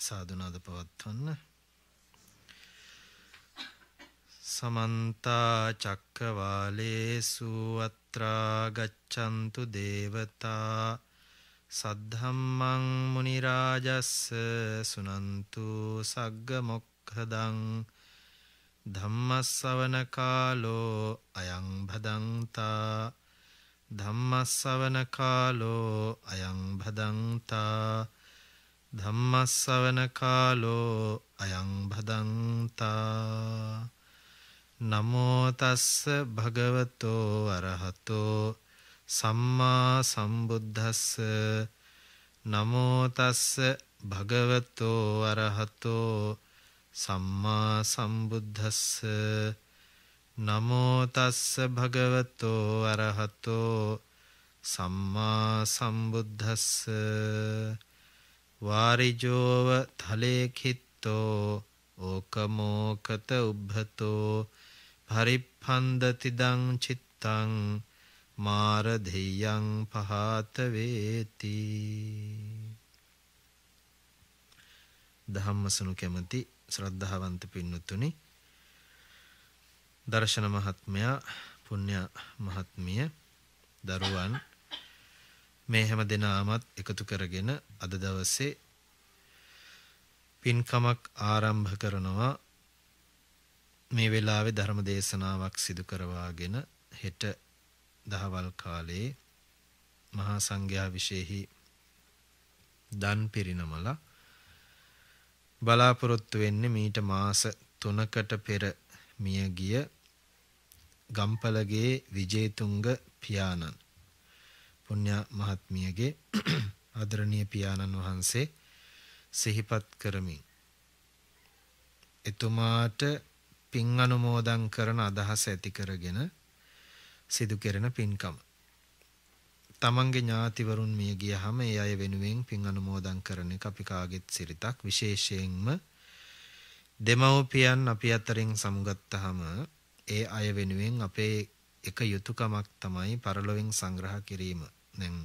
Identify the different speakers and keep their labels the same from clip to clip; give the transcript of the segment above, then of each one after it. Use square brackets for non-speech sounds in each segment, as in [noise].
Speaker 1: සාදුනාද පවත්වන්න. සමන්ත චක්කවාලේසු අත්‍රා ගච්ඡන්තු දේවතා සද්ධම්මං මුනි රාජස්ස සුනන්තු සග්ග මොක්ඛදං ධම්මස්සවන කාලෝ අයං භදංතා ධම්මස්සවන කාලෝ අයං භදංතා ධම්මස්සවන කාලෝ අයං භදංතා නමෝ තස්ස භගවතෝ අරහතෝ සම්මා සම්බුද්දස්ස නමෝ තස්ස භගවතෝ අරහතෝ සම්මා සම්බුද්දස්ස නමෝ තස්ස භගවතෝ අරහතෝ සම්මා සම්බුද්දස්ස වාරිජෝව තලේකිත්තෝ ඕකමෝකත උබ්බතෝ පරිප්පන්දතිදං චිත්තං මාර දෙයයන් පහත වේති ධම්මසනු කැමති ශ්‍රද්ධාවන්ත පින්නතුනි දර්ශන මහත්මයා පුණ්‍ය මහත්මිය දරුවන් මේ හැම දෙනාමත් එකතු කරගෙන අද දවසේ පින්කමක් ආරම්භ කරනවා. මේ වෙලාවේ ධර්ම දේශනාවක් සිදු කරවාගෙන හෙට දහවල් කාලේ මහා සංඝයා විශේෂෙහි දන් පිරිනමලා බලාපොරොත්තු වෙන්නේ මීට මාස 3කට පෙර මිය ගිය ගම්පලගේ විජේතුංග පියාණන්. පුණ්‍ය මහත්මියගේ [clears throat] ආදරණීය පියාණන් වහන්සේ සිහිපත් කරමින් එතුමාට පින් අනුමෝදන් කරන අදහස ඇති කරගෙන සිදු කෙරෙන පින්කම. තමන්ගේ ඥාතිවරුන් මිය ගියහම ඒ අය වෙනුවෙන් පින් අනුමෝදන් කරන එක අපි කාගෙත් සිරිතක් විශේෂයෙන්ම දෙමව්පියන් අපි අතරින් සමුගත්තාම ඒ අය වෙනුවෙන් අපේ එක යුතුයකමක් තමයි පරලොවෙන් සංග්‍රහ කිරීම. දැන්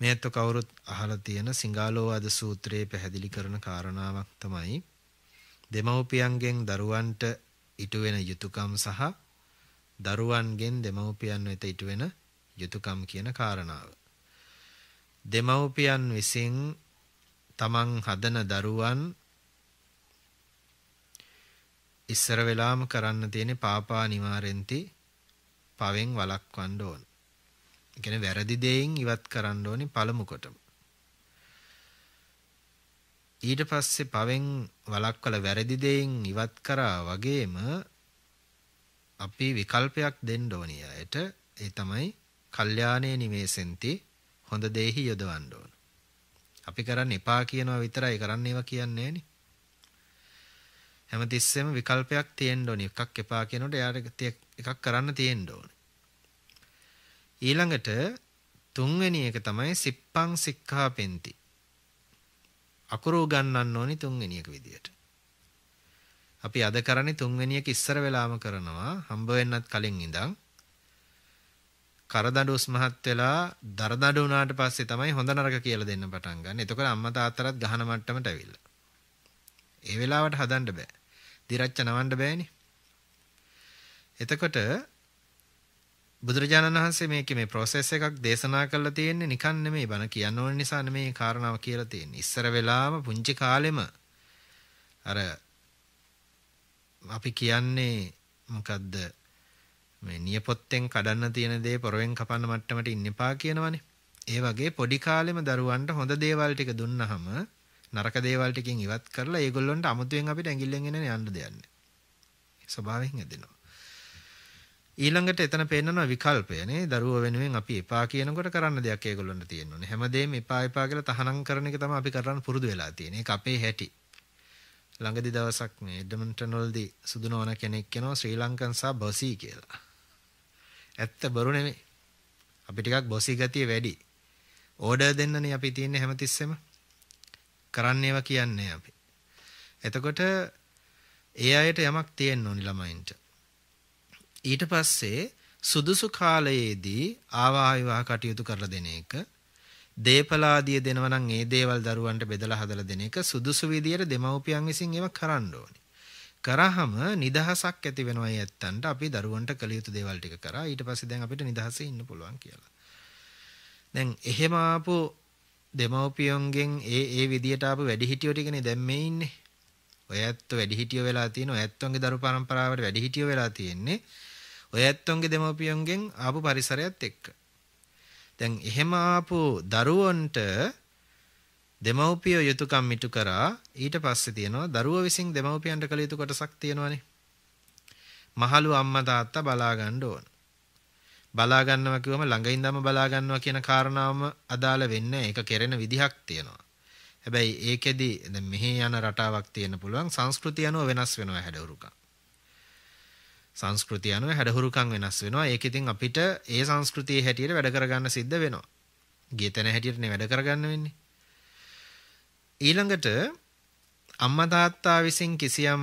Speaker 1: මේත් කවුරුත් අහලා තියෙන සිංගාලෝවාද සූත්‍රයේ පැහැදිලි කරන කාරණාවක් තමයි දෙමව්පියන්ගෙන් දරුවන්ට ඉටු වෙන යුතුයකම් සහ දරුවන්ගෙන් දෙමව්පියන් වෙත ඉටු වෙන යුතුයකම් කියන කාරණාව. දෙමව්පියන් විසින් තමන් හදන දරුවන් ඉස්සර වෙලාම කරන්න තියෙන පාපා නිවාරෙන්ති පවෙන් වළක්වන්න ඕන. කියන්නේ වැරදි දෙයින් ඉවත් කරන්න ඕනි පළමු කොටම. ඊට පස්සේ පවෙන් වළක්වල වැරදි දෙයින් ඉවත් කරා වගේම අපි විකල්පයක් දෙන්න ඕනි අයට ඒ තමයි කල්යාණේ නිවේසෙන්ති හොඳ දෙෙහි යොදවන්න ඕන. අපි කරන්න එපා කියනවා විතරයි කරන්න ඒවා කියන්නේ නෑනේ. හැමතිස්සෙම විකල්පයක් තියෙන්න ඕනි. එකක් එපා කියනකොට එයාට එකක් කරන්න තියෙන්න ඕනේ. ඊළඟට තුන්වෙනි එක තමයි සිප්පං සික්ඛාපෙන්ති. අකුරු ගන්නන්න ඕනි තුන්වෙනි එක විදියට. අපි අද කරන්නේ තුන්වෙනි එක ඉස්සර වෙලාම කරනවා හම්බ වෙන්නත් කලින් ඉඳන් කරදඬු උස්මහත් වෙලා දරදඬු වුණාට පස්සේ තමයි හොඳ නරක කියලා දෙන්න පටන් ගන්න. එතකොට අම්මා තාත්තලාත් ගහන මට්ටමට ඇවිල්ලා. ඒ වෙලාවට හදන්න බෑ. දිරච්ච නවන්න බෑනේ. එතකොට බුදුරජාණන් වහන්සේ මේකේ මේ process එකක් දේශනා කරලා තියෙන්නේ නිකන් නෙමෙයි බණ කියන්න ඕන නිසා නෙමෙයි කාරණාව කියලා තියෙන්නේ. ඉස්සර වෙලාම පුංචි කාලෙම අර අපි කියන්නේ මොකද්ද මේ නියපොත්තෙන් කඩන්න තියෙන දේ පොරවෙන් කපන්න මට්ටමට ඉන්න එපා කියනවනේ. ඒ වගේ පොඩි කාලෙම දරුවන්ට හොඳ දේවල් ටික දුන්නහම නරක දේවල් ටිකෙන් ඉවත් කරලා ඒගොල්ලන්ට අමුතුවෙන් අපිට ඇඟිල්ලෙන් එන යන්න දෙයක් නැහැ. ස්වභාවයෙන් හැදෙනවා. ඊළඟට එතන පෙන්නනවා විකල්පය නේ. දරුව වෙනුවෙන් අපි එපා කියනකොට කරන්න දෙයක් ඒගොල්ලන්ට තියෙනවා නේ හැමදේම එපා එපා කියලා තහනම් කරන එක තමයි අපි කරන්න පුරුදු වෙලා තියෙන්නේ. ඒක අපේ හැටි. ළඟදි දවසක් මේ එඩමන්ටන් වලදී සුදු නෝන කෙනෙක් කෙනවා ශ්‍රී ලංකන් සහ බොසී කියලා. ඇත්ත බොරු නෙමෙයි. අපි ටිකක් බොසී ගතිය වැඩි. ඕඩර් දෙන්නනේ අපි තියන්නේ හැමතිස්සෙම. කරන්න ඒවා කියන්නේ අපි. එතකොට ඒ අයට යමක් තියෙන්න ඕනි ළමයින්ට. ඊට පස්සේ සුදුසු කාලයේදී ආවා විවාහ කටයුතු කරලා දෙන එක දීපල ආදිය දෙනවා නම් ඒ දේවල් දරුවන්ට බෙදලා හදලා දෙන එක සුදුසු විදියට දෙමව්පියන් විසින් ඒවා කරන්න ඕනේ. කරාම නිදහසක් ඇති වෙනවා ඇත්තන්ට අපි දරුවන්ට කළ යුතු දේවල් ටික කරා ඊට පස්සේ දැන් අපිට නිදහසේ ඉන්න පුළුවන් කියලා. දැන් එහෙම ආපු දෙමව්පියන්ගෙන් ඒ ඒ විදියට ආපු වැඩිහිටියෝ ටිකනේ දැන් මේ ඉන්නේ. ඔය ඇත්ත වැඩිහිටියෝ වෙලා තියෙන ඔය ඇත්තන්ගේ දරු පරම්පරාවට වැඩිහිටියෝ වෙලා තියෙන්නේ. ඔය ඇත්තන්ගේ දෙමව්පියන්ගෙන් ආපු පරිසරයත් එක්ක. දැන් එහෙම ආපු දරුවන්ට දෙමව්පියෝ යුතුයකම් මිටු කරා ඊට පස්සේ තියෙනවා දරුවෝ විසින් දෙමව්පියන්ට කළ යුතු කොටසක් තියෙනවානේ. මහලු අම්මා තාත්තා බලා ගන්න ඕන. බලා ගන්නවා කිව්වම ළඟ ඉඳන්ම බලා ගන්නවා කියන කාරණාවම අදාළ වෙන්නේ ඒක කෙරෙන විදිහක් තියෙනවා. හැබැයි ඒකෙදි දැන් මෙහි යන රටාවක් තියෙන්න පුළුවන් සංස්කෘතිය අනුව වෙනස් වෙනවා හැඩවුරුකම්. සංස්කෘතිය අනුව හැඩහුරුකම් වෙනස් වෙනවා. ඒක ඉතින් අපිට ඒ සංස්කෘතියේ හැටියට වැඩ කරගන්න සිද්ධ වෙනවා. ගියතන හැටියටනේ වැඩ කරගන්න වෙන්නේ. ඊළඟට අම්මා තාත්තා විසින් කිසියම්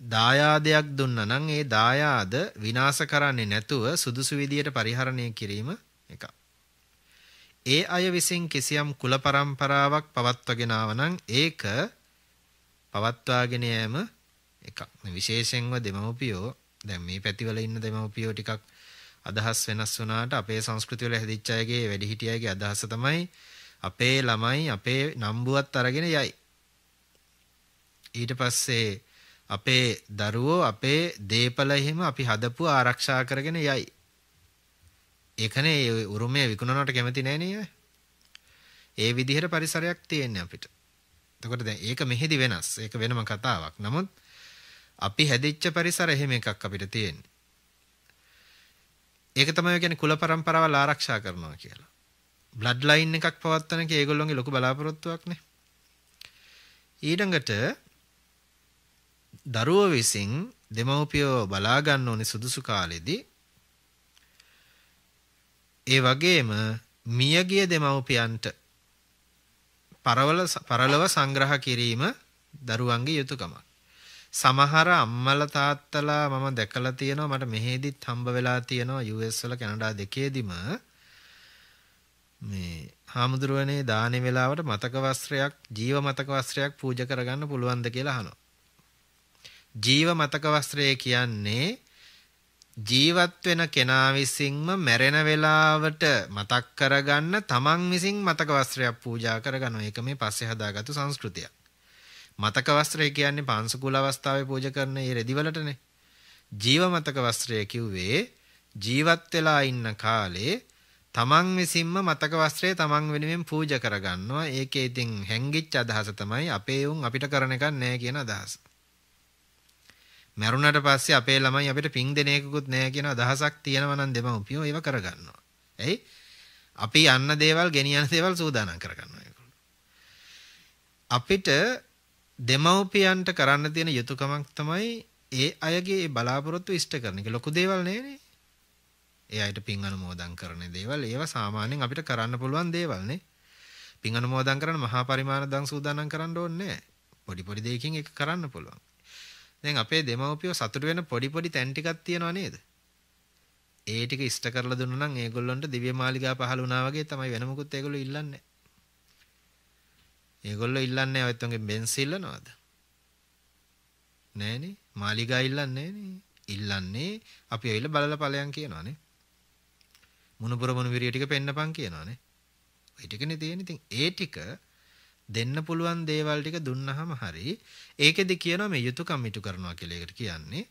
Speaker 1: දායාදයක් දුන්නා නම් ඒ දායාද විනාශ කරන්නේ නැතුව සුදුසු විදියට පරිහරණය කිරීම එකක්. ඒ අය විසින් කිසියම් කුල પરම්පරාවක් පවත්වාගෙන ආව නම් ඒක පවත්වාගෙන යෑම එකක්. විශේෂයෙන්ම දෙමව්පියෝ දැන් මේ පැතිවල ඉන්න දෙමව්පියෝ ටිකක් අදහස් වෙනස් වුණාට අපේ සංස්කෘතිය වල හැදිච්ච අයගේ වැඩිහිටිය අයගේ අදහස තමයි අපේ ළමයි අපේ නම්බුවත් අරගෙන යයි. ඊට පස්සේ අපේ දරුවෝ අපේ දේපල එහෙම අපි හදපු ආරක්ෂා කරගෙන යයි. ඒකනේ උරුමය විකුණනවට කැමති නෑනේ ඒ විදිහට පරිසරයක් තියෙන්නේ අපිට. එතකොට දැන් ඒක මෙහෙදි වෙනස්. ඒක වෙනම කතාවක්. නමුත් අපි හැදිච්ච පරිසර එහෙම එකක් අපිට තියෙන්නේ. ඒක තමයි කියන්නේ කුල પરම්පරාවල් ආරක්ෂා කරනවා කියලා. බ්ලඩ් ලයින් එකක් පවත්වන එක ඒගොල්ලොන්ගේ ලොකු බලාපොරොත්තුවක් නේ. ඊළඟට දරුවෝ විසින් දෙමව්පියෝ බලා ගන්න ඕනේ සුදුසු කාලෙදී ඒ වගේම මියගිය දෙමව්පියන්ට පරවල පරලව සංග්‍රහ කිරීම දරුවන්ගේ යුතුයකමක්. සමහර අම්මලා තාත්තලා මම දැකලා තියෙනවා මට මෙහෙදිත් හම්බ වෙලා තියෙනවා US වල කැනඩා දෙකේදිම මේ හාමුදුරුවනේ දානේ වෙලාවට මතක වස්ත්‍රයක් ජීව මතක වස්ත්‍රයක් පූජා කරගන්න පුළුවන්ද කියලා අහනවා. ජීව මතක වස්ත්‍රය කියන්නේ ජීවත් වෙන කෙනා විසින්ම මැරෙන වෙලාවට මතක් කරගන්න තමන් විසින් මතක වස්ත්‍රයක් පූජා කරගන්නවා. ඒක මේ පස්සේ හදාගත්තු සංස්කෘතියක්. මතක වස්ත්‍රය කියන්නේ පාංශුකුල අවස්ථාවේ පූජා කරන ඒ රෙදිවලටනේ. ජීව මතක වස්ත්‍රය කිව්වේ ජීවත් වෙලා ඉන්න කාලේ තමන් විසින්ම මතක වස්ත්‍රය තමන් වෙනුවෙන් පූජා කරගන්නවා. ඒකේ ඉතින් හැංගිච්ච අදහස තමයි අපේ උන් අපිට කරන එකක් නෑ කියන අදහස. මැරුණට පස්සේ අපේ ළමයි අපිට පිං දෙන එකකුත් නෑ කියන අදහසක් තියෙනවා නම් දෙමව්පියෝ ඒව කරගන්නවා. එයි අපි යන්න දේවල් ගෙනියන දේවල් සූදානම් කරගන්නවා ඒගොල්ලෝ. අපිට දෙමව්පියන්ට කරන්න තියෙන යුතුයකමක් තමයි ඒ අයගේ බලාපොරොත්තු ඉෂ්ට කරන එක. ලොකු දේවල් නෑනේ. ඒ අයට පින් අනුමෝදන් කරන දේවල් ඒවා සාමාන්‍යයෙන් අපිට කරන්න පුළුවන් දේවල් නේ. පින් අනුමෝදන් කරන මහා පරිමාණ දන් සූදානම් කරන්න ඕනේ නෑ. පොඩි පොඩි දෙයකින් ඒක කරන්න පුළුවන්. දැන් අපේ දෙමව්පියෝ සතුට වෙන පොඩි පොඩි තැන් ටිකක් තියනවා නේද? ඒ ටික ඉෂ්ට කරලා දුන්නා නම් ඒගොල්ලන්ට දිව්‍ය මාලිගා පහළ වුණා වගේ තමයි වෙන මොකුත් ඒගොල්ලෝ ඉල්ලන්නේ. ඒගොල්ලෝ ඉල්ලන්නේ ඔයත් උන්ගේ බෙන්ස් ඉල්ලනවද? නෑනේ. මාලිගා ඉල්ලන්නේ නෑනේ. ඉල්ලන්නේ අපි ඇවිල්ලා බලලා ඵලයන් කියනවානේ. මුණුපුර මුණුවිරිය ටික පෙන්නපන් කියනවානේ. ওই ටිකනේ තියෙන්නේ. ඉතින් ඒ ටික දෙන්න පුළුවන් දේවල් ටික දුන්නහම හරි ඒකෙදි කියනවා මේ යුතුයකම් ඉටු කරනවා කියලා ඒකට කියන්නේ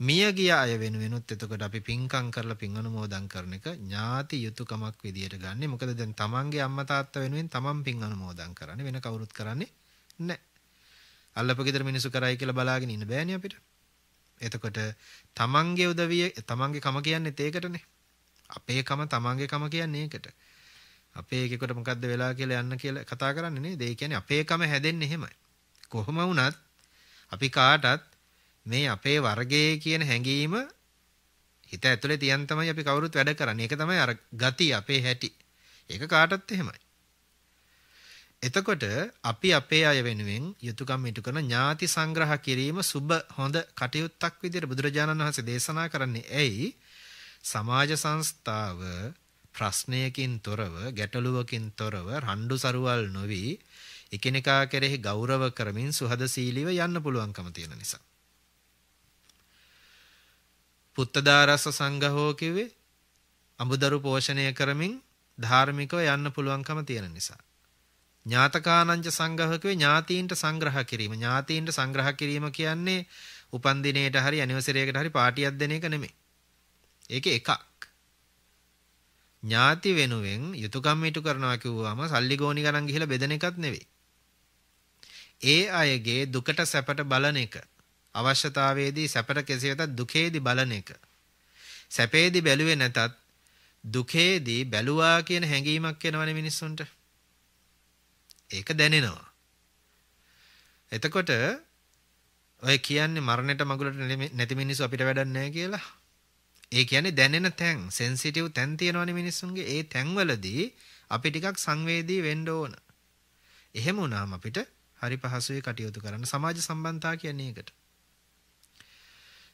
Speaker 1: මිය ගිය අය වෙනුවෙනුත් එතකොට අපි පින්කම් කරලා පින් අනුමෝදන් කරන එක ඥාති යුතුයකමක් විදියට ගන්නෙ. මොකද දැන් තමන්ගේ අම්මා තාත්තා වෙනුවෙන් තමන් පින් අනුමෝදන් කරන්නේ වෙන කවුරුත් කරන්නේ නැහැ. අල්ලපු ගෙදර මිනිස්සු කරයි කියලා බලාගෙන ඉන්න බෑනේ අපිට. එතකොට තමන්ගේ උදවිය තමන්ගේ කම කියන්නේ ඒකටනේ. අපේ කම තමන්ගේ කම කියන්නේ ඒකට. අපේ එකෙකුට මොකද්ද වෙලා කියලා යන්න කියලා කතා කරන්නේ නේද? ඒ කියන්නේ අපේකම හැදෙන්නේ එහෙමයි. කොහොම වුණත් අපි කාටත් මේ අපේ වර්ගයේ කියන හැඟීම හිත ඇතුලේ තියන් තමයි අපි කවුරුත් වැඩ කරන්නේ. ඒක තමයි අර ගති අපේ හැටි. ඒක කාටත් එහෙමයි. එතකොට අපි අපේ අය වෙනුවෙන් යුතුයකම් ඉටු කරන ඥාති සංග්‍රහ කිරීම සුබ හොඳ කටයුත්තක් විදිහට බුදුරජාණන් වහන්සේ දේශනා කරන්නේ ඇයි? සමාජ සංස්ථාව ප්‍රශ්නයකින් තොරව ගැටලුවකින් තොරව රණ්ඩු සරුවල් නොවි එකිනෙකා කෙරෙහි ගෞරව කරමින් සුහදශීලීව යන්න පුළුවන්කම තියෙන නිසා. පුත්තදාරස සංඝහෝ කිව්වේ අඹදරු පෝෂණය කරමින් ධාර්මිකව යන්න පුළුවන්කම තියෙන නිසා. ඥාතකානංච සංග්‍රහකවේ ඥාතීන්ට සංග්‍රහ කිරීම. ඥාතීන්ට සංග්‍රහ කිරීම කියන්නේ උපන්දිනේට හරි ඇනිවර්සරි එකට හරි පාටියක් දෙන එක නෙමෙයි. ඒකේ එකක්. ඥාති වෙනුවෙන් යුතුයකම් ඉටු කරනවා කිව්වම සල්ලි ගෝණි ගණන් ගිහිලා බෙදෙන එකක් නෙවෙයි. ඒ අයගේ දුකට සැපට බලන එක. අවශ්‍යතාවයේදී සැපට කෙසේද දුකේදී බලන එක. සැපේදී බැලුවේ නැතත් දුකේදී බැලුවා කියන හැඟීමක් එනවනේ මිනිස්සුන්ට. ඒක දැනෙනවා. එතකොට ඔය කියන්නේ මරණයට මගුලට නැති මිනිස්සු අපිට වැඩක් නැහැ කියලා. ඒ කියන්නේ දැනෙන තැන්, සෙන්සිටිව් තැන් තියෙනවනේ මිනිස්සුන්ගේ. ඒ තැන්වලදී අපි ටිකක් සංවේදී වෙන්න ඕන. එහෙම වුණාම අපිට හරි පහසුවේ කටයුතු කරන්න සමාජ සම්බන්ධතා කියන්නේ ඒකට.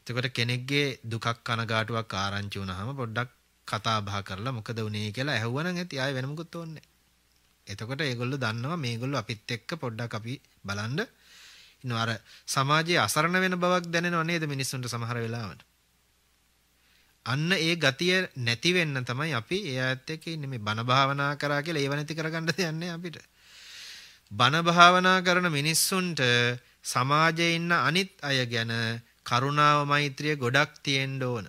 Speaker 1: එතකොට කෙනෙක්ගේ දුකක් කනගාටුවක් ආරංචි වුණාම පොඩ්ඩක් කතා බහ කරලා මොකද වුනේ කියලා ඇහුවනම් ඇති ආයෙ වෙන මොකුත් ඕනේ එතකොට ඒගොල්ලෝ දන්නවා මේගොල්ලෝ අපිත් එක්ක පොඩ්ඩක් අපි බලන්න. ඉන්නවා අර සමාජයේ අසරණ වෙන බවක් දැනෙනව නේද මිනිස්සුන්ට සමහර වෙලාවට? අන්න ඒ ගතිය නැති වෙන්න තමයි අපි ඒ ආයත් එක්ක ඉන්නේ. මේ බණ භාවනා කරා කියලා ඒව නැති කරගන්න දෙන්නේ අපිට. බණ භාවනා කරන මිනිස්සුන්ට සමාජයේ ඉන්න අනිත් අය ගැන කරුණාව මෛත්‍රිය ගොඩක් තියෙන්න ඕන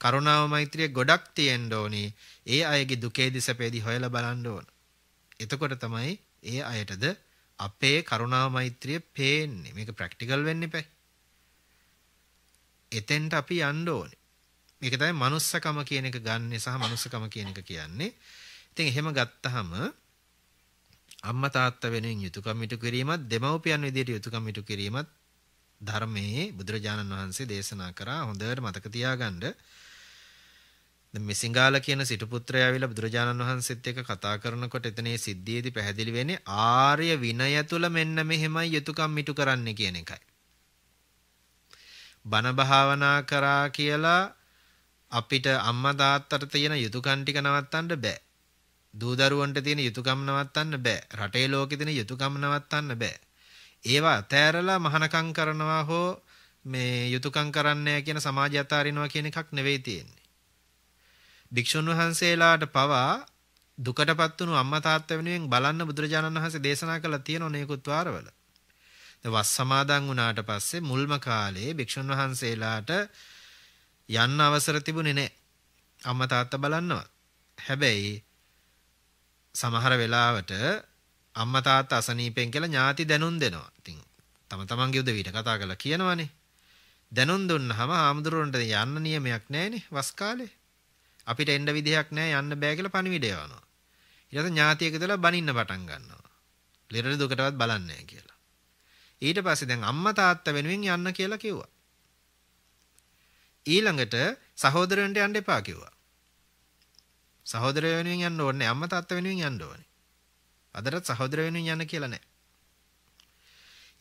Speaker 1: කරුණාව මෛත්‍රිය ගොඩක් තියෙන්න ඕනේ. ඒ අයගේ දුකේදී සැපේදී හොයලා බලන්න ඕන. එතකොට තමයි ඒ අයටද අපේ කරුණාව මෛත්‍රිය පේන්නේ. මේක ප්‍රැක්ටිකල් වෙන්න එපා. එතෙන්ට අපි යන්න ඕනේ. මේක තමයි manussකම කියන එක ගන්නෙ සහ manussකම කියන එක කියන්නේ. ඉතින් එහෙම ගත්තහම අම්මා තාත්තා වෙනුවෙන් යුතුයකම් ඉටු කිරීමත් දෙමව්පියන් විදියට යුතුයකම් ඉටු කිරීමත් ධර්මයේ බුදුරජාණන් වහන්සේ දේශනා කරා හොඳට මතක තියාගන්න දැන් මිසිංගාල කියන සිටු පුත්‍රයා ඇවිල්ලා බුදුරජාණන් වහන්සේත් එක්ක කතා කරනකොට එතනේ සිද්ධියේදී පැහැදිලි වෙන්නේ ආර්ය විනය තුල මෙන්න මෙහෙමයි යුතුයකම් මිටු කරන්න කියන එකයි. බණ භාවනා කරා කියලා අපිට අම්මා තාත්තට තියෙන යුතුයකම් ටික නවත්තන්න බෑ. දූ දරුවන්ට තියෙන යුතුයකම් නවත්තන්න බෑ. රටේ ලෝකෙ තියෙන යුතුයකම් නවත්තන්න බෑ. ඒවා අතෑරලා මහානකම් කරනවා හෝ මේ යුතුයකම් කරන්නේ කියන සමාජය අතාරිනවා කියන එකක් නෙවෙයි තියෙන්නේ. භික්ෂුන් වහන්සේලාට පවා දුකටපත් වුණු අම්මා තාත්තා වෙනුවෙන් බලන්න බුදුරජාණන් වහන්සේ දේශනා කළා තියෙන නේකුත් වාරවල. වස් සමාදන් වුණාට පස්සේ මුල්ම කාලේ භික්ෂුන් වහන්සේලාට යන්න අවසර තිබුණේ නැහැ. අම්මා තාත්තා බලන්නවා. හැබැයි සමහර වෙලාවට අම්මා තාත්තා අසනීපෙන් කියලා ඥාති දැනුම් දෙනවා. ඉතින් තම තමන්ගේ උදවියට කතා කරලා කියනවනේ. දැනුම් දුන්නාම ආමුදුරන්ට යන්න නියමයක් නැහැනේ වස් කාලේ. අපිට එන්න විදිහක් නැහැ යන්න බෑ කියලා පණිවිඩය යවනවා. ඊට පස්සේ ඥාතියෙක් ඉදලා බනින්න පටන් ගන්නවා. ලෙඩ දුකටවත් බලන්නේ කියලා. ඊට පස්සේ දැන් අම්මා තාත්තා වෙනුවෙන් යන්න කියලා කිව්වා. ඊළඟට සහෝදරයන්ට යන්න එපා කිව්වා. සහෝදරය වෙනුවෙන් යන්න ඕනේ අම්මා තාත්තා වෙනුවෙන් යන්න ඕනේ. අදටත් සහෝදරය වෙනුවෙන් යන්න කියලා නැහැ.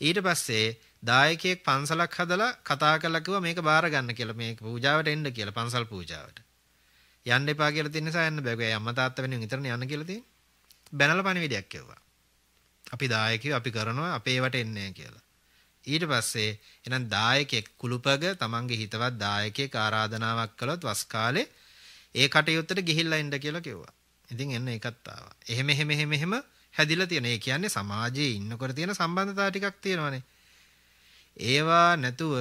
Speaker 1: ඊට පස්සේ දායකයෙක් පන්සලක් හදලා කතා කරලා කිව්වා මේක බාර ගන්න කියලා මේක පූජාවට එන්න කියලා පන්සල් පූජාවට. යන්න එපා කියලා තියෙන නිසා යන්න බෑ. ඒ අම්මා තාත්තා වෙනුවෙන් විතරනේ යන්න කියලා තියෙන්නේ. බැනලා පණිවිඩයක් කියවුවා. අපි දායකයෝ අපි කරනවා අපේ වට එන්නේ කියලා. ඊට පස්සේ එහෙනම් දායකෙක් කුළුපග තමන්ගේ හිතවත් දායකයෙක් ආරාධනාවක් කළොත් වස් කාලේ ඒ කටයුත්තට ගිහිල්ලා ඉන්න කියලා කිව්වා. ඉතින් එන්න ඒකත් ආවා. එහෙම එහෙම එහෙම එහෙම හැදිලා තියෙන. ඒ කියන්නේ සමාජයේ ඉන්නකොට තියෙන සම්බන්ධතා ටිකක් තියෙනවානේ. ඒවා නැතුව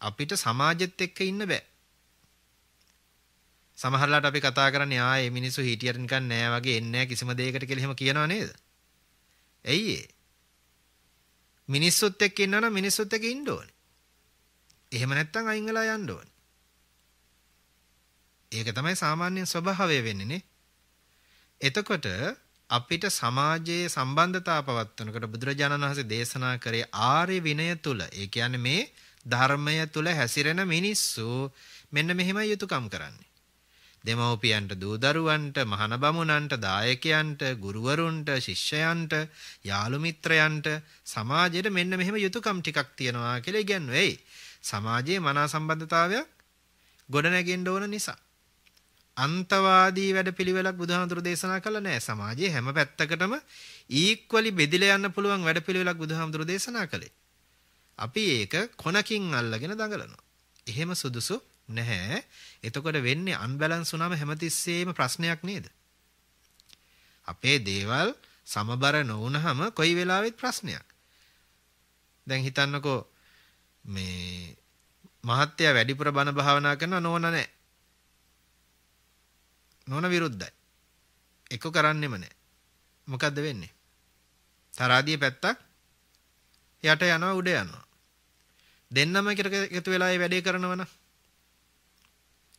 Speaker 1: අපිට සමාජෙත් එක්ක ඉන්න බෑ. සමහරලාට අපි කතා කරන්නේ ආයේ මිනිස්සු හිටියට නිකන් නෑ වගේ එන්නේ නෑ කිසිම දෙයකට කියලා එහෙම කියනවා නේද? ඇයි ඒ? මිනිස්සුත් එක්ක ඉන්නවනම් මිනිස්සුත් එක්ක ඉන්න ඕනේ. එහෙම නැත්තම් අයින් වෙලා යන්න ඕනේ. ඒක තමයි සාමාන්‍ය ස්වභාවය වෙන්නේ නේ. එතකොට අපිට සමාජයේ සම්බන්ධතාව පවත්වනකොට බුදුරජාණන් වහන්සේ දේශනා කරේ ආර්ය විනය තුල ඒ කියන්නේ මේ ධර්මය තුල හැසිරෙන මිනිස්සු මෙන්න මෙහෙමයි යුතුයකම් කරන්නේ. දෙමව්පියන්ට දූදරුවන්ට මහන බමුණන්ට දායකයන්ට ගුරුවරුන්ට ශිෂ්‍යයන්ට යාළු මිත්‍රයන්ට සමාජයට මෙන්න මෙහෙම යුතුයකම් ටිකක් තියෙනවා කියලා ඉගන්වුවේ. සමාජයේ මනා සම්බන්ධතාවයක් ගොඩනැගෙන්න ඕන නිසා. අන්තවාදී වැඩපිළිවෙලක් බුදුහාමුදුරු දේශනා කළා නෑ. සමාජයේ හැම පැත්තකටම ඊක්වලි බෙදිලා යන්න පුළුවන් වැඩපිළිවෙලක් බුදුහාමුදුරු දේශනා කළේ. අපි ඒක කොනකින් අල්ලගෙන දඟලනවා. එහෙම සුදුසු නැහැ. එතකොට වෙන්නේ අන්බැලන්ස් වුණාම හැමතිස්සෙම ප්‍රශ්නයක් නේද? අපේ දේවල් සමබර නොවුනහම කොයි වෙලාවෙත් ප්‍රශ්නයක්. දැන් හිතන්නකෝ මේ මහත්තයා වැඩිපුර බණ භාවනා කරනවා නෝන නැහැ. නෝන විරුද්ධයි. එක කරන්නෙම නැහැ. මොකද්ද වෙන්නේ? තරාදියේ පැත්තක් යට යනවා උඩ යනවා. දෙන්නම එකතු වෙලා ඒ වැඩේ කරනවනම්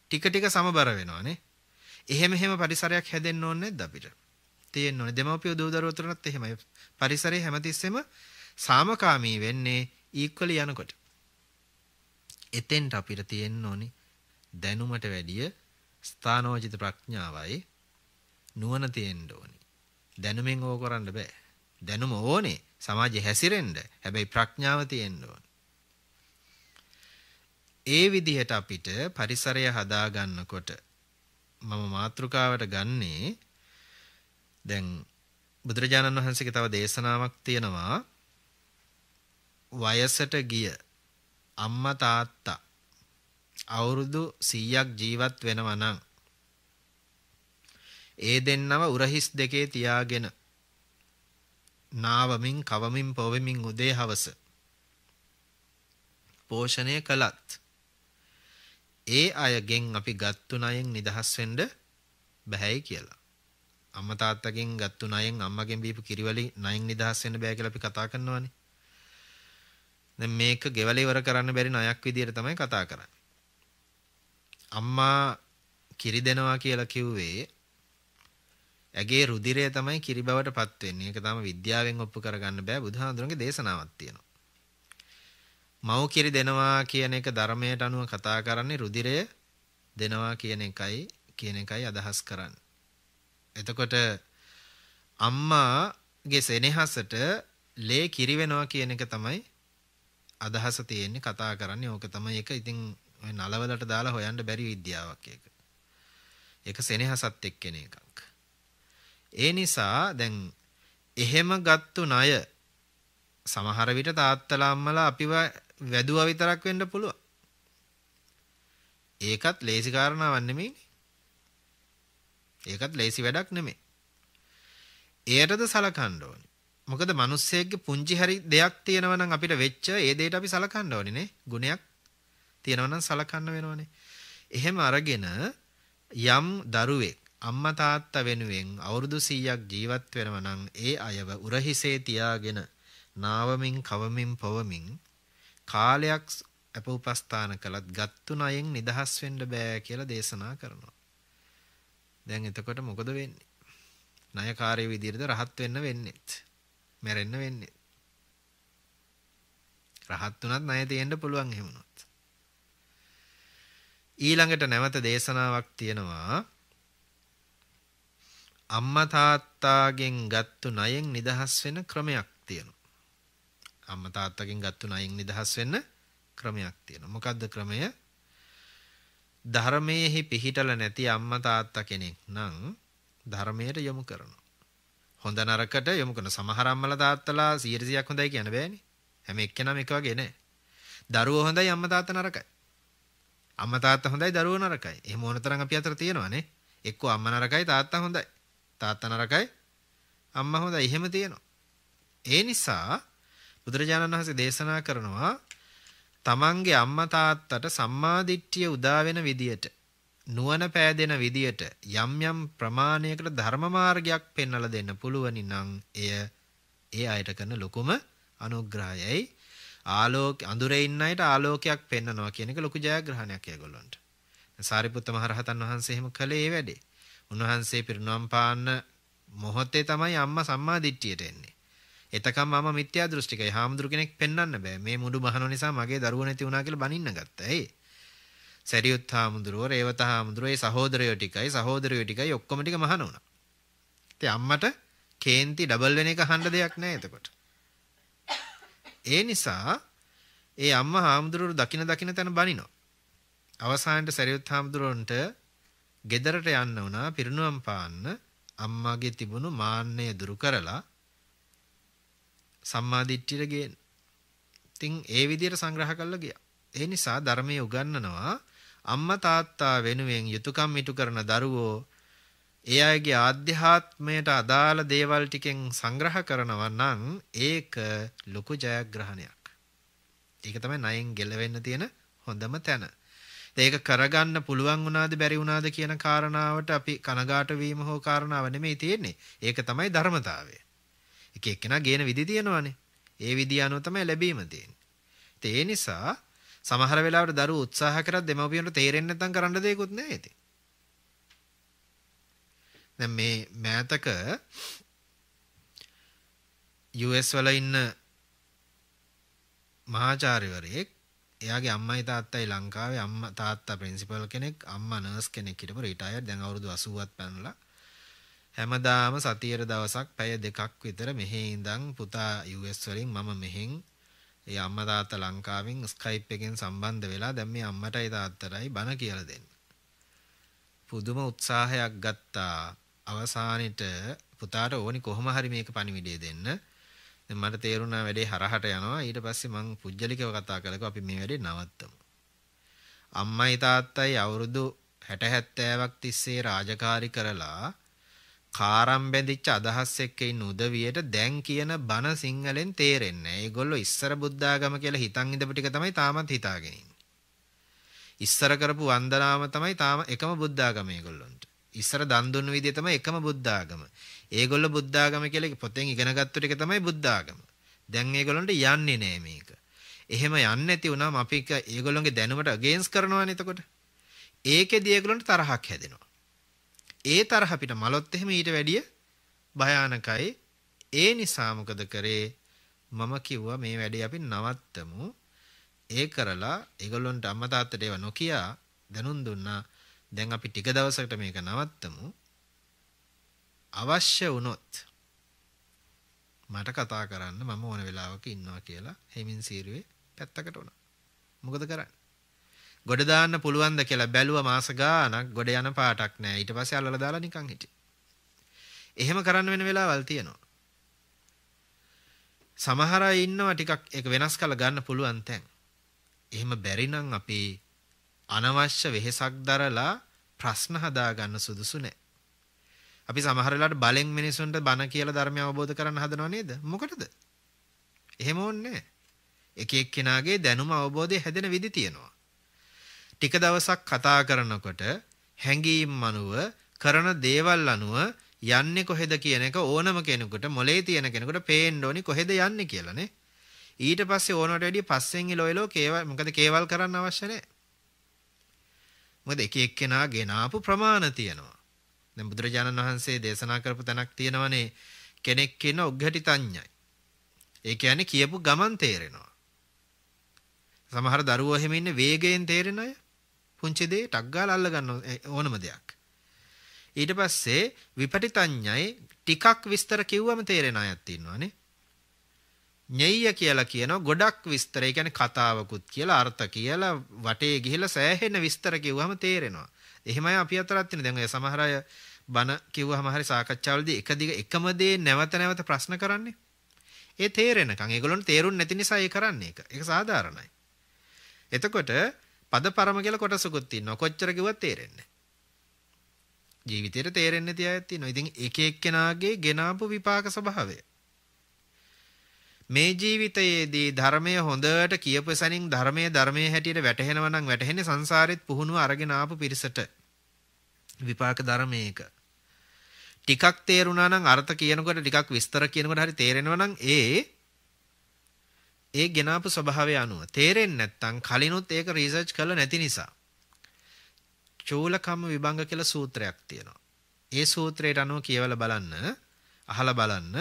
Speaker 1: ටික ටික සමබර වෙනවානේ. එහෙම එහෙම පරිසරයක් හැදෙන්න ඕනේ නැද්ද අපිට? තියෙන්න ඕනේ. දෙමව්පිය දූ දරුවෝ අතරත් එහෙමයි. පරිසරය හැමතිස්සෙම සාමකාමී වෙන්නේ ඊක්වලි යනකොට. එතෙන්ට අපිට තියෙන්න ඕනි දැනුමට වැඩිය ස්ථානෝචිත ප්‍රඥාවයි නුවණ තියෙන්න ඕනි. දැනුමෙන් ඕක කරන්න බෑ. දැනුම ඕනේ සමාජයේ හැසිරෙන්න. හැබැයි ප්‍රඥාව තියෙන්න ඕනේ. ඒ විදිහට අපිට පරිසරය හදා ගන්නකොට මම මාතෘකාවට ගන්නේ දැන් බුදුරජාණන් වහන්සේගේ තව දේශනාවක් තියෙනවා වයසට ගිය අම්මා තාත්තා අවුරුදු 100ක් ජීවත් වෙනවා නම් ඒ දෙන්නව උරහිස් දෙකේ තියාගෙන නාවමින් කවමින් පොවෙමින් උදේ හවස පෝෂණය කළත් ඒ අයගෙන් අපි ගත්තු ණයෙන් නිදහස් වෙන්න බෑයි කියලා. අම්මා තාත්තගෙන් ගත්තු ණයෙන් අම්මගෙන් බීපු කිරිවලි ණයෙන් නිදහස් වෙන්න බෑ කියලා අපි කතා කරනවානේ. දැන් මේක ගෙවල ඉවර කරන්න බැරි ණයක් විදියට තමයි කතා කරන්නේ. අම්මා කිරි දෙනවා කියලා කිව්වේ ඇගේ රුධිරය තමයි කිරි බවට පත් වෙන්නේ. ඒක තමයි විද්‍යාවෙන් ඔප්පු කරගන්න බෑ බුදුහාඳුරන්ගේ දේශනාවක් තියෙනවා. මව් කිරි දෙනවා කියන එක ධර්මයට අනුව කතා කරන්නේ රුධිරය දෙනවා කියන එකයි කියන එකයි අදහස් කරන්නේ. එතකොට අම්මාගේ සෙනෙහසට ලේ කිරි වෙනවා කියන එක තමයි අදහස තියෙන්නේ කතා කරන්නේ ඕක තමයි එක ඉතින් ඔය නලවලට දාලා හොයන්න බැරි විද්‍යාවක් ඒක. ඒක සෙනෙහසත් එක්කෙන එකක්. ඒ නිසා දැන් එහෙම ගත්තු ණය සමහර විට තාත්තලා අම්මලා අපිව වැදුවා විතරක් වෙන්න පුළුවන්. ඒකත් ලේසි කාරණාවක් නෙමෙයිනේ. ඒකත් ලේසි වැඩක් නෙමෙයි. එයටද සලකන්න ඕනේ. මොකද මිනිස්සෙක්ගේ පුංචි හරි දෙයක් තියෙනවා නම් අපිට වෙච්ච ඒ දෙයට අපි සලකන්න ඕනේ නේ. ගුණයක් තියෙනවා නම් සලකන්න වෙනවනේ. එහෙම අරගෙන යම් දරුවෙක් අම්මා තාත්තා වෙනුවෙන් අවුරුදු 100ක් ජීවත් වෙනවා නම් ඒ අයව උරහිසේ තියාගෙන නාවමින් කවමින් පවමින් කාලයක් අප උපස්ථාන කළත් ගත්තු ණයෙන් නිදහස් වෙන්න බෑ කියලා දේශනා කරනවා. දැන් එතකොට මොකද වෙන්නේ? ණයකාරී විදිහට රහත් වෙන්න වෙන්නේත්. මැරෙන්න වෙන්නේ. රහත් උනත් ණය තියෙන්න පුළුවන් එහෙම උනොත්. ඊළඟට නැවත දේශනාවක් තියෙනවා අම්මා තාත්තාගෙන් ගත්තු ණයෙන් නිදහස් වෙන ක්‍රමයක් තියෙනවා. අම්මා තාත්තගෙන් ගත්තු ණයෙන් නිදහස් වෙන්න ක්‍රමයක් තියෙනවා. මොකද්ද ක්‍රමය? ධර්මයේහි පිහිටල නැති අම්මා තාත්තා කෙනෙක් නම් ධර්මයට යොමු කරනවා. හොඳ නරකට යොමු කරන සමහර අම්මලා තාත්තලා 100%ක් හොඳයි කියන්න බෑනේ. හැම එක්කෙනාම එක වගේ නෑ. දරුවෝ හොඳයි අම්මා තාත්තා නරකයි. අම්මා තාත්තා හොඳයි දරුවෝ නරකයි. එහෙම ඕනතරම් අපි අතර තියෙනවානේ. එක්කෝ අම්මා නරකයි තාත්තා හොඳයි. තාත්තා නරකයි අම්මා හොඳයි. එහෙම තියෙනවා. ඒ නිසා බුදුරජාණන් වහන්සේ දේශනා කරනවා තමන්ගේ අම්මා තාත්තට සම්මාදිට්ඨිය උදා වෙන විදියට නුවණ පෑදෙන විදියට යම් යම් ප්‍රමාණයකට ධර්ම මාර්ගයක් පෙන්වලා දෙන්න පුළුවනි නම් එය ඒ අයට කරන ලොකුම අනුග්‍රහයයි ආලෝක අඳුරේ ඉන්න අයට ආලෝකයක් පෙන්වනවා කියන එක ලොකු ජයග්‍රහණයක් ඒගොල්ලන්ට. සාරිපුත්ත මහරහතන් වහන්සේ එහෙම කළේ ඒ වැඩේ. උන්වහන්සේ පිරිනොම් පාන්න මොහොතේ තමයි අම්මා සම්මා දිට්ඨියට එන්නේ. එතකම් මම මිත්‍යා දෘෂ්ටිකයි. හාමුදුරු කෙනෙක් පෙන්වන්න බෑ. මේ මුඩු මහනෝ නිසා මගේ දරුවෝ නැති වුණා කියලා බනින්න ගත්තා. ඒ සැරියුත් හාමුදුරුවෝ, රේවත හාමුදුරුවෝ, ඒ සහෝදරයෝ ටිකයි, සහෝදරයෝ ටිකයි ඔක්කොම ටික මහන වුණා. ඉතින් අම්මට කේන්ති ඩබල් වෙන එක අහන්න දෙයක් නැහැ එතකොට. ඒ නිසා ඒ අම්මා හාමුදුරුවෝ දකින දකින තැන බනිනවා. අවසානයේ සැරියුත් හාමුදුරුවන්ට ගෙදරට යන්න වුණා පිරිනුවම් පාන්න අම්මාගේ තිබුණු මාන්නය දුරු කරලා සම්මාදිට්ඨියට ගේන්න. ඉතින් ඒ විදිහට සංග්‍රහ කරලා ගියා. ඒ නිසා ධර්මයේ උගන්වනවා අම්මා තාත්තා වෙනුවෙන් යුතුයකම් ඉටු කරන දරුවෝ ඒ අයගේ ආධ්‍යාත්මයට අදාළ දේවල් ටිකෙන් සංග්‍රහ කරනවා නම් ඒක ලොකු ජයග්‍රහණයක්. ඒක තමයි ණයෙන් ගෙලවෙන්න තියෙන හොඳම තැන. ඒක කරගන්න පුළුවන් වුණාද බැරි වුණාද කියන කාරණාවට අපි කනගාට වීම හෝ කාරණාව නෙමෙයි තියෙන්නේ. ඒක තමයි ධර්මතාවය. එක එක්කෙනා ගේන විදි තියෙනවානේ. ඒ විදිය අනුව තමයි ලැබීම තියෙන්නේ. ඒ නිසා සමහර වෙලාවට දරුවෝ උත්සාහ කරත් දෙමව්පියන්ට තේරෙන්නේ නැත්නම් කරන්න දෙයක්වත් නැහැ ඉතින්. දැන් මේ මෑතක US වල ඉන්න මහාචාර්යවරයෙක් එයාගේ අම්මයි තාත්තයි ලංකාවේ අම්මා තාත්තා ප්‍රින්සිපල් කෙනෙක් අම්මා නර්ස් කෙනෙක් හිටපු රිටයර්ඩ් දැන් අවුරුදු 80ක් පැනලා හැමදාම සතියේ දවසක් පැය දෙකක් විතර මෙහි ඉඳන් පුතා US වලින් මම මෙහෙන් ඒ අම්මා තාත්තා ලංකාවෙන් ස්කයිප් එකෙන් සම්බන්ධ වෙලා දැන් මේ අම්මටයි තාත්තටයි බණ කියලා දෙන්න. පුදුම උත්සාහයක් ගත්තා. අවසානෙට පුතාට ඕනි කොහොම හරි මේක පණිවිඩය දෙන්න. දැන් මට තේරුණා වැඩේ හරහට යනවා. ඊට පස්සේ මං පුජ්‍යලිකව කතා කළා අපි මේ වැඩේ නවත්තමු. අම්මයි තාත්තයි අවුරුදු 60 70ක් තිස්සේ රාජකාරි කරලා කාරම් බැඳිච්ච අදහස් එක්ක ඉන්න උදවියට දැන් කියන බන සිංහලෙන් තේරෙන්නේ නැහැ. ඒගොල්ලෝ ඉස්සර බුද්ධාගම කියලා හිතන් ඉඳපු ටික තමයි තාමත් හිතාගෙන ඉන්නේ. ඉස්සර කරපු වන්දනාව තමයි තාම එකම බුද්ධාගම ඒගොල්ලොන්ට. ඉස්සර දන් දුන්න විදිය තමයි එකම බුද්ධාගම. ඒගොල්ලෝ බුද්ධාගම කියලා පොතෙන් ඉගෙනගත්තු ටික තමයි බුද්ධාගම. දැන් ඒගොල්ලන්ට යන්නේ නෑ මේක. එහෙම යන්නේ නැති වුණාම අපි ඒගොල්ලොන්ගේ දැනුමට අගේන්ස් කරනවානේ එතකොට. ඒකෙදී ඒගොල්ලන්ට තරහක් හැදෙනවා. ඒ තරහ අපිට මලොත් එහෙම ඊට වැඩිය භයානකයි. ඒ නිසා මොකද කරේ? මම කිව්වා මේ වැඩේ අපි නවත්තමු. ඒ කරලා ඒගොල්ලොන්ට අම්මා තාත්තට ඒව නොකිය දැනුම් දුන්නා. දැන් අපි ටික දවසකට මේක නවත්තමු. අවශ්‍ය වුණොත් මට කතා කරන්න මම ඕන වෙලාවක ඉන්නවා කියලා හෙමින් සීරුවේ පැත්තකට වුණා. මොකද කරන්නේ? ගොඩ දාන්න පුළුවන්ද කියලා බැලුවා මාස ගාණක් ගොඩ යන පාටක් නැහැ. ඊට පස්සේ අල්ලලා දාලා නිකන් හිටියේ. එහෙම කරන්න වෙන වෙලාවල් තියෙනවා. සමහර අය ඉන්නවා ටිකක් ඒක වෙනස් කරලා ගන්න පුළුවන් තැන්. එහෙම බැරි නම් අපි අනවශ්‍ය වෙහෙසක් දරලා ප්‍රශ්න හදාගන්න සුදුසු නැහැ. අපි සමහර වෙලාවට බලෙන් මිනිසුන්ට බන කියලා ධර්මය අවබෝධ කරන්න හදනව නේද? මොකටද? එහෙම ඕනේ එක එක්කෙනාගේ දැනුම අවබෝධය හැදෙන විදි තියෙනවා. ටික දවසක් කතා කරනකොට හැඟීම් අනුව කරන දේවල් අනුව යන්නේ කොහෙද කියන එක ඕනම කෙනෙකුට මොලේ තියෙන කෙනෙකුට පේන්න ඕනි කොහෙද යන්නේ කියලානේ. ඊට පස්සේ ඕනට වැඩිය පස්සෙන් ඉලොයලෝ කේවල් මොකද කේවල් කරන්න අවශ්‍ය නැහැ. මොකද එක එක්කෙනා ගෙනාපු ප්‍රමාණ තියෙනවා. දැන් බුදුරජාණන් වහන්සේ දේශනා කරපු තැනක් තියෙනවනේ කෙනෙක් කියන ඔග්ගටි තඤ්ඤයි. ඒ කියන්නේ කියපු ගමන් තේරෙනවා. සමහර දරුවෝ එහෙම ඉන්නේ වේගයෙන් තේරෙන අය. පුංචි දේ ටක් ගාලා අල්ල ගන්න ඕනම දෙයක්. ඊට පස්සේ විපටිතඤ්ඤයි ටිකක් විස්තර කිව්වම තේරෙන අයත් ඉන්නවානේ. ඤෙය්‍ය කියලා කියනවා ගොඩක් විස්තර. ඒ කියන්නේ කතාවකුත් කියලා අර්ථ කියලා වටේ ගිහිලා සෑහෙන විස්තර කිව්වම තේරෙනවා. එහෙමයි අපි අතරත් තියෙන. දැන් ඔය සමහර අය බන කිව්වහම හරි සාකච්ඡාවලදී එක දිග එකම දේ නැවත නැවත ප්‍රශ්න කරන්නේ. ඒ තේරෙනකන් ඒගොල්ලොන්ට තේරුන්නේ නැති නිසා ඒ කරන්නේ ඒක. ඒක සාධාරණයි. එතකොට පදපරම කියලා කොටසකුත් තියෙනවා. කොච්චර කිව්වත් තේරෙන්නේ ජීවිතේට තේරෙන්නේ නැති අයත් තියෙනවා. ඉතින් එක එක්කෙනාගේ ගෙනාපු විපාක ස්වභාවය. මේ ජීවිතයේදී ධර්මය හොඳට කියපු සැනින් ධර්මයේ ධර්මයේ හැටියට වැටහෙනවා නම් වැටහෙන්නේ සංසාරෙත් පුහුණුව අරගෙන ආපු පිරිසට. විපාක ධර්මයක. ටිකක් තේරුණා නම් අර්ථ කියනකොට ටිකක් විස්තර කියනකොට හරි තේරෙනවා නම් ඒ ඒ ගෙනාපු ස්වභාවය අනුව තේරෙන්නේ නැත්නම් කලිනුත් ඒක රිසර්ච් කරලා නැති නිසා චූලකම්ම විභංග කියලා සූත්‍රයක් තියෙනවා. ඒ සූත්‍රයට අනුව කියවලා බලන්න, අහලා බලන්න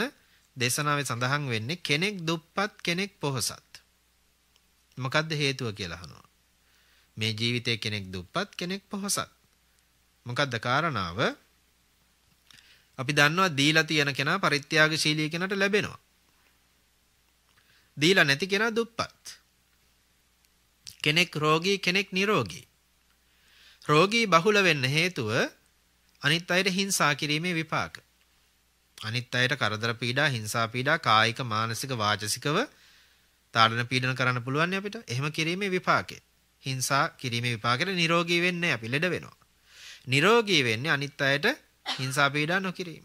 Speaker 1: දේශනාවේ සඳහන් වෙන්නේ කෙනෙක් දුප්පත් කෙනෙක් පොහොසත්. මොකද්ද හේතුව කියලා අහනවා. මේ ජීවිතේ කෙනෙක් දුප්පත් කෙනෙක් පොහොසත්. මොකද්ද කාරණාව? අපි දන්නවා දීලා තියෙන කෙනා පරිත්‍යාගශීලී කෙනාට ලැබෙනවා. දීලා නැති කෙනා දුප්පත්. කෙනෙක් රෝගී කෙනෙක් නිරෝගී. රෝගී බහුල වෙන්න හේතුව අනිත් අයට හිංසා කිරීමේ විපාක. අනිත් අයට කරදර පීඩා, හිංසා පීඩා, කායික, මානසික, වාචසිකව තාඩන පීඩන කරන්න පුළුවන් අපිට. එහෙම කිරීමේ විපාකේ. හිංසා කිරීමේ විපාකෙට නිරෝගී වෙන්නේ අපි ලෙඩ වෙනවා. නිරෝගී වෙන්නේ අනිත් අයට හිංසා පීඩා නොකිරීම.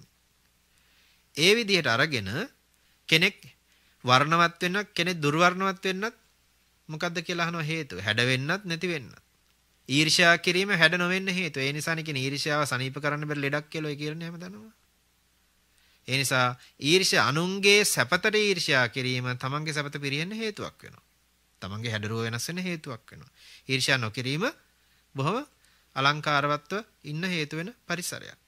Speaker 1: ඒ විදිහට අරගෙන කෙනෙක් වර්ණවත් වෙන්නත් කෙනෙක් දුර්වර්ණවත් වෙන්නත් මොකද්ද කියලා අහනවා හේතුව. හැඩ වෙන්නත් නැති වෙන්නත්. ඊර්ෂ්‍යා කිරීම හැඩ නොවෙන්න හේතුව. ඒ නිසානේ කියන ඊර්ෂ්‍යාව සනීප කරන්න බැරි ලෙඩක් කියලා ඒ කියන්නේ හැමදාම. ඒ නිසා ඊර්ෂ්‍යා අනුන්ගේ සැපතට ඊර්ෂ්‍යා කිරීම තමන්ගේ සැපත පිරියෙන්න හේතුවක් වෙනවා. තමන්ගේ හැඩරුව වෙනස් වෙන හේතුවක් වෙනවා. ඊර්ෂ්‍යා නොකිරීම බොහොම අලංකාරවත්ව ඉන්න හේතු වෙන පරිසරයක්.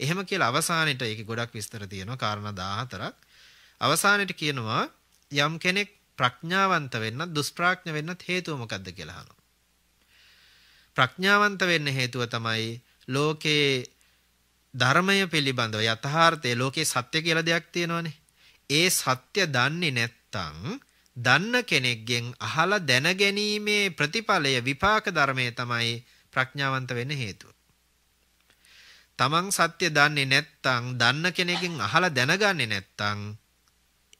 Speaker 1: එහෙම කියලා අවසානෙට ඒකේ ගොඩක් විස්තර තියෙනවා කාරණා 14ක්. අවසානෙට කියනවා යම් කෙනෙක් ප්‍රඥාවන්ත වෙන්නත් දුෂ්ප්‍රඥ වෙන්නත් හේතුව මොකක්ද කියලා අහනවා. ප්‍රඥාවන්ත වෙන්න හේතුව තමයි ලෝකේ ධර්මය පිළිබඳව යථාර්ථයේ ලෝකේ සත්‍ය කියලා දෙයක් තියෙනවනේ. ඒ සත්‍ය දන්නේ නැත්තම් දන්න කෙනෙක්ගෙන් අහලා දැනගැනීමේ ප්‍රතිඵලය විපාක ධර්මයේ තමයි ප්‍රඥාවන්ත වෙන්න හේතුව. තමන් සත්‍ය දන්නේ නැත්තම් දන්න කෙනෙක්ගෙන් අහලා දැනගන්නේ නැත්තම්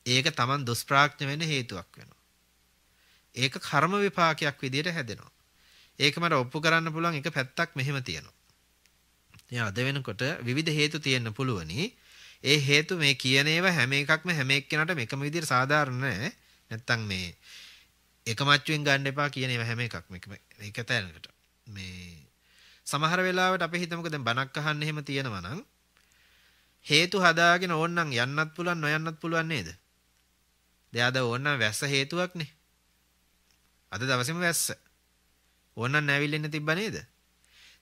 Speaker 1: ඒක තමන් දුෂ්ප්‍රඥ වෙන්න හේතුවක් වෙනවා. ඒක කර්ම විපාකයක් විදියට හැදෙනවා. ඒක මට ඔප්පු කරන්න පුළුවන් එක පැත්තක් මෙහෙම තියෙනවා. ඉතින් අද වෙනකොට විවිධ හේතු තියෙන්න පුළුවනි. ඒ හේතු මේ කියන ඒවා හැම එකක්ම හැම එක්කෙනාටම එකම විදිහට සාධාරණ නැහැ. නැත්තම් මේ එක මච්චුවෙන් ගන්න එපා කියන ඒවා හැම එකක්ම එක තැනකට. මේ සමහර වෙලාවට අපි හිතමුකෝ දැන් බණක් අහන්න එහෙම තියෙනවා නම් හේතු හදාගෙන ඕන්නම් යන්නත් පුළුවන් නොයන්නත් පුළුවන් නේද? දැන් අද ඕන්නම් වැස්ස හේතුවක්නේ. අද දවසේම වැස්ස. ඕන්නම් නැවිලෙන්න තිබ්බ නේද?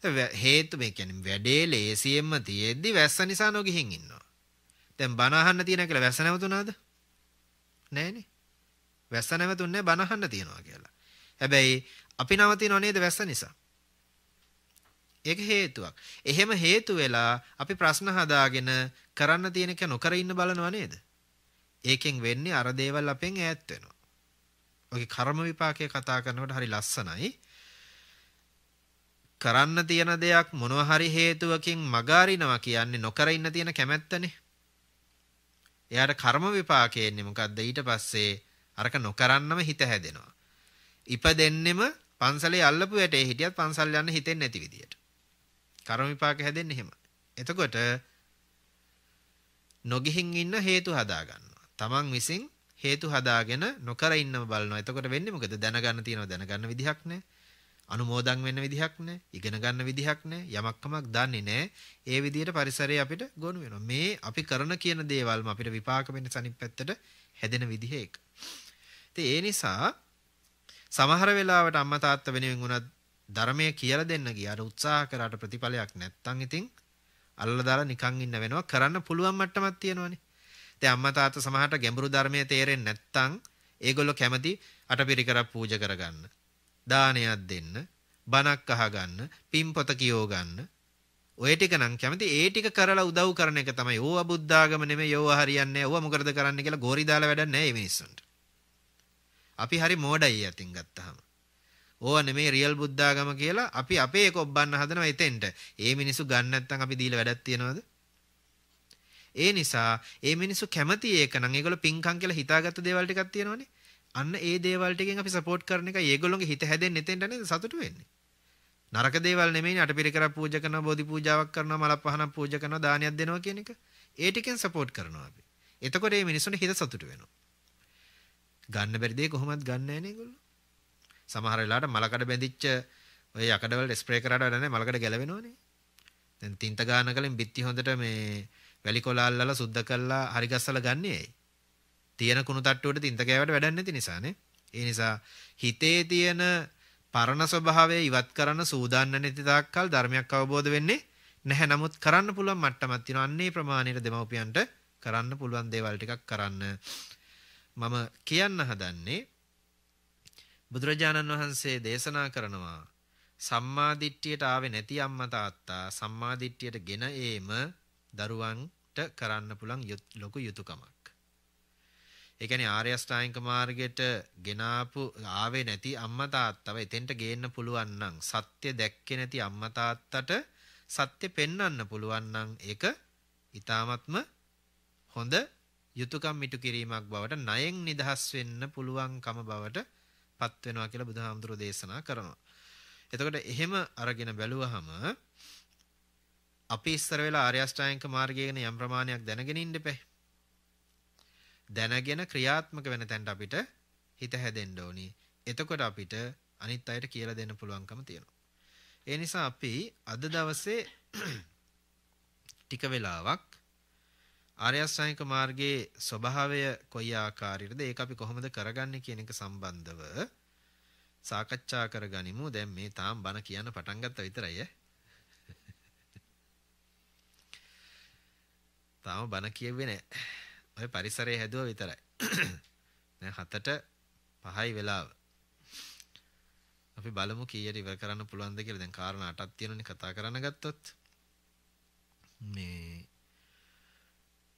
Speaker 1: හේතු මේ කියන්නේ වැඩේ ලේසියෙන්ම තියෙද්දි වැස්ස නිසා නොගිහින් ඉන්නවා. දැන් බණ අහන්න තියෙන කියලා වැස්ස නැවතුණාද? නෑනේ. වැස්ස නැවතුන්නේ බණ අහන්න තියනවා කියලා. හැබැයි අපි නවතිනව නේද වැස්ස නිසා? ඒක හේතුවක්. එහෙම හේතු වෙලා අපි ප්‍රශ්න හදාගෙන කරන්න තියෙන එක නොකර ඉන්න බලනව නේද? ඒකෙන් වෙන්නේ අර දේවල් අපෙන් ඈත් වෙනවා. ඔගේ කර්ම විපාකයේ කතා කරනකොට හරි ලස්සනයි. කරන්න තියෙන දෙයක් මොනවා හරි හේතුවකින් මගාරිනවා කියන්නේ නොකර ඉන්න තියෙන කැමැත්තනේ. එයාට කර්ම විපාකේ එන්නේ මොකද්ද ඊට පස්සේ අරක නොකරන්නම හිත හැදෙනවා. ඉපදෙන්නෙම පන්සලේ අල්ලපු වැටේ හිටියත් පන්සල් යන්න හිතෙන්නේ නැති විදියට. කර්ම විපාක හැදෙන්නේ එහෙම. එතකොට නොගිහින් ඉන්න හේතු හදා ගන්නවා. Taman විසින් හේතු හදාගෙන නොකර ඉන්නම බලනවා. එතකොට වෙන්නේ මොකද? දැනගන්න තියෙනවා දැනගන්න විදිහක් නැහැ. අනුමෝදන් වෙන්න විදිහක් නැහැ. ඉගෙන ගන්න විදිහක් නැහැ. යමක් කමක් දන්නේ නැහැ. ඒ විදිහට පරිසරය අපිට ගොනු වෙනවා. මේ අපි කරන කියන දේවල්ම අපිට විපාක වෙන්න සනින් පැත්තට හැදෙන විදිහ ඒක. ඉතින් ඒ නිසා සමහර වෙලාවට අම්මා තාත්තා වෙනුවෙන් උනත් ධර්මය කියලා දෙන්න ගියාට උත්සාහ කරාට ප්‍රතිඵලයක් නැත්තම් ඉතින් අල්ලලා දාලා නිකන් ඉන්න වෙනවා. කරන්න පුළුවන් මට්ටමක් තියෙනවනේ. දැන් අම්මා තාත්තා සමහරට ගැඹුරු ධර්මයේ තේරෙන්නේ නැත්තම් ඒගොල්ලෝ කැමති අටපිරිකරක් පූජා කරගන්න. දානයක් දෙන්න, බණක් අහගන්න, පින්පොත කියෝ ගන්න. ඔය ටික නම් කැමති ඒ ටික කරලා උදව් කරන එක තමයි. ඕවා බුද්ධාගම නෙමෙයි ඕවා හරියන්නේ නැහැ. ඕවා මොකටද කරන්නේ කියලා ගෝරි දාලා වැඩක් නැහැ මේ මිනිස්සුන්ට. අපි හරි මෝඩයි යතින් ගත්තාම. ඕවා නෙමෙයි රියල් බුද්ධාගම කියලා අපි අපේ එක ඔබ්බන්න හදනවා එතෙන්ට. ඒ මිනිස්සු ගන්න නැත්නම් අපි දීලා වැඩක් තියනවද? ඒ නිසා ඒ මිනිස්සු කැමති ඒක නම් ඒගොල්ලෝ පින්කම් කියලා හිතාගත්ත දේවල් ටිකක් තියෙනවනේ. අන්න ඒ දේවල් ටිකෙන් අපි සපෝට් කරන එක ඒගොල්ලොන්ගේ හිත හැදෙන්නේ එතෙන්ට නේද සතුටු වෙන්නේ. නරක දේවල් නෙමෙයිනේ අටපිරිකර පූජා කරනවා බෝධි පූජාවක් කරනවා මල පහනක් පූජා කරනවා දානයක් දෙනවා කියන එක. ඒ ටිකෙන් සපෝට් කරනවා අපි. එතකොට මේ මිනිස්සුන්ට හිත සතුටු වෙනවා. ගන්න බැරි දේ කොහොමවත් ගන්න නැහැ නේ ඒගොල්ලෝ. සමහර වෙලාවට මලකඩ බැඳිච්ච ඔය යකඩවල ස්ප්‍රේ කරාට වැඩ නැහැ මලකඩ ගැලවෙනවනේ. දැන් තින්ත ගාන කලින් බිත්ති හොඳට මේ වැලි කොළ අල්ලලා සුද්ධ කරලා හරි ගස්සලා ගන්නේ ඇයි? තියෙන කුණු තට්ටුවට තින්ත කෑවට වැඩක් නැති නිසානේ. ඒ නිසා හිතේ තියෙන පරණ ස්වභාවය ඉවත් කරන්න සූදාන්න නැති තාක්කල් ධර්මයක් අවබෝධ වෙන්නේ නැහැ. නමුත් කරන්න පුළුවන් මට්ටමක් තියෙනවා. අන්නේ ප්‍රමාණයට දෙමව්පියන්ට කරන්න පුළුවන් දේවල් ටිකක් කරන්න. මම කියන්න හදන්නේ බුදුරජාණන් වහන්සේ දේශනා කරනවා සම්මාදිට්ඨියට ආවේ නැති අම්මා තාත්තා සම්මාදිට්ඨියට ගෙන ඒම දරුවන්ට කරන්න පුළුවන් ලොකු යුතුයකමක්. ඒ කියන්නේ ආර්ය අෂ්ටාංගික මාර්ගයට ගෙනාපු ආවේ නැති අම්මා තාත්තව එතෙන්ට ගේන්න පුළුවන් නම් සත්‍ය දැක්කේ නැති අම්මා තාත්තට සත්‍ය පෙන්වන්න පුළුවන් නම් ඒක ඊ타මත්ම හොඳ යුතුයකම් මිටු කිරීමක් බවට ණයෙන් නිදහස් වෙන්න පුළුවන්කම බවට පත් වෙනවා කියලා බුදුහාමුදුරෝ දේශනා කරනවා. එතකොට එහෙම අරගෙන බැලුවහම අපි ඉස්සර වෙලා ආර්ය අෂ්ටාංගික මාර්ගය ගැන යම් ප්‍රමාණයක් දැනගෙන ඉන්න එපේ. දැනගෙන ක්‍රියාත්මක වෙන තැනට අපිට හිත හැදෙන්න ඕනි. එතකොට අපිට අනිත් අයට කියලා දෙන්න පුළුවන්කම තියෙනවා. ඒ නිසා අපි අද දවසේ [clears throat] ටික වෙලාවක් ආර්ය අෂ්ටාංගික මාර්ගයේ ස්වභාවය කොයි ආකාරයටද ඒක අපි කොහොමද කරගන්නේ කියන එක සම්බන්ධව සාකච්ඡා කරගනිමු. දැන් මේ තාම බණ කියන්න පටන් ගත්තා විතරයි ඈ. [laughs] තාම බණ කියෙව්වේ නැහැ. ඔය පරිසරය හැදුවා විතරයි. [clears throat] දැන් හතට පහයි වෙලාව. අපි බලමු කීයට ඉවර කරන්න පුළුවන්ද කියලා. දැන් කාරණා 8ක් තියෙනනේ කතා කරන්න ගත්තොත්. මේ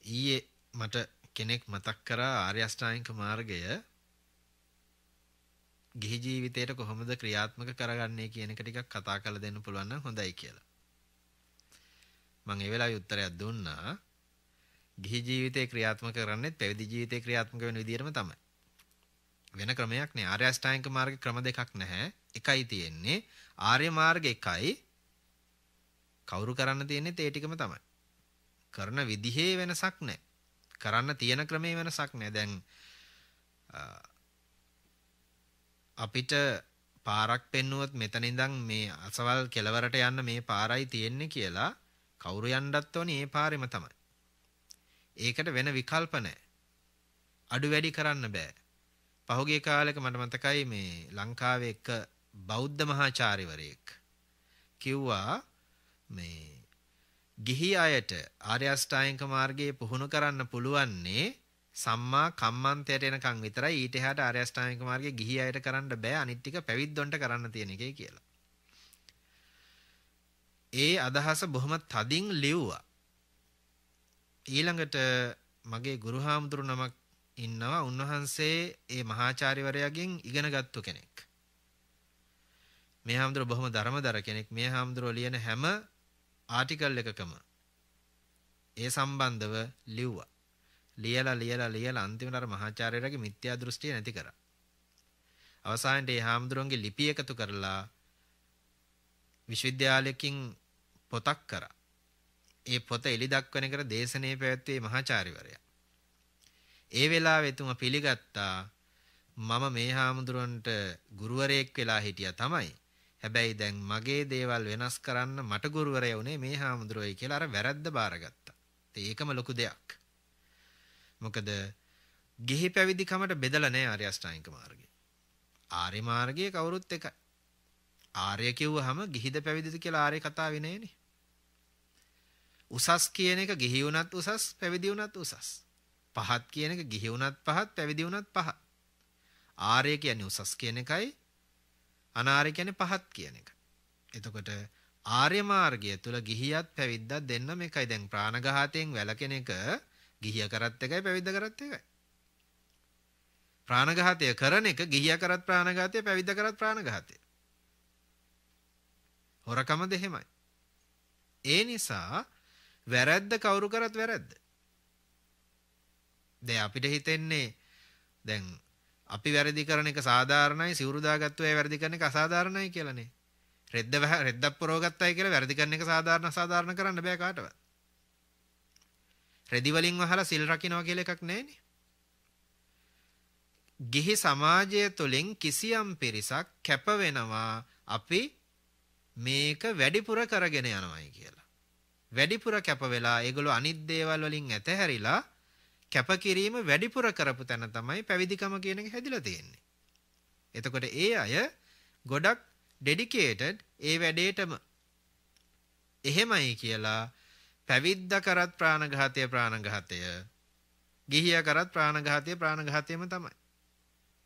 Speaker 1: ඊයේ මට කෙනෙක් මතක් කරා ආර්ය අෂ්ටාංගික මාර්ගය ගිහි ජීවිතයට කොහොමද ක්‍රියාත්මක කරගන්නේ කියන එක ටිකක් කතා කරලා දෙන්න පුළුවන් නම් හොඳයි කියලා. මම ඒ වෙලාවේ උත්තරයක් දුන්නා. ගිහි ජීවිතේ ක්‍රියාත්මක කරන්නේත් පැවිදි ජීවිතේ ක්‍රියාත්මක වෙන විදිහටම තමයි. වෙන ක්‍රමයක් නෑ. ආර්ය අෂ්ටාංගික මාර්ග ක්‍රම දෙකක් නැහැ. එකයි තියෙන්නේ. ආර්ය මාර්ග එකයි. කවුරු කරන්න තියෙන්නේ ඒ ටිකම තමයි. කරන විදිහේ වෙනසක් නැහැ. කරන්න තියෙන ක්‍රමේ වෙනසක් නැහැ. දැන් අපිට පාරක් පෙන්නුවොත් මෙතන ඉඳන් මේ අසවල් කෙළවරට යන්න මේ පාරයි තියෙන්නේ කියලා කවුරු යන්නත් ඕනේ ඒ පාරෙම තමයි. ඒකට වෙන විකල්ප නැහැ. අඩු වැඩි කරන්න බෑ. පහුගිය කාලෙක මට මතකයි මේ ලංකාවේ එක බෞද්ධ මහාචාර්යවරයෙක් කිව්වා මේ ගිහි අයට ආර්ය අෂ්ටාංගික මාර්ගයේ පුහුණු කරන්න පුළුවන්නේ සම්මා කම්මන්තයට එනකන් විතරයි ඊට එහාට ආර්ය අෂ්ටාංගික මාර්ගයේ ගිහි අයට කරන්න බෑ අනිත් ටික පැවිද්දොන්ට කරන්න තියෙන එකයි කියලා. ඒ අදහස බොහොම තදින් ලිව්වා. ඊළඟට මගේ ගුරුහාමුදුරු නමක් ඉන්නවා උන්වහන්සේ ඒ මහාචාර්යවරයාගෙන් ඉගෙනගත්තු කෙනෙක්. මේ හාමුදුරුව බොහොම ධර්මදර කෙනෙක්. මේ හාමුදුරුව ලියන හැම ආටිකල් එකකම ඒ සම්බන්ධව ලිව්වා. ලියලා ලියලා ලියලා අන්තිමට අර මහාචාර්යරගේ මිත්‍යා දෘෂ්ටිය නැති කරා. අවසානයේ ඒ හාමුදුරුවන්ගේ ලිපි එකතු කරලා විශ්වවිද්‍යාලයකින් පොතක් කරා. ඒ පොත එලි දක්වන කර දේශනේ පැවැත්වුවේ මහාචාර්යවරයා. ඒ වෙලාවේ එතුමා පිළිගත්තා මම මේ හාමුදුරන්ට ගුරුවරයෙක් වෙලා හිටියා තමයි. හැබැයි දැන් මගේ දේවල් වෙනස් කරන්න මට ගුරුවරයා උනේ මේ හාමුදුරුවයි කියලා අර වැරද්ද බාරගත්තා. ඒකම ලොකු දෙයක්. මොකද ගිහි පැවිදි කමට බෙදලා නැහැ ආර්ය අෂ්ටාංගික මාර්ගය. ආර්ය මාර්ගයේ කවුරුත් එකයි. ආර්ය කිව්වහම ගිහිද පැවිදිද කියලා ආර්ය කතාවේ නෑනේ. උසස් කියන එක ගිහි වුණත් උසස් පැවිදි වුණත් උසස්. පහත් කියන එක ගිහි වුණත් පහත් පැවිදි වුණත් පහත්. ආර්ය කියන්නේ උසස් කියන එකයි අනාර්ය කියන්නේ පහත් කියන එක. එතකොට ආර්ය මාර්ගය තුල ගිහියත් පැවිද්දත් දෙන්නම එකයි. දැන් ප්‍රාණඝාතයෙන් වැළකෙන එක ගිහිය කරත් එකයි පැවිද්ද කරත් එකයි. ප්‍රාණඝාතය කරන එක ගිහිය කරත් ප්‍රාණඝාතය පැවිද්ද කරත් ප්‍රාණඝාතය. හොරකම දෙහෙමයි. ඒ නිසා වැරද්ද කවුරු කරත් වැරද්ද. දැන් අපිට හිතෙන්නේ දැන් අපි වැරදි කරන එක සාධාරණයි සිවුරු දාගත්තු අය වැරදි කරන එක අසාධාරණයි කියලානේ. රෙද්ද රෙද්දක් පරව ගත්තයි කියලා වැරදි කරන එක සාධාරණ අසාධාරණ කරන්න බෑ කාටවත්. රෙදි වලින් වහලා සිල් රකින්නවා කියලා එකක් නැහැනේ. ගිහි සමාජය තුළින් කිසියම් පිරිසක් කැප වෙනවා අපි මේක වැඩිපුර කරගෙන යනවායි කියලා. වැඩිපුර කැප වෙලා ඒගොල්ලෝ අනිත් දේවල් වලින් ඇතහැරිලා කැපකිරීම වැඩිපුර කරපු තැන තමයි පැවිදිකම කියන එක හැදිලා තියෙන්නේ. එතකොට ඒ අය ගොඩක් ඩෙඩිකේටඩ් ඒ වැඩේටම එහෙමයි කියලා පැවිද්ද කරත් ප්‍රාණඝාතය ප්‍රාණඝාතය ගිහිය කරත් ප්‍රාණඝාතය ප්‍රාණඝාතයම තමයි.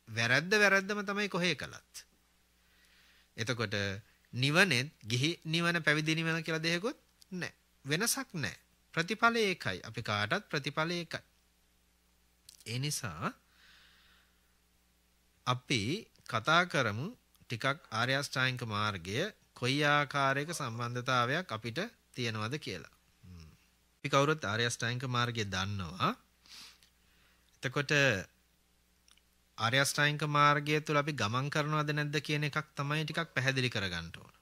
Speaker 1: වැරද්ද වැරද්දම තමයි කොහේ කළත්. එතකොට නිවනෙත් ගිහි නිවන පැවිදි නිවන කියලා දෙයක්වත් නැහැ. වෙනසක් නැහැ ප්‍රතිඵලය ඒකයි. අපි කාටත් ප්‍රතිඵලය ඒකයි. ඒ නිසා අපි කතා කරමු ටිකක් ආර්ය අෂ්ටාංගික මාර්ගය කොයි ආකාරයක සම්බන්ධතාවයක් අපිට තියෙනවද කියලා. අපි කවුරුත් ආර්ය අෂ්ටාංගික මාර්ගය දන්නවා. එතකොට ආර්ය අෂ්ටාංගික මාර්ගය තුල අපි ගමන් කරනවද නැද්ද කියන එකක් තමයි ටිකක් පැහැදිලි කරගන්න ඕන.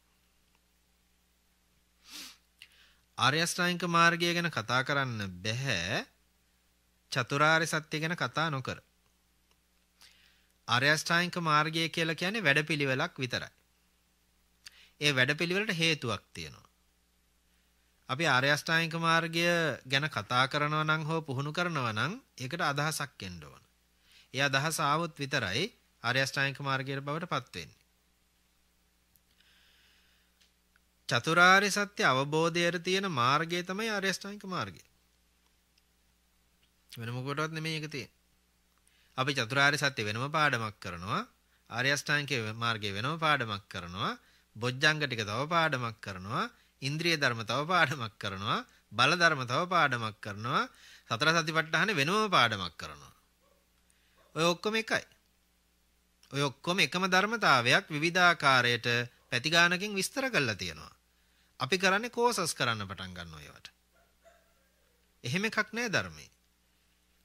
Speaker 1: ආර්ය අෂ්ටාංගික මාර්ගය ගැන කතා කරන්න බෑ චතුරාර්ය සත්‍ය ගැන කතා නොකර. ආර්ය අෂ්ටාංගික මාර්ගය කියලා කියන්නේ වැඩපිළිවෙලක් විතරයි. ඒ වැඩපිළිවෙලට හේතුවක් තියෙනවා. අපි ආර්ය අෂ්ටාංගික මාර්ගය ගැන කතා කරනවා නම් හෝ පුහුණු කරනවා නම් ඒකට අදහසක් එන්න ඕන. ඒ අදහස ආවොත් විතරයි ආර්ය අෂ්ටාංගික මාර්ගයට බවට පත් වෙන්නේ. චතුරාර්ය සත්‍ය අවබෝධයට තියෙන මාර්ගය තමයි ආර්ය අෂ්ටාංගික මාර්ගය. වෙන මොකටවත් නෙමෙයි ඒක තියෙන්නේ. අපි චතුරාර්ය සත්‍ය වෙනම පාඩමක් කරනවා. ආර්ය අෂ්ටාංගික මාර්ගය වෙනම පාඩමක් කරනවා. බොජ්ජංග ටික තව පාඩමක් කරනවා. ඉන්ද්‍රිය ධර්ම තව පාඩමක් කරනවා. බල ධර්ම තව පාඩමක් කරනවා. සතර සතිපට්ඨාන වෙනම පාඩමක් කරනවා. ඔය ඔක්කොම එකයි. ඔය ඔක්කොම එකම ධර්මතාවයක් විවිධාකාරයට පැතිගානකින් විස්තර කරලා තියෙනවා. අපි කරන්නේ කෝසස් කරන්න පටන් ගන්නවා ඒවට. එහෙම එකක් නෑ ධර්මයේ.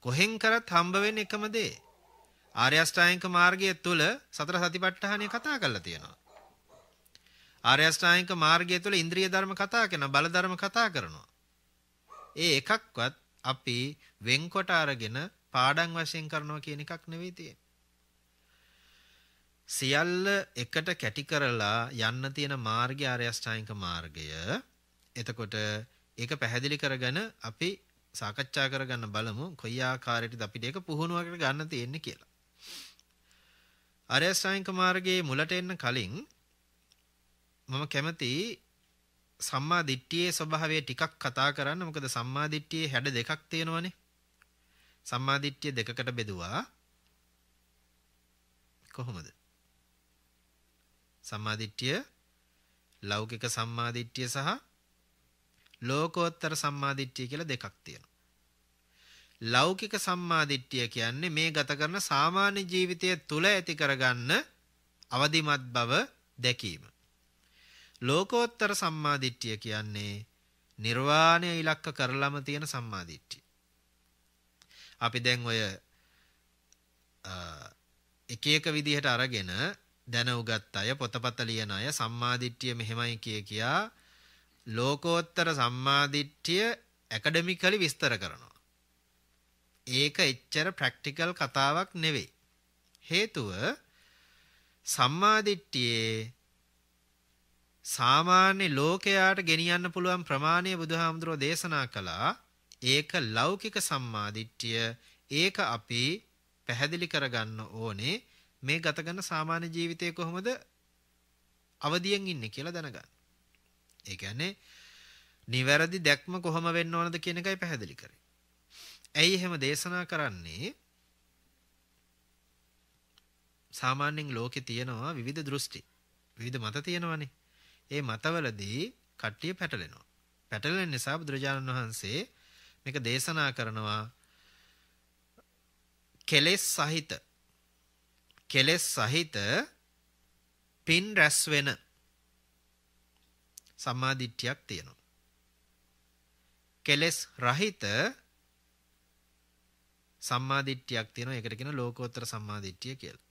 Speaker 1: කොහෙන් කරත් හම්බ වෙන්නේ එකම දේ. ආර්ය අෂ්ටාංගික මාර්ගය තුල සතර සතිපට්ඨානය කතා කරලා තියෙනවා. ආර්ය අෂ්ටාංගික මාර්ගය තුල ඉන්ද්‍රිය ධර්ම කතා කරනවා, බල ධර්ම කතා කරනවා. ඒ එකක්වත් අපි වෙන්කොට අරගෙන පාඩම් වශයෙන් කරනවා කියන එකක් නෙවෙයි තියෙන්නේ. සියල්ල එකට කැටි කරලා යන්න තියෙන මාර්ගය ආර්ය අෂ්ටාංගික මාර්ගය. එතකොට ඒක පැහැදිලි කරගෙන අපි සාකච්ඡා කරගන්න බලමු කොයි ආකාරයටද අපිට ඒක පුහුණුවකට ගන්න තියෙන්නේ කියලා. ආර්ය අෂ්ටාංගික මාර්ගයේ මුලට එන්න කලින් මම කැමති සම්මා දිට්ඨියේ ස්වභාවය ටිකක් කතා කරන්න. මොකද සම්මා දිට්ඨියේ හැඩ දෙකක් තියෙනවනේ. සම්මා දිට්ඨිය දෙකකට බෙදුවා. කොහොමද? සම්මාදිට්ඨිය ලෞකික සම්මාදිට්ඨිය සහ ලෝකෝත්තර සම්මාදිට්ඨිය කියලා දෙකක් තියෙනවා. ලෞකික සම්මාදිට්ඨිය කියන්නේ මේ ගත කරන සාමාන්‍ය ජීවිතය තුළ ඇති කරගන්න අවදිමත් බව දැකීම. ලෝකෝත්තර සම්මාදිට්ඨිය කියන්නේ නිර්වාණය ඉලක්ක කරලම තියෙන සම්මාදිට්ඨිය. අපි දැන් ඔය එක එක විදිහට අරගෙන දැන උගත් අය පොතපත ලියන අය සම්මාදිට්ඨිය මෙහෙමයි කිය කියා ලෝකෝත්තර සම්මාදිට්ඨිය ඇකඩමිකලි විස්තර කරනවා. ඒක එච්චර ප්‍රැක්ටිකල් කතාවක් නෙවෙයි. හේතුව සම්මාදිට්ඨියේ සාමාන්‍ය ලෝකයාට ගෙනියන්න පුළුවන් ප්‍රමාණය බුදුහාමුදුරෝ දේශනා කළා. ඒක ලෞකික සම්මාදිට්ඨිය. ඒක අපි පැහැදිලි කරගන්න ඕනේ. මේ ගත කරන සාමාන්‍ය ජීවිතය කොහොමද අවදියෙන් ඉන්නේ කියලා දැනගන්න. ඒ කියන්නේ නිවැරදි දැක්ම කොහොම වෙන්න ඕනද කියන එකයි පැහැදිලි කරේ. ඇයි එහෙම දේශනා කරන්නේ? සාමාන්‍යයෙන් ලෝකේ තියෙනවා විවිධ දෘෂ්ටි. විවිධ මත තියෙනවානේ. ඒ මතවලදී කට්ටිය පැටලෙනවා. පැටලෙන නිසා බුදුරජාණන් වහන්සේ මේක දේශනා කරනවා කෙලෙස් සහිත කෙලෙස් සහිත පින් රැස් වෙන සම්මාදිට්ඨියක් තියෙනවා. කෙලෙස් රහිත සම්මාදිට්ඨියක් තියෙනවා. ඒකට කියන ලෝකෝත්තර සම්මාදිට්ඨිය කියලා.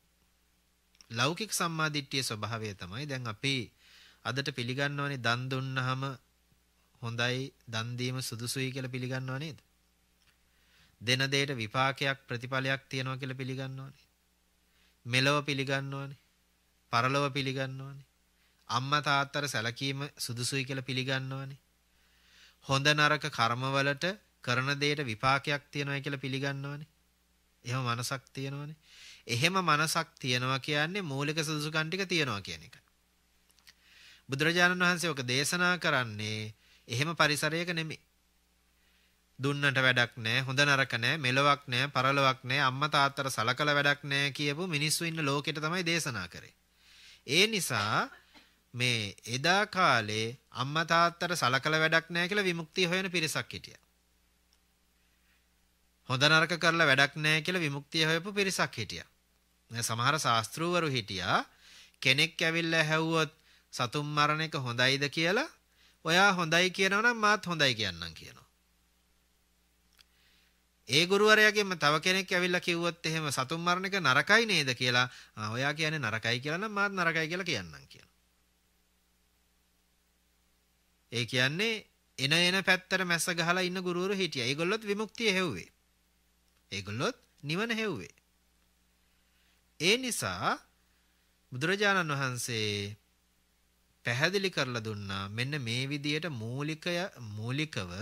Speaker 1: ලෞකික සම්මාදිට්ඨියේ ස්වභාවය තමයි දැන් අපි අදට පිළිගන්නවනේ දන් දුන්නාම හොඳයි දන් දීම සුදුසුයි කියලා පිළිගන්නව නේද? දෙන දෙයට විපාකයක් ප්‍රතිඵලයක් තියෙනවා කියලා පිළිගන්නවනේ. මෙලව පිළිගන්නවනේ. පරලොව පිළිගන්නවනේ. අම්මා තාත්තට සැලකීම සුදුසුයි කියලා පිළිගන්නවනේ. හොඳ නරක කර්මවලට කරන දෙයට විපාකයක් තියෙනවා කියලා පිළිගන්නවනේ. එහෙම මනසක් තියෙනවනේ. එහෙම මනසක් තියෙනවා කියන්නේ මූලික සුදුසුකම් ටික තියෙනවා කියන එක. බුදුරජාණන් වහන්සේ ඔක දේශනා කරන්නේ එහෙම පරිසරයක නෙමෙයි. දුන්නට වැඩක් නැහැ හොඳ නරක නැහැ මෙලොවක් නැහැ පරලොවක් නැහැ අම්මා තාත්තට සලකලා වැඩක් නැහැ කියපු මිනිස්සු ඉන්න ලෝකෙට තමයි දේශනා කරේ. ඒ නිසා මේ එදා කාලේ අම්මා තාත්තට සලකලා වැඩක් නැහැ කියලා විමුක්තිය හොයන පිරිසක් හිටියා. හොඳ නරක කරලා වැඩක් නැහැ කියලා විමුක්තිය හොයපු පිරිසක් හිටියා. සමහර ශාස්ත්‍රූවරු හිටියා කෙනෙක් ඇවිල්ලා හැව්වොත් සතුම් මරණ එක හොඳයිද කියලා ඔයා හොඳයි කියනවා නම් මාත් හොඳයි කියන්නම් කියනවා. ඒ ගුරුවරයාගෙන්ම තව කෙනෙක් ඇවිල්ලා කිව්වොත් එහෙම සතුම් මරණ එක නරකයි නේද කියලා ආ ඔයා කියන්නේ නරකයි කියලා නම් මාත් නරකයි කියලා කියන්නම් කියනවා. ඒ කියන්නේ එන එන පැත්තට මැස්ස ගහලා ඉන්න ගුරුවරු හිටියා. ඒගොල්ලොත් විමුක්තිය හෙව්වේ. ඒගොල්ලොත් නිවන හෙව්වේ. ඒ නිසා බුදුරජාණන් වහන්සේ පැහැදිලි කරලා දුන්නා මෙන්න මේ විදියට මූලිකය මූලිකව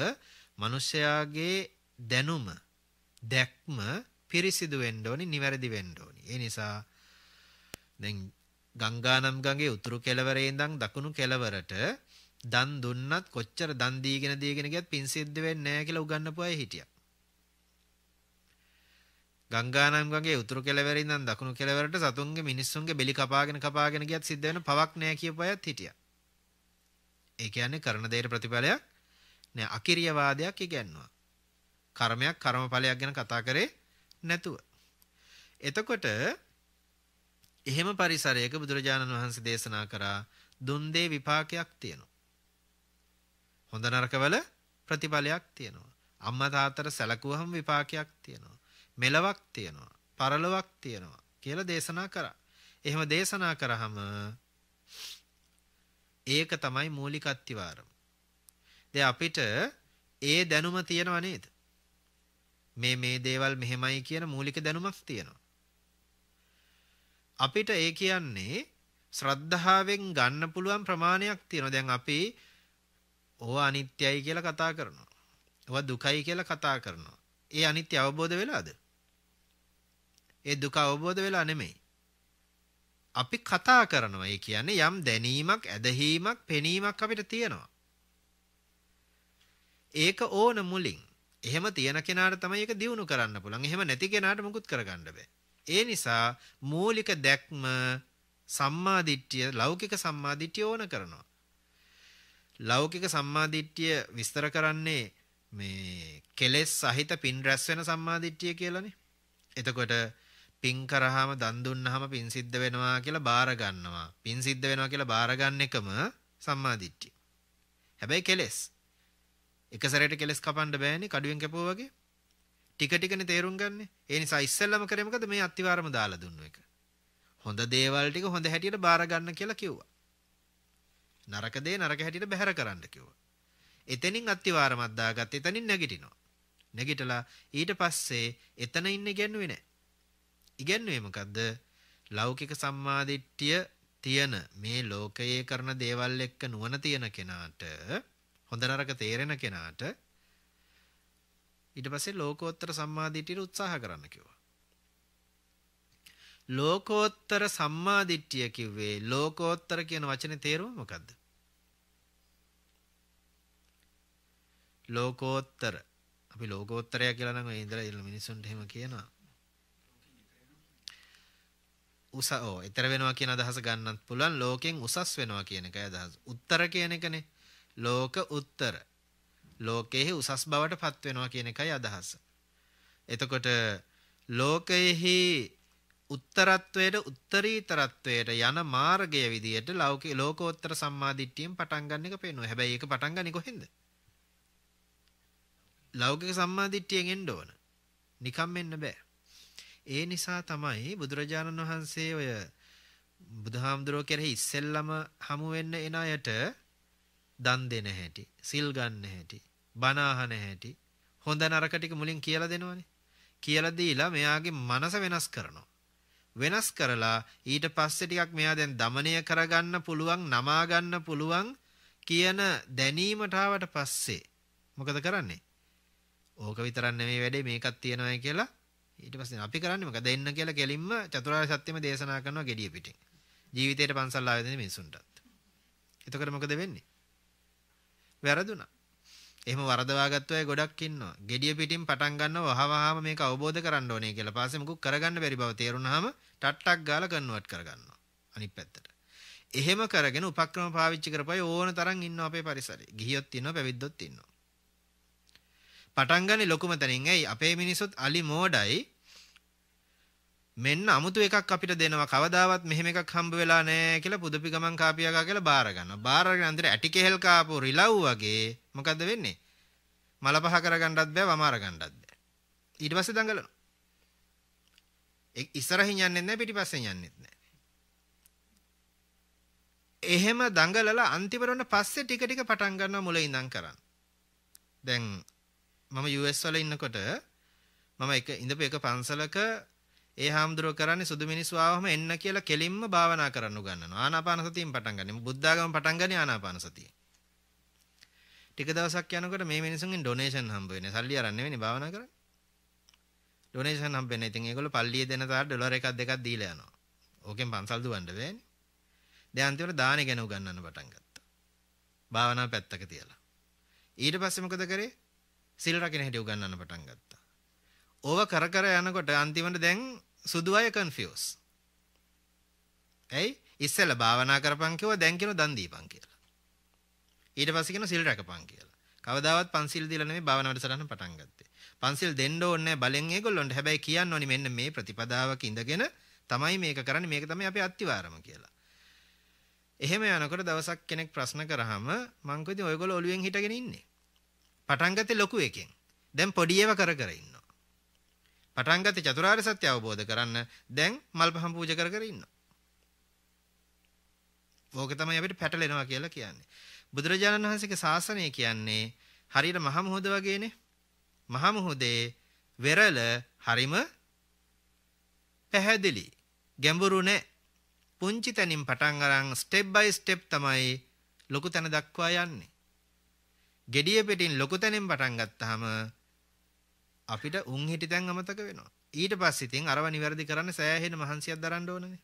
Speaker 1: මිනිස්යාගේ දැනුම දැක්ම පිරිසිදු වෙන්න ඕනි නිවැරදි වෙන්න ඕනි. ඒ නිසා දැන් ගංගානම් ගඟේ උතුරු කෙළවරේ ඉඳන් දකුණු කෙළවරට දන් දුන්නත් කොච්චර දන් දීගෙන දීගෙන ගියත් පින් සිද්ධ වෙන්නේ නැහැ කියලා උගන්වපු අය හිටියා. ගංගානම් ගඟේ උතුරු කෙළවරේ ඉඳන් දකුණු කෙළවරට සතුන්ගේ මිනිස්සුන්ගේ බෙලි කපාගෙන කපාගෙන ගියත් සිද්ධ වෙන පවක් නැහැ කියපු අයත් හිටියා. ඒ කියන්නේ කරන දෙයට ප්‍රතිඵලයක් නෑ අකිරිය වාදයක් ඉගැන්නුවා. කර්මයක් කර්මඵලයක් ගැන කතා කරේ නැතුව. එතකොට එහෙම පරිසරයක බුදුරජාණන් වහන්සේ දේශනා කරා දුන් දේ විපාකයක් තියෙනවා. හොඳ නරකවල ප්‍රතිඵලයක් තියෙනවා. අම්මා තාත්තට සැලකුවහම විපාකයක් තියෙනවා. මෙලවක් තියෙනවා. පරලොවක් තියෙනවා කියලා දේශනා කරා. එහෙම දේශනා කරාම ඒක තමයි මූලික අත්තිවාරම. දැන් අපිට ඒ දැනුම තියෙනව නේද? මේ මේ දේවල් මෙහෙමයි කියන මූලික දැනුමක් තියෙනවා. අපිට ඒ කියන්නේ ශ්‍රද්ධාවෙන් ගන්න පුළුවන් ප්‍රමාණයක් තියෙනවා. දැන් අපි ඕවා අනිත්‍යයි කියලා කතා කරනවා. ඕවා දුකයි කියලා කතා කරනවා. ඒ අනිත්‍ය අවබෝධ වෙලාද? ඒ දුක අවබෝධ වෙලා නෙමෙයි. අපි කතා කරනවා. ඒ කියන්නේ යම් දැනීමක්, ඇදහිීමක්, පෙනීමක් අපිට තියෙනවා. ඒක ඕන මුලින්. එහෙම තියෙන කෙනාට තමයි ඒක දියුණු කරන්න පුළුවන්. එහෙම නැති කෙනාට මුකුත් කරගන්න බෑ. ඒ නිසා මූලික දැක්ම සම්මාදිට්ඨිය ලෞකික සම්මාදිට්ඨිය ඕන කරනවා. ලෞකික සම්මාදිට්ඨිය විස්තර කරන්නේ මේ කෙලෙස් සහිත පින් රැස් වෙන සම්මාදිට්ඨිය කියලානේ. එතකොට පින් කරාම දන් දුන්නාම පින් සිද්ධ වෙනවා කියලා බාර ගන්නවා. පින් සිද්ධ වෙනවා කියලා බාර ගන්න එකම සම්මාදිට්ඨිය. හැබැයි කෙලෙස්. එක සැරේට කෙලෙස් කපන්න බෑනේ කඩුවෙන් කැපුවා වගේ. ටික ටිකනේ තේරුම් ගන්න. ඒ නිසා ඉස්සෙල්ලම කරේ මොකද මේ අත්තිවාරම දාලා දුන්නු එක. හොඳ දේවල් ටික හොඳ හැටියට බාර ගන්න කියලා කිව්වා. නරක දේ නරක හැටියට බැහැර කරන්න කිව්වා. එතනින් අත්තිවාරමක් දාගත්ත එතනින් නැගිටිනවා. නැගිටලා ඊට පස්සේ එතන ඉන්නේ ඉගෙනුවේ නැහැ. ඉගැන්වුවේ මොකද්ද? ලෞකික සම්මාදිට්ඨිය තියෙන මේ ලෝකයේ කරන දේවල් එක්ක නුවණ තියෙන කෙනාට හොඳ නරක තේරෙන කෙනාට ඊට පස්සේ ලෝකෝත්තර සම්මාදිට්ඨියට උත්සාහ කරන්න කිව්වා. ලෝකෝත්තර සම්මාදිට්ඨිය කිව්වේ ලෝකෝත්තර කියන වචනේ තේරුම මොකද්ද? ලෝකෝත්තර අපි ලෝකෝත්තරය කියලා නම් ඒ ඉඳලා මිනිස්සුන්ට එහෙම කියනවා. උස ඕ ඊතර වෙනවා කියන අදහස ගන්නත් පුළුවන් ලෝකෙන් උසස් වෙනවා කියන එකයි අදහස. උත්තර කියන එකනේ. ලෝක උත්තර. ලෝකයේ උසස් බවට පත් වෙනවා කියන එකයි අදහස. එතකොට ලෝකයේහි උත්තරත්වයට උත්තරීතරත්වයට යන මාර්ගය විදියට ලෞකික ලෝකෝත්තර සම්මාදිට්ඨියෙන් පටන් ගන්න එක පේනවා. හැබැයි ඒක පටන් ගන්නේ කොහෙන්ද? ලෞකික සම්මාදිට්ඨියෙන් එන්න ඕන. නිකම් එන්න බෑ. ඒ නිසා තමයි බුදුරජාණන් වහන්සේ ඔය බුදුහාමුදුරුවෝ කෙරෙහි ඉස්සෙල්ලම හමු වෙන්න එන අයට දන් දෙන හැටි, සිල් ගන්න හැටි, බණ අහන හැටි, හොඳ නරක ටික මුලින් කියලා දෙනවනේ. කියලා දීලා මෙයාගේ මනස වෙනස් කරනවා. වෙනස් කරලා ඊට පස්සේ ටිකක් මෙයා දැන් দমনය කරගන්න පුළුවන්, නමා ගන්න පුළුවන් කියන දැනීමට ආවට පස්සේ මොකද කරන්නේ? ඕක විතරක් නෙමෙයි වැඩේ මේකක් තියෙනවායි කියලා ඊට පස්සේ අපි කරන්නේ මොකද එන්න කියලා කෙලින්ම චතුරාර්ය සත්‍යම දේශනා කරනවා gediya පිටින්. ජීවිතේට පන්සල් ආයතන මිනිසුන්ටත්. එතකොට මොකද වෙන්නේ? වැරදුනා. එහෙම වරදවා ගත්ත අය ගොඩක් ඉන්නවා. gediya පිටින් පටන් ගන්නව වහවහම මේක අවබෝධ කරගන්න ඕනේ කියලා. පස්සේ මොකුත් කරගන්න බැරි බව තේරුණාම ටට්ටක් ගාලා කන්වර්ට් කරගන්නවා. අනිත් පැත්තට. එහෙම කරගෙන උපක්‍රම පාවිච්චි කරපයි ඕන තරම් ඉන්නවා අපේ පරිසරේ. ගිහියොත් ඉන්නවා පැවිද්දොත් ඉන්නවා. පටන් ගන්නේ ලොකුම තැනින්. ඇයි අපේ මිනිස්සුත් අලි මෝඩයි. මෙන්න අමුතු එකක් අපිට දෙනවා කවදාවත් මෙහෙම එකක් හම්බ වෙලා නැහැ කියලා පුදුපි ගමන් කාපියාගා කියලා බාර ගන්නවා. බාර ගන්න අන්තිර ඇටි කෙහෙල් කාපු රිලව් වගේ මොකද්ද වෙන්නේ? මල පහ කරගන්නත් බෑ වමාර ගන්නත් බෑ. ඊට පස්සේ දඟලනවා. ඉස්සරහින් යන්නෙත් නැහැ පිටිපස්සෙන් යන්නෙත් නැහැ. එහෙම දඟලලා අන්තිමට පස්සේ ටික ටික පටන් ගන්නවා මුල ඉඳන් කරන්න. දැන් මම US වල ඉන්නකොට මම එක ඉඳපු එක පන්සලක ඒ හාමුදුරුව කරන්නේ සුදු මිනිස්සු ආවම එන්න කියලා කෙලින්ම භාවනා කරන්න උගන්වනවා. ආනාපාන සතියෙන් පටන් ගන්න. බුද්ධාගම පටන් ගන්නේ ආනාපාන සතියෙන්. ටික දවසක් යනකොට මේ මිනිසුන්ගෙන් ඩොනේෂන් හම්බ වෙන්නේ. සල්ලි අරන් නෙවෙයි භාවනා කරන්නේ. ඩොනේෂන් හම්බ වෙන්නේ. ඉතින් ඒගොල්ලෝ පල්ලියේ දෙන තාට ඩොලර් එකක් දෙකක් දීලා යනවා. ඕකෙන් පන්සල් දුවන්න බෑනේ. දැන් අන්තිමට දානෙ ගැන උගන්වන්න පටන් ගත්තා. භාවනා පැත්තක තියලා. ඊට පස්සේ මොකද කරේ? සිල් රකින්න හැටි උගන්වන්න පටන් ගත්තා. ඕව කර කර යනකොට අන්තිමට දැන් සුදු අය කන්ෆියුස්. ඇයි? ඉස්සෙල්ලා භාවනා කරපන් කිව්වා දැන් කියන දන් දීපන් කියලා. ඊට පස්සේ කියන සිල් රැකපන් කියලා. කවදාවත් පන්සිල් දීලා නෙමෙයි භාවනා වැඩසටහන පටන් ගත්තේ. පන්සිල් දෙන්න ඕනේ බලෙන් ඒගොල්ලොන්ට. හැබැයි කියන්න ඕනි මෙන්න මේ ප්‍රතිපදාවක ඉඳගෙන තමයි මේක කරන්නේ. මේක තමයි අපේ අත්තිවාරම කියලා. එහෙම යනකොට දවසක් කෙනෙක් ප්‍රශ්න කරාම මං කිව්වා ඉතින් ඔයගොල්ලෝ ඔළුවෙන් හිටගෙන ඉන්නේ. පටන් ගත්තේ ලොකු එකෙන්. දැන් පොඩි ඒවා කර කර ඉන්නවා. පටන් ගත්තේ චතුරාර්ය සත්‍ය අවබෝධ කරන්න දැන් මල් පහන් පූජා කර කර ඉන්නවා. ඕක තමයි අපිට පැටලෙනවා කියලා කියන්නේ. බුදුරජාණන් වහන්සේගේ ශාසනය කියන්නේ හරියට මහ මුහුද වගේනේ. මහ මුහුදේ වෙරළ හරිම පැහැදිලි. ගැඹුරු නෑ. පුංචි තැනින් පටන් අරන් ස්ටෙප් බයි ස්ටෙප් තමයි ලොකු තැන දක්වා යන්නේ. gediya පිටින් ලොකු තැනින් පටන් ගත්තාම අපිට උන් හිටි තැන් අමතක වෙනවා. ඊට පස්සේ ඉතින් අරව නිවැරදි කරන්න සෑහෙන මහන්සියක් දරන්න ඕනනේ.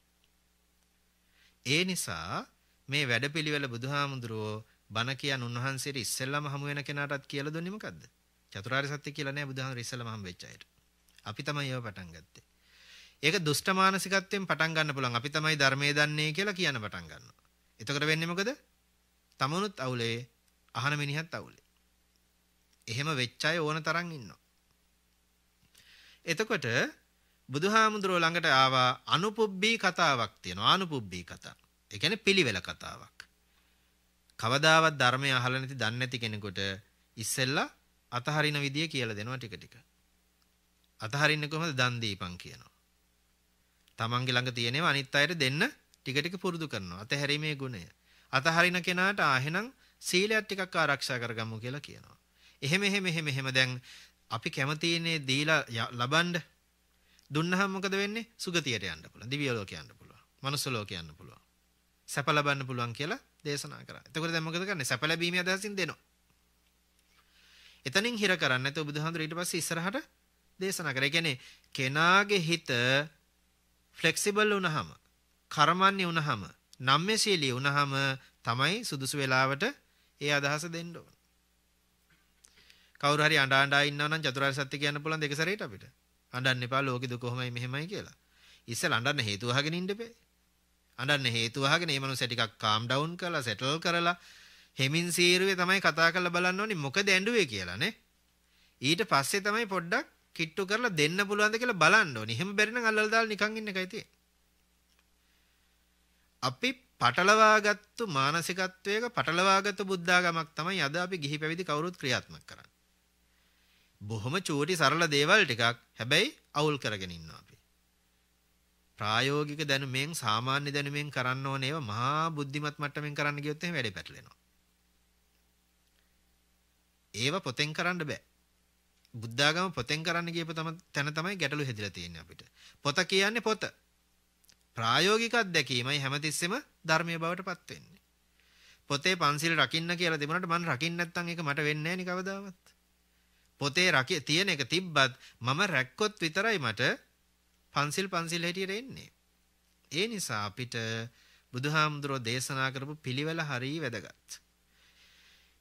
Speaker 1: ඒ නිසා මේ වැඩපිළිවෙල බුදුහාමුදුරුවෝ බණ කියන උන්වහන්සේට ඉස්සෙල්ලාම හමු වෙන කෙනාටත් කියලා දුන්නේ මොකද්ද? චතුරාර්ය සත්‍ය කියලා නෑ බුදුහාමුදුරුවෝ ඉස්සෙල්ලාම හම් වෙච්ච අයට. අපි තමයි ඒව පටන් ගත්තේ. ඒක දුෂ්ට මානසිකත්වයෙන් පටන් ගන්න පුළුවන්. අපි තමයි ධර්මයේ දන්නේ කියලා කියන පටන් ගන්නවා. එතකොට වෙන්නේ මොකද? තමනුත් අවුලේ, අහන මිනිහත් අවුලේ. එහෙම වෙච්ච අය ඕන තරම් ඉන්නවා. එතකොට බුදුහාමුදුරුවෝ ළඟට ආවා අනුපුබ්බී කතාවක් තියෙනවා. අනුපුබ්බී කතාව. ඒ කියන්නේ පිළිවෙල කතාවක්. කවදාවත් ධර්මය අහලා නැති දන්නේ නැති කෙනෙකුට ඉස්සෙල්ලා අතහරින විදිය කියලා දෙනවා ටික ටික. අතහරින්නේ කොහොමද? දන් දීපන් කියනවා. තමන්ගේ ළඟ තියෙනව අනිත් අයට දෙන්න ටික ටික පුරුදු කරනවා. අතහැරීමේ ගුණය. අතහරින කෙනාට ආහෙනම් සීලයක් ටිකක් ආරක්ෂා කරගමු කියලා කියනවා. එහෙම එහෙම එහෙම එහෙම දැන් අපි කැමතිනේ දීලා ලබන්න දුන්නහම මොකද වෙන්නේ? සුගතියට යන්න පුළුවන්. දිව්‍ය ලෝකයට යන්න පුළුවන්. මනුස්ස ලෝකයට යන්න පුළුවන්. සැප ලබන්න පුළුවන් කියලා දේශනා කරා. එතකොට දැන් මොකද කරන්නේ? සැප ලැබීමේ අදහසින් දෙනවා. එතනින් හිර කරන්නේ නැතුව බුදුහාමුදුර ඊට පස්සේ ඉස්සරහට දේශනා කරා. ඒ කියන්නේ කෙනාගේ හිත ෆ්ලෙක්සිබල් වුණාම, කර්මන්නේ වුණාම, නම්‍යශීලී වුණාම තමයි සුදුසු වෙලාවට ඒ අදහස දෙන්න ඕන. කවුරු හරි අඬ අඬා ඉන්නවා නම් චතුරාර්ය සත්‍ය කියන්න පුළුවන් දෙක සැරේට අපිට. අඬන්න එපා ලෝකෙ දුක කොහොමයි මෙහෙමයි කියලා. ඉස්සෙල්ලා අඬන්න හේතුව අහගෙන ඉන්න බෑ. අඬන්න හේතුව අහගෙන මේ මනුස්සයා ටිකක් කාම් ඩවුන් කරලා සෙටල් කරලා හෙමින් සීරුවේ තමයි කතා කරලා බලන්න ඕනේ මොකද ඇඬුවේ කියලා නේ. ඊට පස්සේ තමයි පොඩ්ඩක් කිට්ටු කරලා දෙන්න පුළුවන්ද කියලා බලන්න ඕනේ. එහෙම බැරි නම් අල්ලලා දාලා නිකන් ඉන්න එකයි තියෙන්නේ. අපි පටලවාගත්තු මානසිකත්වයක පටලවාගත්තු බුද්ධාගමක් තමයි අද අපි ගිහි පැවිදි කවුරුත් ක්‍රියාත්මක කරන්නේ. බොහොම චූටි සරල දේවල් ටිකක් හැබැයි අවුල් කරගෙන ඉන්නවා අපි. ප්‍රායෝගික දැනුමෙන් සාමාන්‍ය දැනුමෙන් කරන්න ඕනේ ඒවා මහා බුද්ධිමත් මට්ටමින් කරන්න ගියොත් එහෙම වැඩේ පැටලෙනවා. ඒව පොතෙන් කරන්න බෑ. බුද්ධාගම පොතෙන් කරන්න ගියප තැන තමයි ගැටලු හැදිලා තියෙන්නේ අපිට. පොත කියන්නේ පොත. ප්‍රායෝගික අත්දැකීමයි හැමතිස්සෙම ධර්මයේ බවට පත් වෙන්නේ. පොතේ පන්සිල් රකින්න කියලා තිබුණාට මම රකින්න නැත්නම් ඒක මට වෙන්නේ නැහැ කවදාවත්. පොතේ රකේ තියෙන එක තිබ්බත් මම රැක්කොත් විතරයි මට පන්සිල් පන්සිල් හැටියට එන්නේ. ඒ නිසා අපිට බුදුහාමුදුරෝ දේශනා කරපු පිළිවෙල හරිය වැදගත්.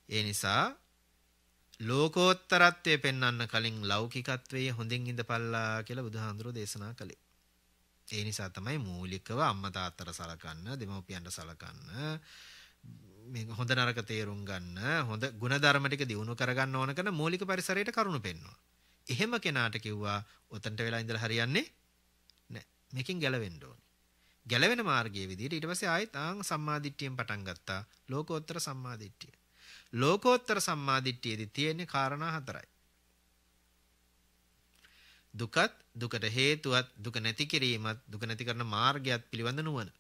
Speaker 1: ඒ නිසා ලෝකෝත්තරත්වය පෙන්වන්න කලින් ලෞකිකත්වයේ හොඳින් ඉඳපල්ලා කියලා බුදුහාඳුරෝ දේශනා කළේ. ඒ නිසා තමයි මූලිකව අම්මා තාත්තට සලකන්න, දෙමව්පියන්ට සලකන්න, මේ හොඳ නරක තේරුම් ගන්න, හොඳ ಗುಣධර්ම ටික දිනු කරගන්න ඕන කරන මූලික පරිසරයට කරුණු පෙන්වනවා. එහෙම කෙනාට කිව්වා ඔතනට වෙලා ඉඳලා හරියන්නේ නැහැ. මේකෙන් ගැලවෙන්න ඕනේ. ගැලවෙන මාර්ගයේ විදිහට ඊට පස්සේ ආයෙත් ආන් සම්මාදිට්ඨියෙන් පටන් ගත්තා. ලෝකෝත්තර සම්මාදිට්ඨිය. ලෝකෝත්තර සම්මාදිට්ඨියේදී තියෙන්නේ කාරණා හතරයි. දුකත් දුකට හේතුවත් දුක නැති කිරීමත් දුක නැති කරන මාර්ගයත් පිළිබඳ නුවණ.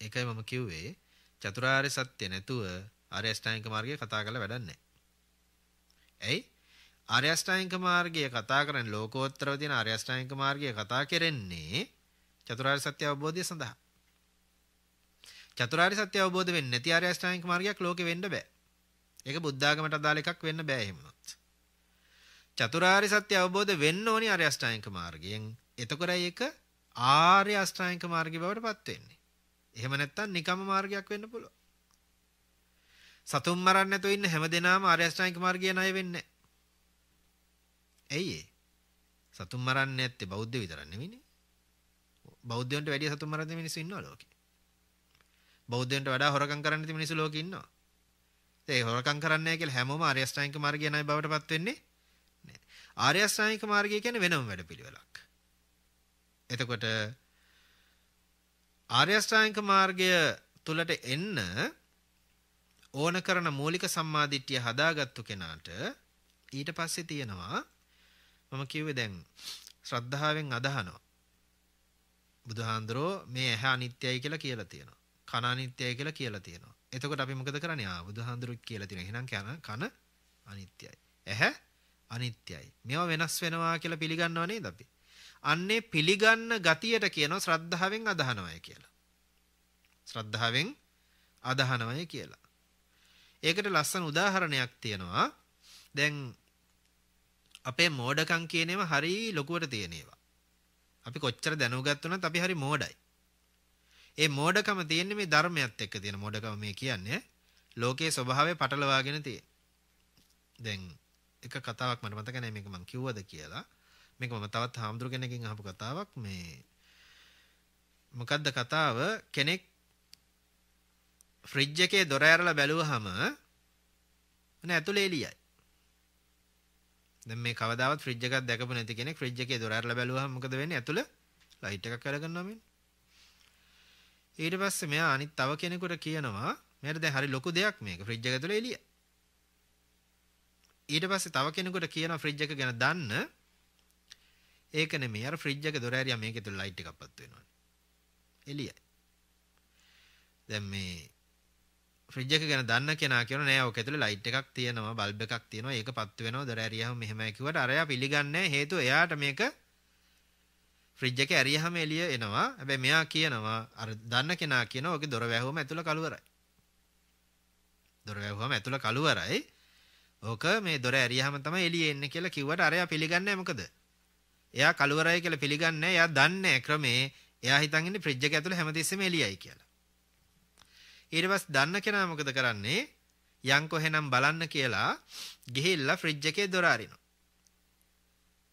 Speaker 1: ඒකයි මම කිව්වේ චතුරාර්ය සත්‍ය නැතුව ආර්ය අෂ්ටාංගික මාර්ගය කතා කරලා වැඩක් නැහැ. ඇයි? ආර්ය අෂ්ටාංගික මාර්ගය කතා කරන්නේ ලෝකෝත්තරව තියෙන ආර්ය අෂ්ටාංගික මාර්ගය කතා කරන්නේ චතුරාර්ය සත්‍ය අවබෝධය සඳහා. චතුරාර්ය සත්‍ය අවබෝධ වෙන්නේ නැති ආර්ය අෂ්ටාංගික මාර්ගයක් ලෝකෙ වෙන්න බෑ. ඒක බුද්ධාගමට අදාළ එකක් වෙන්න බෑ එහෙමනොත්. චතුරාර්ය සත්‍ය අවබෝධ වෙන්න ඕනි ආර්ය අෂ්ටාංගික මාර්ගයෙන්. එතකොටයි ඒක ආර්ය අෂ්ටාංගික මාර්ගය බවට පත් වෙන්නේ. එහෙම නැත්නම් නිකම්ම මාර්ගයක් වෙන්න පුළුවන්. සතුන් මරන්න නැතුව ඉන්න හැමදේනම ආර්ය අෂ්ටාංගික මාර්ගය ණය වෙන්නේ ඇයි ඒ? සතුන් මරන්නේ නැත්තේ බෞද්ධ විතරක් නෙවෙයිනේ. බෞද්ධයන්ට වැඩිය සතුන් මරන මිනිස්සු ඉන්නවා ලෝකේ. බෞද්ධයන්ට වඩා හොරකම් කරන්න නැති මිනිස්සු ලෝකේ ඉන්නවා. ඒ හොරකම් කරන්නේ නැහැ කියලා හැමෝම ආර්ය අෂ්ටාංගික මාර්ගය ණය බවට පත් වෙන්නේ නැහැ. ආර්ය අෂ්ටාංගික මාර්ගය කියන්නේ වෙනම වැඩපිළිවෙලක්. එතකොට ආර්ය අෂ්ටාංගික මාර්ගය තුලට එන්න ඕන කරන මූලික සම්මාදිට්ඨිය හදාගත්තු කෙනාට ඊට පස්සේ තියෙනවා මම කිව්වේ දැන් ශ්‍රද්ධාවෙන් අදහනවා. බුදුහාඳුරෝ මේ ඇහැ අනිත්‍යයි කියලා කියලා තියෙනවා. කන අනිත්‍යයි කියලා කියලා තියෙනවා. එතකොට අපි මොකද කරන්නේ? ආ බුදුහාඳුරු කියලා තියෙනවා. එහෙනම් කන කන අනිත්‍යයි. ඇහැ අනිත්‍යයි. මේවා වෙනස් වෙනවා කියලා පිළිගන්නව නේද අපි? අන්නේ පිළිගන්න ගතියට කියනවා ශ්‍රද්ධාවෙන් අදහනවය කියලා. ශ්‍රද්ධාවෙන් අදහනවය කියලා. ඒකට ලස්සන උදාහරණයක් තියෙනවා. දැන් අපේ මෝඩකම් කියන ඒවා හරි ලොකුවට තියෙන ඒවා. අපි කොච්චර දැනුගත්තුනත් අපි හරි මෝඩයි. ඒ මෝඩකම තියෙන්නේ මේ ධර්මයත් එක්ක තියෙන මෝඩකම මේ කියන්නේ ලෝකයේ ස්වභාවය පටලවාගෙන තියෙන. දැන් එක කතාවක් මට මතක නැහැ මේක මම කිව්වද කියලා. මේක මම තවත් හාමුදුරු කෙනකින් අහපු කතාවක් මේ මොකද්ද කතාව? කෙනෙක් ෆ්‍රිජ් එකේ දොර ඇරලා බැලුවහම නේ ඇතුලේ එළියයි. දැන් මේ කවදාවත් ෆ්‍රිජ් එකක් දැකපු නැති කෙනෙක් ෆ්‍රිජ් එකේ දොර ඇරලා බැලුවහම මොකද වෙන්නේ? ඇතුළ ලයිට් එකක් කරගන්නවා මෙන්න ඊට පස්සේ මෙයා අනිත් තව කෙනෙකුට කියනවා මෙයාට දැන් හරි ලොකු දෙයක් මේක. ෆ්‍රිජ් එක ඇතුලේ එළිය ඊට පස්සේ තව කෙනෙකුට කියනවා ෆ්‍රිජ් එක ගැන දන්න. ඒක නෙමෙයි. අර ෆ්‍රිජ් එක දොර ඇරියා මේකේ තුල ලයිට් එකක් පත් වෙනවනේ. එළියයි. දැන් මේ ෆ්‍රිජ් එක ගැන දන්න කෙනා කියනවා නෑ ඔක ඇතුලේ ලයිට් එකක් තියෙනවා බල්බ් එකක් තියෙනවා ඒක පත් වෙනවා දොර ඇරියාම මෙහෙමයි කිව්වට අරයා පිළිගන්නේ හේතුව එයාට මේක ෆ්‍රිජ් එක ඇරියාම එළිය එනවා. හැබැයි මෙයා කියනවා අර දන්න කෙනා කියනවා ඔකේ දොර වැහුවම ඇතුළ කළුවරයි. දොර වැහුවම ඇතුළ කළුවරයි. ඕක මේ දොර ඇරියාම තමයි එළිය එන්නේ කියලා කිව්වට අරයා පිළිගන්නේ මොකද? එයා කළුවරයි කියලා පිළිගන්නේ එයා දන්නේ ක්‍රමේ එයා හිතන් ඉන්නේ ෆ්‍රිජ් එක ඇතුලේ හැමතිස්සෙම එළියයි කියලා. ඊට පස්සේ දන්න කෙනා මොකද කරන්නේ? යන්කෝ එහෙනම් බලන්න කියලා ගිහිල්ලා ෆ්‍රිජ් එකේ දොර අරිනවා.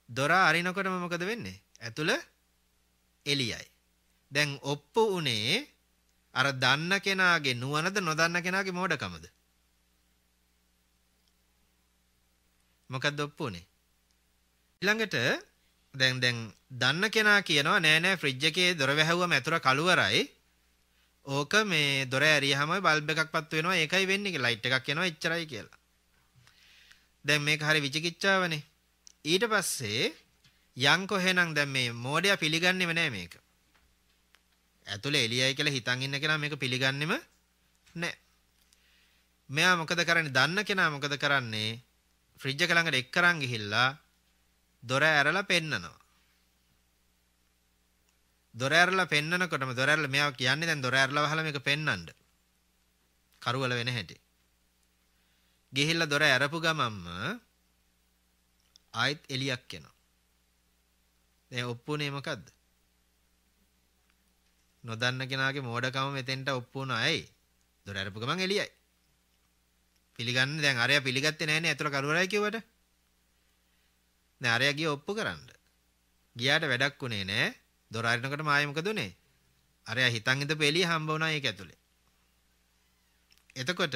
Speaker 1: දොර අරිනකොටම මොකද වෙන්නේ? ඇතුළ එළියයි. දැන් ඔප්පු උනේ අර දන්න කෙනාගේ නුවණද නොදන්න කෙනාගේ මෝඩකමද? මොකක්ද ඔප්පු උනේ? ඊළඟට දැන් දැන් දන්න කෙනා කියනවා නෑ නෑ ෆ්‍රිජ් එකේ දොර වැහුවම ඇතුළ කළුවරයි. ඕක මේ දොර ඇරියාම බල්බ් එකක් පත් වෙනවා ඒකයි වෙන්නේ කියලා ලයිට් එකක් එනවා එච්චරයි කියලා. දැන් මේක හරි විචිකිච්ඡාවනේ. ඊට පස්සේ යන්කො එහෙනම් දැන් මේ මෝඩයා පිළිගන්නේම නෑ මේක. ඇතුළේ එළියයි කියලා හිතන් ඉන්න කෙනා මේක පිළිගන්නෙම නෑ. මෙයා මොකද කරන්නේ? දන්න කෙනා මොකද කරන්නේ? ෆ්‍රිජ් එක ළඟට එක් කරන් ගිහිල්ලා දොර ඇරලා පෙන්නනවා. දොර ඇරලා පෙන්නනකොටම දොර ඇරලා මෙයා කියන්නේ දැන් දොර ඇරලා වහලා මේක පෙන්නන්න. කරුවල වෙන හැටි. ගිහිල්ලා දොර ඇරපු ගමන්ම ආයෙත් එලියක් එනවා. දැන් ඔප්පුනේ මොකද්ද? නොදන්න කෙනාගේ මෝඩකම මෙතෙන්ට ඔප්පු වුණා. ඇයි? දොර ඇරපු ගමන් එලියයි. පිළිගන්නේ දැන් අරයා පිළිගත්තේ නැහැනේ අතල කරුවරයි කිව්වට. දැන් අරයා ගිය ඔප්පු කරන්න. ගියාට වැඩක් උනේ නෑ. දොර අරිනකොට මායෙ මොකද උනේ? අරයා හිතන් ඉඳපු එළිය හම්බ වුණා ඒක ඇතුලේ. එතකොට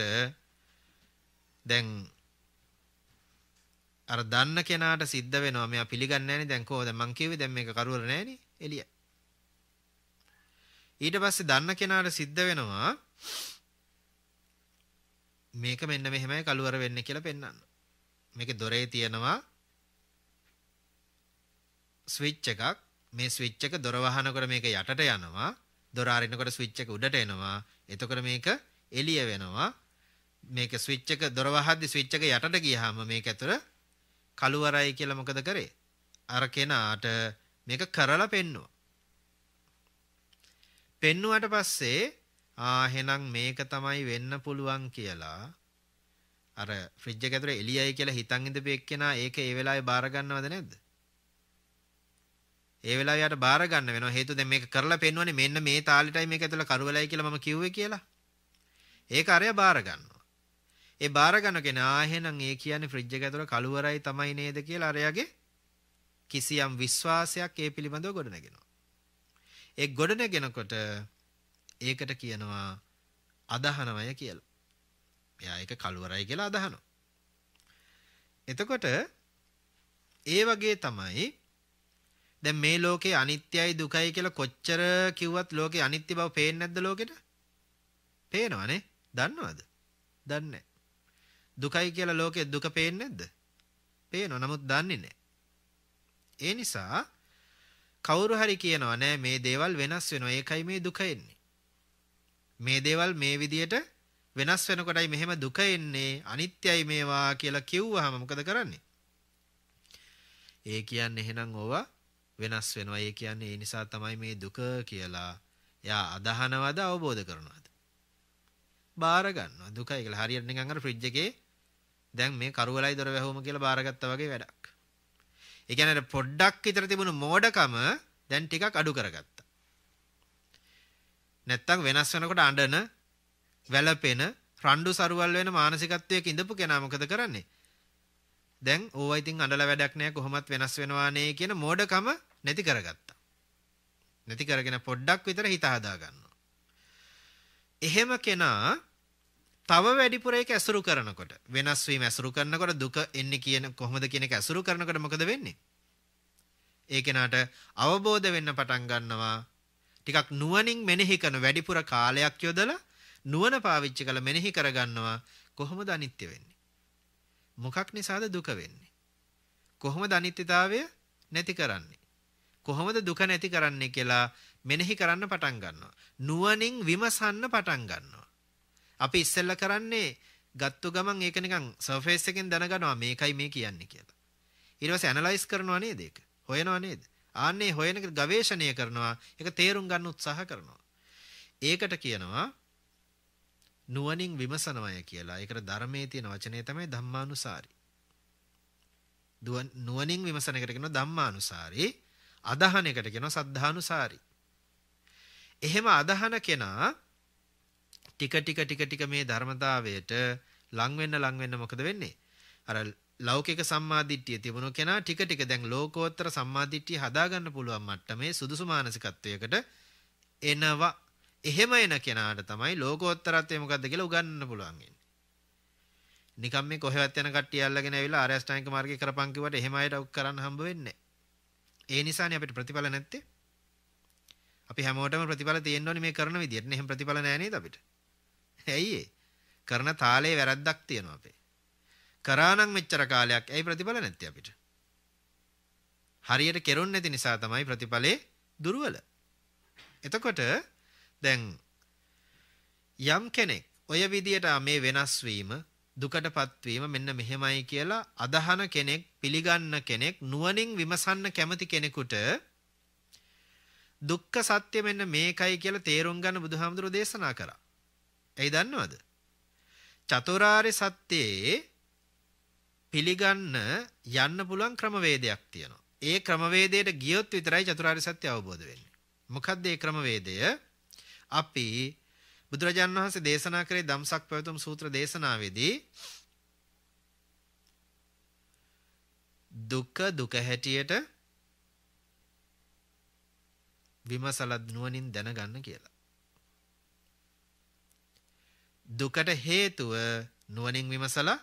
Speaker 1: දැන් අර දන්න කෙනාට සිද්ධ වෙනවා මෙයා පිළිගන්නේ නැහනේ දැන් කොහොමද මං කිව්වේ දැන් මේක කරුවර නැහනේ එළිය. ඊට පස්සේ දන්න කෙනාට සිද්ධ වෙනවා මේක මෙන්න මෙහෙමයි කළුවර වෙන්නේ කියලා පෙන්වන්න. මේකේ දොරේ තියෙනවා ස්විච් එකක්. මේ ස්විච් එක දොර වහනකොට මේක යටට යනවා. දොර අරිනකොට ස්විච් එක උඩට එනවා. එතකොට මේක එළිය වෙනවා. මේක ස්විච් එක දොර වහද්දි ස්විච් එක යටට ගියාම මේක ඇතුළ කළුවරයි කියලා මොකද කරේ? අර කෙනාට මේක කරලා පෙන්නුවා. පෙන්නුවට පස්සේ ආ එහෙනම් මේක තමයි වෙන්න පුළුවන් කියලා අර ෆ්‍රිජ් එක ඇතුලේ එළියයි කියලා හිතන් ඉඳපු එක්කෙනා ඒක ඒ වෙලාවේ බාර ගන්නවද නැද්ද? ඒ වෙලාවේ යාට බාර ගන්න වෙනවා හේතුව දැන් මේක කරලා පෙන්වන්නේ මෙන්න මේ තාලෙටයි මේක ඇතුලේ කරුවලයි කියලා මම කිව්වේ කියලා. ඒක අරය බාර ගන්නවා. ඒ බාර ගන්න කෙනා එහෙනම් ඒ කියන්නේ ෆ්‍රිජ් එක ඇතුලේ කළුවරයි තමයි නේද කියලා අරයාගේ කිසියම් විශ්වාසයක් ඒ පිළිබඳව ගොඩනගෙනවා. ඒ ගොඩනගෙනකොට ඒකට කියනවා අදහනවය කියලා. එයා ඒක කළුවරයි කියලා අදහනවා. එතකොට ඒ වගේ තමයි දැන් මේ ලෝකේ අනිත්‍යයි දුකයි කියලා කොච්චර කිව්වත් ලෝකේ අනිත්‍ය බව පේන්නේ නැද්ද ලෝකෙට? පේනවනේ. දන්නවද? දන්නේ දුකයි කියලා ලෝකේ දුක පේන්නේ නැද්ද? පේනවා. නමුත් දන්නේ නැහැ. ඒ නිසා කවුරු හරි කියනවා නෑ මේ දේවල් වෙනස් වෙනවා. ඒකයි මේ දුක එන්නේ. මේ දේවල් මේ විදියට වෙනස් වෙනකොටයි මෙහෙම දුක එන්නේ අනිත්‍යයි මේවා කියලා කිව්වහම මොකද කරන්නේ? ඒ කියන්නේ එහෙනම් ඕවා වෙනස් වෙනවා. ඒ කියන්නේ ඒ නිසා තමයි මේ දුක කියලා එයා අදහනවද අවබෝධ කරනවද? බාර ගන්නවා. දුකයි කියලා හරියට නිකන් අර ෆ්‍රිජ් එකේ දැන් මේ කරුවලයි දොර වැහුවම කියලා බාරගත්තා වගේ වැඩක්. ඒ කියන්නේ පොඩ්ඩක් විතර තිබුණු මෝඩකම දැන් ටිකක් අඩු කරගත්තා. නැත්තම් වෙනස් වෙනකොට අඬන, වැළපෙන, රණ්ඩු සරුවල් වෙන මානසිකත්වයක ඉඳපු කෙනා මොකද කරන්නේ? දැන් ඕවා ඉතින් අඬලා වැඩක් නැහැ කොහොමත් වෙනස් වෙනවා නේ කියන මෝඩකම නැති කරගත්තා. නැති කරගෙන පොඩ්ඩක් විතර හිත හදා ගන්නවා. එහෙම කෙනා තව වැඩිපුර ඒක ඇසුරු කරනකොට වෙනස් වීම ඇසුරු කරනකොට දුක එන්නේ කියන කොහොමද කියන එක ඇසුරු කරනකොට මොකද වෙන්නේ? ඒ කෙනාට අවබෝධ වෙන්න පටන් ගන්නවා. ටිකක් නුවණින් මෙනෙහි කරන වැඩිපුර කාලයක් යොදලා නුවණ පාවිච්චි කරලා මෙනෙහි කරගන්නවා කොහොමද අනිත්‍ය වෙන්නේ? මොකක් නිසාද දුක වෙන්නේ? කොහොමද අනිත්‍යතාවය නැති කරන්නේ? කොහොමද දුක නැති කරන්නේ කියලා මෙනෙහි කරන්න පටන් ගන්නවා. නුවණින් විමසන්න පටන් ගන්නවා. අපි ඉස්සෙල්ලා කරන්නේ ගත්තු ගමන් ඒක නිකන් සර්ෆේස් එකෙන් දැනගනවා මේකයි මේ කියන්නේ කියලා. ඊට පස්සේ ඇනලයිස් කරනවා නේද ඒක? හොයනවා නේද? ආන්නේ හොයන ගවේෂණය කරනවා. ඒක තේරුම් ගන්න උත්සාහ කරනවා. ඒකට කියනවා නුවණින් විමසනවය කියලා. ඒකට ධර්මයේ තියෙන වචනේ තමයි ධම්මානුසාරි. නුවණින් විමසන එකට කියනවා ධම්මානුසාරි. අදහන එකට කියනවා සද්ධානුසාරි. එහෙම අදහන කෙනා ටික ටික ටික ටික මේ ධර්මතාවයට ලං වෙන්න ලං වෙන්න මොකද වෙන්නේ? අර ලෞකික සම්මාදිට්ඨිය තිබුණු කෙනා ටික ටික දැන් ලෝකෝත්තර සම්මාදිට්ඨිය හදාගන්න පුළුවන් මට්ටමේ සුදුසු මානසිකත්වයකට එනවා. එහෙම එන කෙනාට තමයි ලෝකෝත්තරත්වය මොකද්ද කියලා උගන්වන්න පුළුවන් වෙන්නේ. නිකම් මේ කොහෙවත් යන කට්ටිය අල්ලගෙන ඇවිල්ලා ආර්ය අෂ්ටාංගික මාර්ගය කරපන් කිව්වට එහෙම අයට කරන්න හම්බ වෙන්නේ ඒ නිසානේ අපිට ප්‍රතිඵල නැත්තේ. අපි හැමෝටම ප්‍රතිඵල තියෙන්න ඕනේ මේ කරන විදියට. නේ එහෙම ප්‍රතිඵල නැහැ නේද අපිට? ඇයි කරන තාලේ වැරද්දක් තියෙනවා අපේ. කරා නම් මෙච්චර කාලයක් ඇයි ප්‍රතිඵල නැත්තේ අපිට? හරියට කෙරුන්නේ නැති නිසා තමයි ප්‍රතිඵලේ දුර්වල. එතකොට දැන් යම් කෙනෙක් ඔය විදියට මේ වෙනස් වීම දුකටපත් වීම මෙන්න මෙහෙමයි කියලා අදහන කෙනෙක් පිළිගන්න කෙනෙක් නුවණින් විමසන්න කැමති කෙනෙකුට දුක්ඛ සත්‍ය මෙන්න මේකයි කියලා තේරුම් ගන්න බුදුහාමුදුරෝ දේශනා කරා. ඇයි දන්නවද? චතුරාර්ය සත්‍යයේ පිළිගන්න යන්න පුළුවන් ක්‍රමවේදයක් තියෙනවා. ඒ ක්‍රමවේදයට ගියොත් විතරයි චතුරාර්ය සත්‍ය අවබෝධ වෙන්නේ. මොකක්ද ඒ ක්‍රමවේදය? අපි බුදුරජාන් වහන්සේ දේශනා කරේ ධම්සක් පැවතුම් සූත්‍ර දේශනාවේදී දුක දුක හැටියට විමසලා නුවණින් දැනගන්න කියලා. දුකට හේතුව නුවණින් විමසලා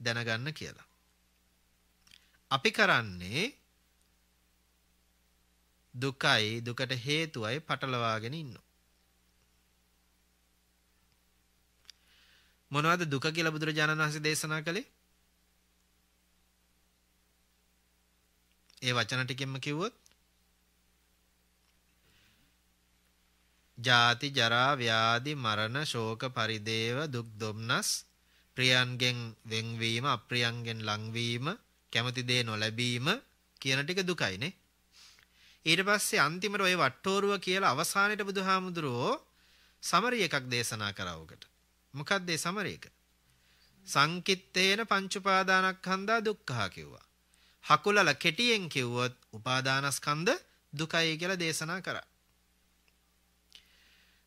Speaker 1: දැනගන්න කියලා. අපි කරන්නේ දුකයි දුකට හේතුවයි පටලවාගෙන ඉන්නවා. මොනවද දුක කියලා බුදුරජාණන් වහන්සේ දේශනා කළේ? ඒ වචන ටිකෙන්ම කිව්වොත් ජාති ජරා ව්‍යාධි මරණ ශෝක පරිදේව දුක් දුම්නස් ප්‍රියන්ගෙන් වෙන්වීම අප්‍රියන්ගෙන් ලංවීම කැමති දේ නොලැබීම කියන ටික දුකයිනේ ඊට පස්සේ අන්තිමට ওই වට්ටෝරුව කියලා අවසානයේ බුදුහාමුදුරුවෝ සමරි එකක් දේශනා කරා උකට මොකක්ද ඒ සමරි එක සංකිට්තේන පංච උපාදානස්කන්ධා දුක්ඛහ කිව්වා හකුලල කෙටියෙන් කිව්වොත් උපාදානස්කන්ධ දුකයි කියලා දේශනා කරා.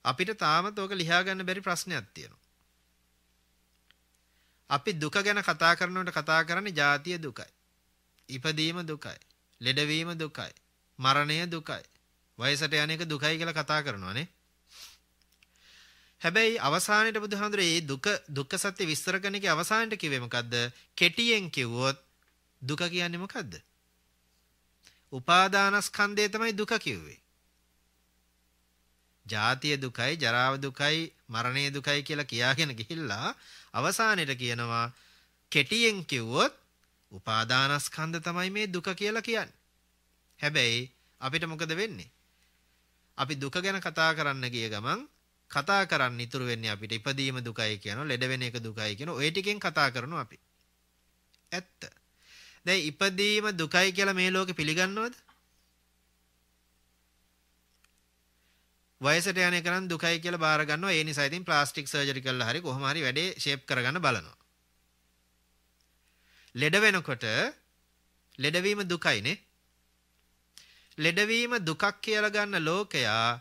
Speaker 1: අපිට තාමත් ඕක ලියා ගන්න බැරි ප්‍රශ්නයක් තියෙනවා. අපි දුක ගැන කතා කරනකොට කතා කරන්නේ ජාතිය දුකයි. ඉපදීම දුකයි. ලෙඩවීම දුකයි. මරණය දුකයි. වයසට යන එක දුකයි කියලා කතා කරනවානේ. හැබැයි අවසානයේ බුදුහාඳුරේ මේ දුක දුක්ඛ සත්‍ය විස්තර කරන එකේ අවසානයේ කිව්වේ මොකද්ද? කෙටියෙන් කිව්වොත් දුක කියන්නේ මොකද්ද? උපාදානස්කන්ධය තමයි දුක කිව්වේ. ජාතිය දුකයි, ජරාව දුකයි, මරණය දුකයි කියලා කියාගෙන ගිහිල්ලා අවසානයේට කියනවා කෙටියෙන් කිව්වොත් උපාදානස්කන්ධ තමයි මේ දුක කියලා කියන්නේ. හැබැයි අපිට මොකද වෙන්නේ? අපි දුක ගැන කතා කරන්න ගිය ගමන් කතා කරන්න ඉතුරු වෙන්නේ අපිට ඉපදීම දුකයි කියනවා, ලෙඩ වෙන එක දුකයි කියනවා. ඔය ටිකෙන් කතා කරනවා අපි. ඇත්ත. දැන් ඉපදීම දුකයි කියලා මේ ලෝකෙ පිළිගන්නවද? වයසට යන එක නම් දුකයි කියලා බාර ගන්නවා. ඒ නිසා ඉතින් ප්ලාස්ටික් සර්ජරි කළා හරි කොහොම හරි වැඩේ ෂේප් කරගන්න බලනවා. ලෙඩ වෙනකොට ලෙඩවීම දුකයිනේ. ලෙඩවීම දුකක් කියලා ගන්න ලෝකයා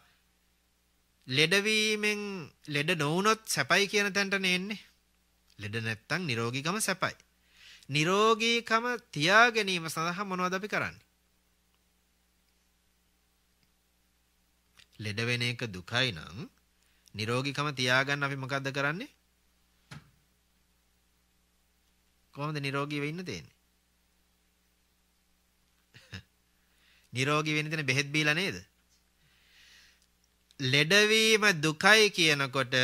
Speaker 1: ලෙඩවීමෙන් ලෙඩ නොවුනොත් සැපයි කියන තැනට නෙන්නේ. ලෙඩ නැත්තම් නිරෝගීකම සැපයි. නිරෝගීකම තියා ගැනීම සඳහා මොනවද අපි කරන්නේ? ලෙඩ වෙන එක දුකයි නම් නිරෝගීකම තියාගන්න අපි මොකද්ද කරන්නේ? කොහොමද නිරෝගීව ඉන්න තියෙන්නේ? [laughs] නිරෝගී වෙන්න තියෙන බෙහෙත් බීලා නේද? ලෙඩවීම දුකයි කියනකොට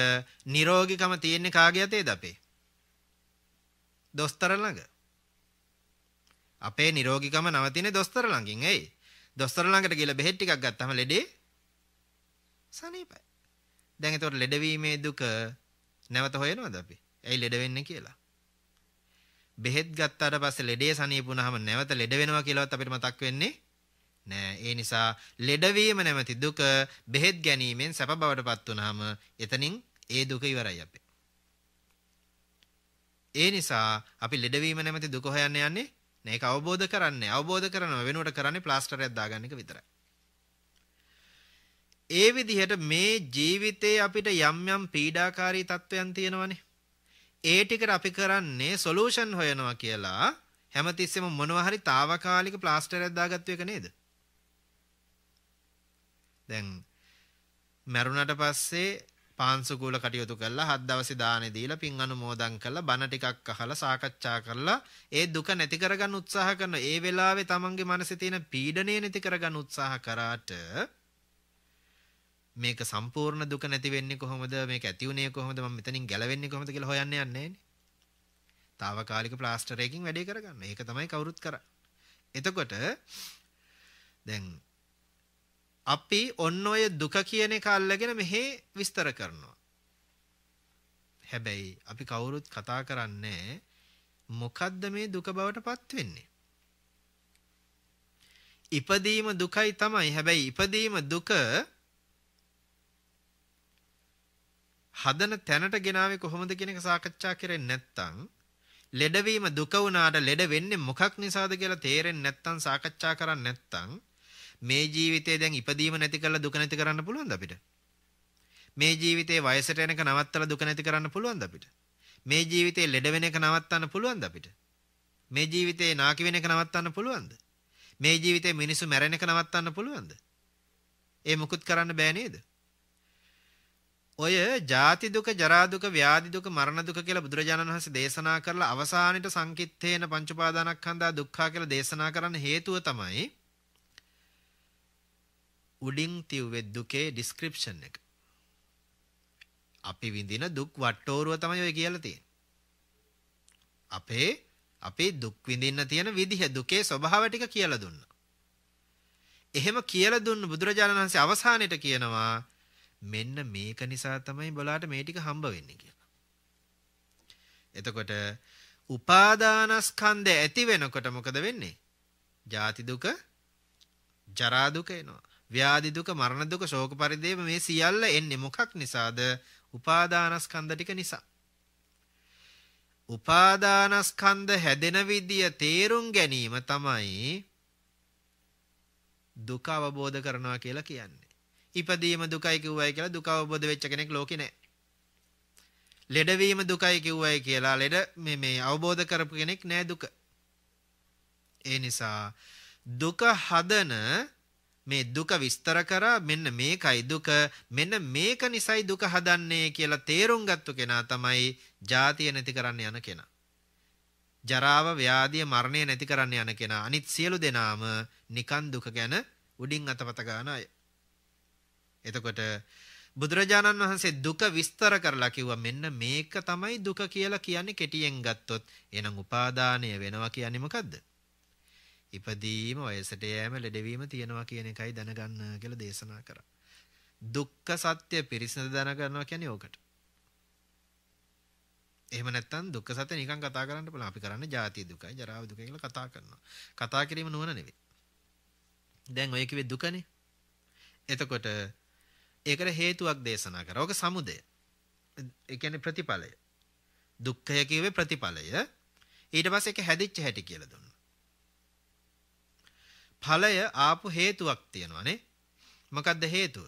Speaker 1: නිරෝගීකම තියෙන්නේ කාගේ අතේද අපේ? දොස්තර ළඟ. අපේ නිරෝගිකම නවතින්නේ දොස්තර ළඟින්. එයි. දොස්තර ළඟට ගිහලා බෙහෙත් ටිකක් ගත්තාම ලෙඩේ සනීපයි. දැන් එතකොට ලෙඩවීමේ දුක නැවත හොයනවද අපි? ඇයි ලෙඩ වෙන්නේ කියලා? බෙහෙත් ගත්තාට පස්සේ ලෙඩේ සනීපුනහම නැවත ලෙඩ වෙනවා කියලාවත් අපිට මතක් වෙන්නේ නෑ. ඒ නිසා ලෙඩවීම නැමැති දුක බෙහෙත් ගැනීමෙන් සැප බවටපත් වුනහම එතනින් ඒ දුක ඉවරයි අපේ. ඒ නිසා අපි ලෙඩවීම නැමැති දුක හොයන්න යන්නේ මේක අවබෝධ කරන්නේ අවබෝධ කරනව වෙනුවට කරන්නේ ප්ලාස්ටරයක් දාගන්න එක විතරයි. ඒ විදිහට මේ ජීවිතේ අපිට යම් යම් පීඩාකාරී තත්වයන් තියෙනවනේ. ඒ ටිකට අපි කරන්නේ සොලියුෂන් හොයනවා කියලා හැමතිස්සෙම මොනවා හරි తాවකාලික ප්ලාස්ටරයක් දාගත්තු එක නේද? දැන් මරුණට පස්සේ පාන්සුකූල කටයුතු කරලා හත් දවසේ දානේ දීලා පින් අනුමෝදන් කරලා බණ ටිකක් අහලා සාකච්ඡා කරලා ඒ දුක නැති කරගන්න උත්සාහ කරන ඒ වෙලාවේ තමන්ගේ මනසේ තියෙන පීඩනය නැති කරගන්න උත්සාහ කරාට මේක සම්පූර්ණ දුක නැති වෙන්නේ කොහොමද මේක ඇති උනේ කොහොමද මම මෙතනින් ගැලවෙන්නේ කොහොමද කියලා හොයන්න යන්නේ නැහැනේ. తాවකාලික ප්ලාස්ටර් එකකින් වැඩේ කරගන්න. ඒක තමයි කවුරුත් කරන්නේ. එතකොට දැන් අපි ඔන්න ඔය දුක කියන එක අල්ලගෙන මෙහි විස්තර කරනවා. හැබැයි අපි කවුරුත් කතා කරන්නේ මොකද්ද මේ දුක බවට පත් වෙන්නේ? ඉපදීම දුකයි තමයි. හැබැයි ඉපදීම දුක හදන තැනට ගෙනාවේ කොහොමද කියන එක සාකච්ඡා කරන්නේ නැත්නම් ලෙඩවීම දුක වුණාට ලෙඩ වෙන්නේ මොකක් නිසාද කියලා තේරෙන්නේ නැත්නම් සාකච්ඡා කරන්නේ නැත්නම් මේ ජීවිතේ දැන් ඉපදීම නැති කරලා දුක නැති කරන්න පුළුවන්ද අපිට? මේ ජීවිතේ වයසට එනක නවත්තලා දුක නැති කරන්න පුළුවන්ද අපිට? මේ ජීවිතේ ලෙඩ වෙන එක නවත්තන්න පුළුවන්ද අපිට? මේ ජීවිතේ නාකි වෙන එක නවත්තන්න පුළුවන්ද? මේ ජීවිතේ මිනිස්සු මැරෙන එක නවත්තන්න පුළුවන්ද? ඒ මුකුත් කරන්න බෑ නේද? ඔය ජාති දුක, ජරා දුක, ව්‍යාධි දුක, මරණ දුක කියලා බුදුරජාණන් වහන්සේ දේශනා කරලා අවසානෙට සංකිට්ඨේන පංච උපාදානස්කන්ධා දුක්ඛා කියලා දේශනා කරන්න හේතුව තමයි උඩින් තිව්වේ දුකේ ඩිස්ක්‍රිප්ෂන් එක. අපි විඳින දුක් වට්ටෝරුව තමයි ඔය කියලා තියෙන්නේ. අපේ අපේ දුක් විඳින්න තියෙන විදිහ දුකේ ස්වභාව ටික කියලා දුන්නා. එහෙම කියලා දුන්න බුදුරජාණන් වහන්සේ අවසානයේට කියනවා මෙන්න මේක නිසා තමයි බලාට මේ ටික හම්බ වෙන්නේ කියලා. එතකොට උපාදානස්කන්ධය ඇති වෙනකොට මොකද වෙන්නේ? ජාති දුක, ජරා දුක එනවා. ව්‍යාධි දුක, මරණ දුක, ශෝක පරිදේව මේ සියල්ල එන්නේ මොකක් නිසාද? උපාදානස්කන්ධ ටික නිසා. උපාදානස්කන්ධ හැදෙන විදිය තේරුම් ගැනීම තමයි දුක අවබෝධ කරනවා කියලා කියන්නේ. ඉපදීම දුකයි කිව්වයි කියලා දුක අවබෝධ වෙච්ච කෙනෙක් ලෝකේ නැහැ. ලෙඩවීම දුකයි කිව්වයි කියලා ලෙඩ මේ මේ අවබෝධ කරපු කෙනෙක් නැහැ දුක. ඒ නිසා දුක හදන මේ දුක විස්තර කරා මෙන්න මේකයි දුක මෙන්න මේක නිසයි දුක හදන්නේ කියලා තේරුම් ගත්තු කෙනා තමයි ජාතිය නැති කරන්න යන කෙනා. ජරාව ව්‍යාධිය මරණය නැති කරන්න යන කෙනා අනිත් සියලු දෙනාම නිකන් දුක ගැන උඩින් අතපත ගන්න අය. එතකොට බුදුරජාණන් වහන්සේ දුක විස්තර කරලා කිව්වා මෙන්න මේක තමයි දුක කියලා කියන්නේ කෙටියෙන් ගත්තොත් එහෙනම් උපාදානය වෙනවා කියන්නේ මොකද්ද? ඉපදීම වයසට යෑම ලෙඩවීම තියෙනවා කියන එකයි දැනගන්න කියලා දේශනා කරා. දුක්ඛ සත්‍ය පිරිසිදු දැනගන්නවා කියන්නේ ඕකට. එහෙම නැත්නම් දුක්ඛ සත්‍ය නිකන් කතා කරන්න පුළුවන්. අපි කරන්නේ ජාති දුකයි, ජරාව දුකයි කියලා කතා කරනවා. කතා කිරීම නුවණ නෙවෙයි. දැන් ඔය කිව්වේ දුකනේ. එතකොට ඒකට හේතුවක් දේශනා කරා. ඕක සමුදය. ඒ කියන්නේ ප්‍රතිඵලය. දුක්ඛය කියවේ ප්‍රතිඵලය. ඊට පස්සේ ඒක හැදිච්ච හැටි කියලා දුන්නා. ඵලය ආපු හේතුවක් තියෙනවානේ. මොකක්ද හේතුව?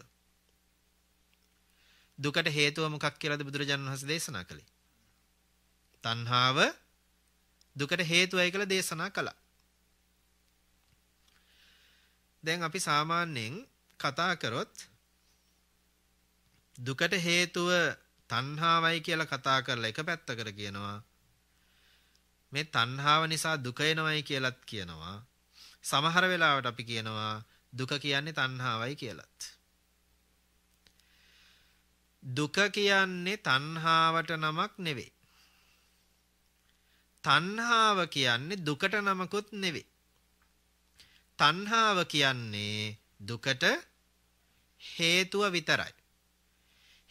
Speaker 1: දුකට හේතුව මොකක් කියලාද බුදුරජාණන් වහන්සේ දේශනා කළේ? තණ්හාව දුකට හේතුවයි කියලා දේශනා කළා. දැන් අපි සාමාන්‍යයෙන් කතා කරොත් දුකට හේතුව තණ්හාවයි කියලා කතා කරලා එක පැත්තකට කියනවා මේ තණ්හාව නිසා දුක එනවයි කියලත් කියනවා සමහර වෙලාවට අපි කියනවා දුක කියන්නේ තණ්හාවයි කියලත්. දුක කියන්නේ තණ්හාවට නමක් නෙවෙයි. තණ්හාව කියන්නේ දුකට නමකුත් නෙවෙයි. තණ්හාව කියන්නේ දුකට හේතුව විතරයි.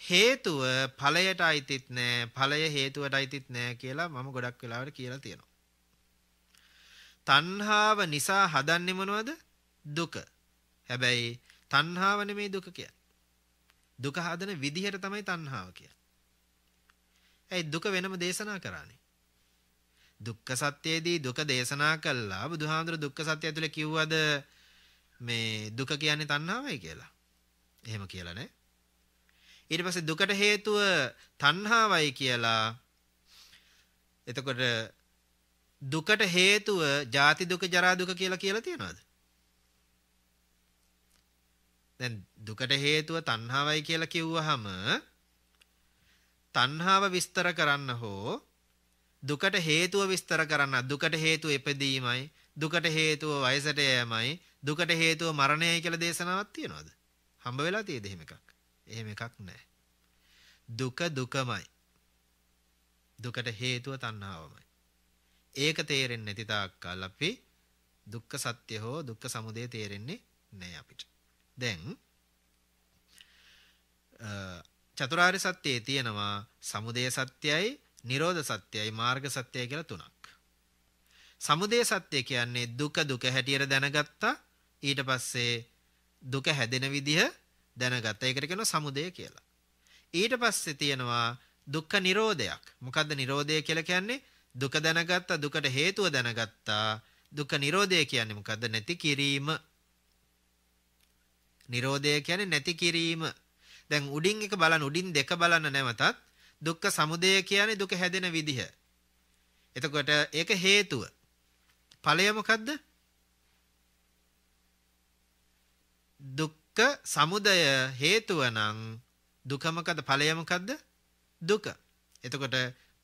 Speaker 1: හේතුව ඵලයට අයිතිත් නෑ ඵලය හේතුවට අයිතිත් නෑ කියලා මම ගොඩක් වෙලාවට කියලා තියෙනවා. තණ්හාව නිසා හදන්නේ මොනවද? දුක. හැබැයි තණ්හාව නෙමෙයි දුක කියන්නේ. දුක හදන විදිහට තමයි තණ්හාව කියන්නේ. ඇයි දුක වෙනම දේශනා කරන්නේ? දුක්ඛ සත්‍යයේදී දුක දේශනා කළා බුදුහාඳුර දුක්ඛ සත්‍ය ඇතුලේ කිව්වද මේ දුක කියන්නේ තණ්හාවයි කියලා. එහෙම කියලා නෑ. ඊට පස්සේ දුකට හේතුව තණ්හාවයි කියලා එතකොට දුකට හේතුව ජාති දුක ජරා දුක කියලා කියලා තියනවාද? දැන් දුකට හේතුව තණ්හාවයි කියලා කිව්වහම තණ්හාව විස්තර කරන්න හෝ දුකට හේතුව විස්තර කරන්න දුකට හේතුව ඉපදීමයි දුකට හේතුව වයසට යෑමයි දුකට හේතුව මරණයයි කියලා දේශනාවක් තියනවාද? හම්බ වෙලා තියෙද එහෙම එකක්? එහෙම එකක් නැහැ. දුක දුකමයි. දුකට හේතුව තණ්හාවමයි. ඒක තේරෙන්නේ නැති තාක්කල් අපි දුක්ඛ සත්‍ය හෝ දුක්ඛ සමුදය තේරෙන්නේ නැහැ අපිට. දැන් චතුරාර්ය සත්‍යයේ තියෙනවා සමුදය සත්‍යයි, නිරෝධ සත්‍යයි, මාර්ග සත්‍යයි කියලා තුනක්. සමුදය සත්‍ය කියන්නේ දුක දුක හැටියට දැනගත්තා ඊට පස්සේ දුක හැදෙන විදිහ දැනගත්තා. ඒකට කියනවා සමුදය කියලා. ඊට පස්සේ තියෙනවා දුක්ඛ නිරෝධයක්. මොකද්ද නිරෝධය කියලා කියන්නේ? දුක දැනගත්තා දුකට හේතුව දැනගත්තා. දුක නිරෝධය කියන්නේ මොකද්ද? නැති කිරීම. නිරෝධය කියන්නේ නැති කිරීම. දැන් උඩින් එක බලන්න උඩින් දෙක බලන්න නැවතත් දුක්ඛ සමුදය කියන්නේ දුක හැදෙන විදිහ. එතකොට ඒක හේතුව. ඵලය මොකද්ද? දුක්ඛ සමුදය හේතුව නම් දුක මොකද? ඵලය මොකද්ද? දුක. එතකොට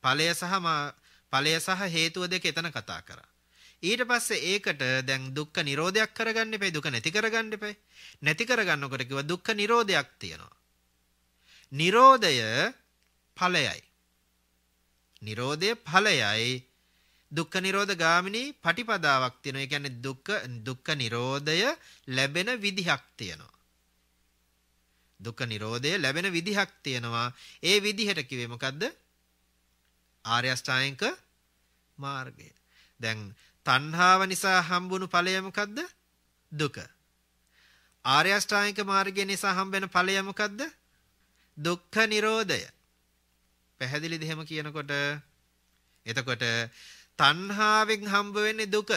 Speaker 1: ඵලය සහ ඵලය සහ හේතුව දෙක එතන කතා කරා. ඊට පස්සේ ඒකට දැන් දුක්ඛ නිරෝධයක් කරගන්න එපේ දුක නැති කරගන්න එපේ. නැති කරගන්නකොට කිව්වා දුක්ඛ නිරෝධයක් තියෙනවා. නිරෝධය ඵලයයි. නිරෝධය ඵලයයි. දුක්ඛ නිරෝධ ගාමිනී පටිපදාවක් තියෙනවා. ඒ කියන්නේ දුක්ඛ දුක්ඛ නිරෝධය ලැබෙන විදිහක් තියෙනවා. දුක්ඛ නිරෝධය ලැබෙන විදිහක් තියෙනවා. ඒ විදිහට කිව්වේ මොකද්ද? ආර්ය අෂ්ටාංගික මාර්ගය. දැන් තණ්හාව නිසා හම්බුණු ඵලය මොකද්ද? දුක. ආර්ය අෂ්ටාංගික මාර්ගය නිසා හම්බෙන ඵලය මොකද්ද? දුක්ඛ නිරෝධය. පැහැදිලිද එහෙම කියනකොට? එතකොට තණ්හාවෙන් හම්බ වෙන්නේ දුක.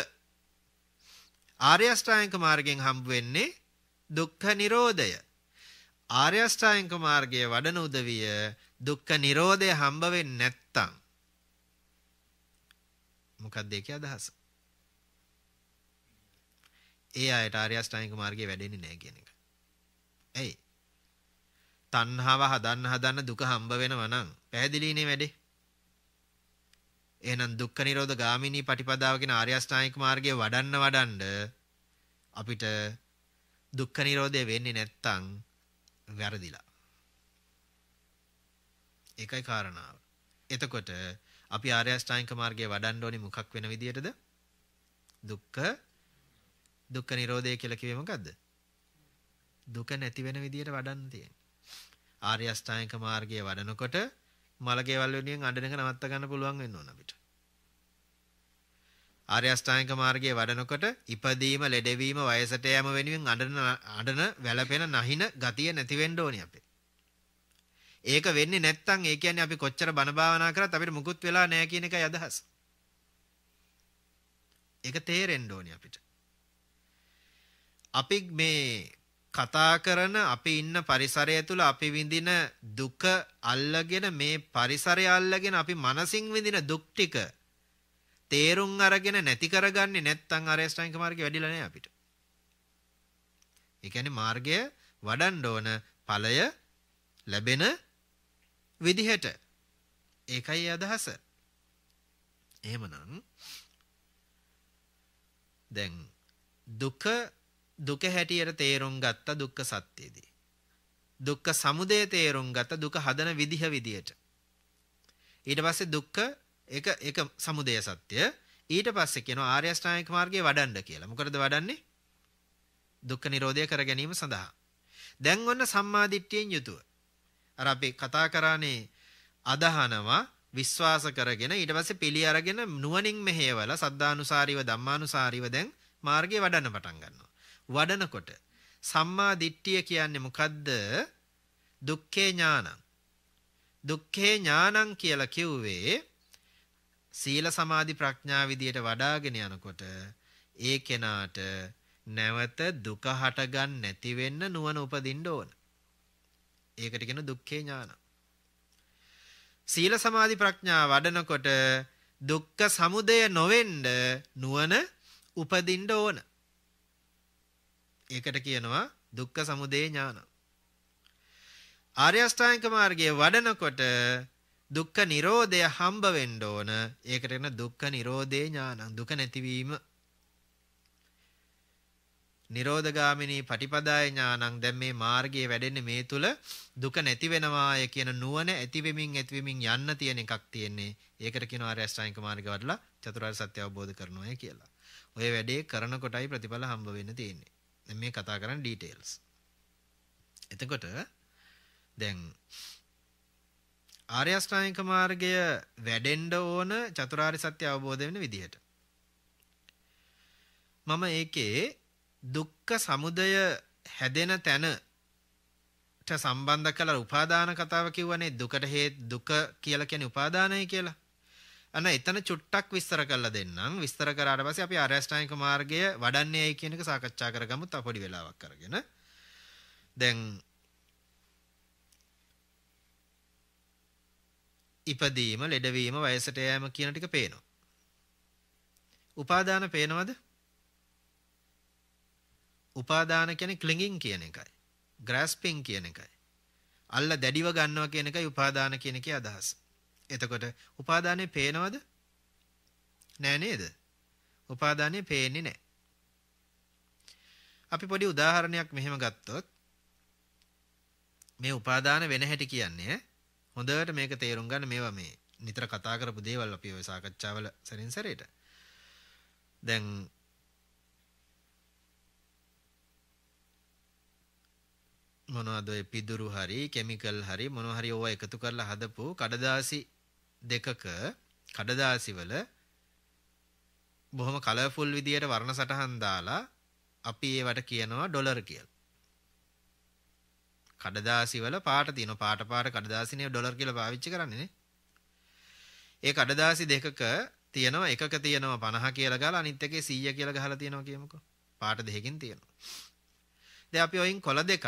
Speaker 1: ආර්ය අෂ්ටාංගික මාර්ගයෙන් හම්බ වෙන්නේ දුක්ඛ නිරෝධය. ආර්ය අෂ්ටාංගික මාර්ගයේ වඩන උදවිය දුක්ඛ නිරෝධය හම්බ වෙන්නේ නැත්තම් මොකක්ද ඒකේ අදහස? ඒ අයට ආර්ය අෂ්ටාංගික මාර්ගයේ වැඩෙන්නේ නැහැ කියන එක. ඇයි? තණ්හාව හදන්න හදන්න දුක හම්බ වෙනවා නම් පැහැදිලිනේ වැඩේ. එහෙනම් දුක්ඛ නිරෝධ ගාමිනී පටිපදාව කියන ආර්ය අෂ්ටාංගික මාර්ගයේ වඩන්න වඩන්න අපිට දුක්ඛ නිරෝධය වෙන්නේ නැත්තම් වැරදිලා. ඒකයි කාරණාව. එතකොට අපි ආර්ය අෂ්ටාංගික මාර්ගයේ වඩන්න ඕනේ මොකක් වෙන විදියටද? දුක්ඛ දුක්ඛ නිරෝධය කියලා කිව්වේ මොකද්ද? දුක නැති වෙන විදියට වඩන්න තියෙන්නේ. ආර්ය අෂ්ටාංගික මාර්ගයේ වඩනකොට මලකේවල් වෙනුවෙන් අඬන එක නවත්ත ගන්න පුළුවන් වෙන්න ඕන අපිට. ආර්ය අෂ්ටාංගික මාර්ගයේ වඩනකොට ඉපදීම, ලෙඩවීම, වයසට යෑම වෙනුවෙන් අඬන අඬන වැළපෙන නැහින ගතිය නැති වෙන්න ඕනේ අපේ. ඒක වෙන්නේ නැත්තම් ඒ කියන්නේ අපි කොච්චර බණ භාවනා කරත් අපිට මුකුත් වෙලා නැහැ කියන එකයි අදහස. ඒක තේරෙන්න ඕනේ අපිට. අපි මේ කතා කරන අපි ඉන්න පරිසරය තුළ අපි විඳින දුක අල්ලගෙන මේ පරිසරය අල්ලගෙන අපි මනසින් විඳින දුක් ටික තේරුම් අරගෙන නැති කරගන්නේ නැත්නම් අරේස්ටයින්ක මාර්ගය වැඩිලා නැහැ අපිට. ඒ කියන්නේ මාර්ගය වඩන්න ඕන ඵලය ලැබෙන විදිහට. ඒකයි අදහස. එහෙමනම් දැන් දුක දුක හැටියට තේරුම් ගත්ත දුක්ඛ සත්‍යයේදී. දුක්ඛ සමුදය තේරුම් ගත්ත දුක හදන විදිහ විදියට. ඊට පස්සේ දුක්ඛ එක එක සමුදය සත්‍ය ඊට පස්සේ කියනවා ආර්ය අෂ්ටාංගික මාර්ගයේ වඩන්න කියලා. මොකටද වඩන්නේ? දුක්ඛ නිරෝධය කර ගැනීම සඳහා. දැන් ඔන්න සම්මාදිට්ඨියෙන් යුතුව. අර අපි කතා කරානේ අදහනවා විශ්වාස කරගෙන ඊට පස්සේ පිළි අරගෙන නුවණින් මෙහෙයවලා සද්ධානුසාරීව ධම්මානුසාරීව දැන් මාර්ගය වඩන්න පටන් ගන්නවා. වඩනකොට සම්මා දිට්ඨිය කියන්නේ මොකද්ද? දුක්ඛේ ඥානං. දුක්ඛේ ඥානං කියලා කිව්වේ සීල සමාධි ප්‍රඥා විදියට වඩාගෙන යනකොට ඒ කෙනාට නැවත දුක හටගන්න නැති වෙන්න නුවණ උපදින්න ඕන. ඒකට කියන දුක්ඛේ ඥාන. සීල සමාධි ප්‍රඥා වඩනකොට දුක්ඛ සමුදය නොවෙන්න නුවණ උපදින්න ඕන. ඒකට කියනවා දුක්ඛ සමුදය ඥාන. ආර්ය අෂ්ටාංගික මාර්ගයේ වඩනකොට දුක්ඛ නිරෝධය හම්බ වෙන්න ඕන. ඒකට කියන දුක්ඛ නිරෝධේ ඥානං දුක නැතිවීම. නිරෝධගාමිනී පටිපදාය ඥානං දැන් මේ මාර්ගයේ වැඩෙන්නේ මේ තුල දුක නැති වෙනවාය කියන නුවණ ඇති වෙමින් ඇති වෙමින් යන්න තියෙන එකක් තියෙන්නේ. ඒකට කියනවා ආර්ය අෂ්ටාංගික මාර්ගය වඩලා චතුරාර්ය සත්‍ය අවබෝධ කරනවා කියලා. ඔය වැඩේ කරන කොටයි ප්‍රතිඵල හම්බ වෙන්න තියෙන්නේ. දැන් මේ කතා කරන්නේ ඩීටේල්ස්. එතකොට දැන් ආර්ය අෂ්ටාංගික මාර්ගය වැඩෙන්න ඕන චතුරාර්ය සත්‍ය අවබෝධ වෙන විදිහට. මම ඒකේ දුක්ඛ සමුදය හැදෙන තැනට සම්බන්ධ කළ උපාදාන කතාව කිව්වනේ දුකට හේත් දුක කියලා කියන්නේ උපාදානයි කියලා. අන්න එතන චුට්ටක් විස්තර කරලා දෙන්නම්. විස්තර කරාට පස්සේ අපි ආර්යශ්‍රාණික මාර්ගය වඩන්නේ ඇයි කියන එක සාකච්ඡා කරගමු තව පොඩි වෙලාවක් අරගෙන. දැන් ඉපදීම, ලෙඩවීම, වයසට යෑම කියන ටික පේනවා. උපාදාන පේනවද? උපාදාන කියන්නේ ක්ලින්ගින් කියන එකයි. ග්‍රැස්පින් කියන එකයි. අල්ල දැඩිව ගන්නවා කියන එකයි උපාදාන කියන එකේ අදහස. එතකොට උපාදානේ පේනවද? නෑ නේද? උපාදානේ පේන්නේ නෑ. අපි පොඩි උදාහරණයක් මෙහෙම ගත්තොත් මේ උපාදාන වෙන හැටි කියන්නේ හොඳට මේක තේරුම් ගන්න මේවා මේ නිතර කතා කරපු දේවල් අපි ওই සාකච්ඡාවල සරින් සරේට දැන් මොනවද ඔය පිදුරු හරි කිමිකල් හරි මොනවා හරි ඕවා එකතු කරලා හදපු කඩදාසි දෙකක කඩදාසි වල බොහොම කලර්ෆුල් විදියට වර්ණ සටහන් දාලා අපි ඒවට කියනවා ඩොලර් කියලා. කඩදාසි වල පාට තියෙනවා. පාට පාට කඩදාසිනේ ඩොලර් කියලා පාවිච්චි කරන්නේ නේ. ඒ කඩදාසි දෙකක තියෙනවා එකක තියෙනවා 50 කියලා ගාලා අනිත් එකේ 100 කියලා ගහලා තියෙනවා කියමුකෝ. පාට දෙකකින් තියෙනවා. දැන් අපි ඔයින් කොළ දෙකක්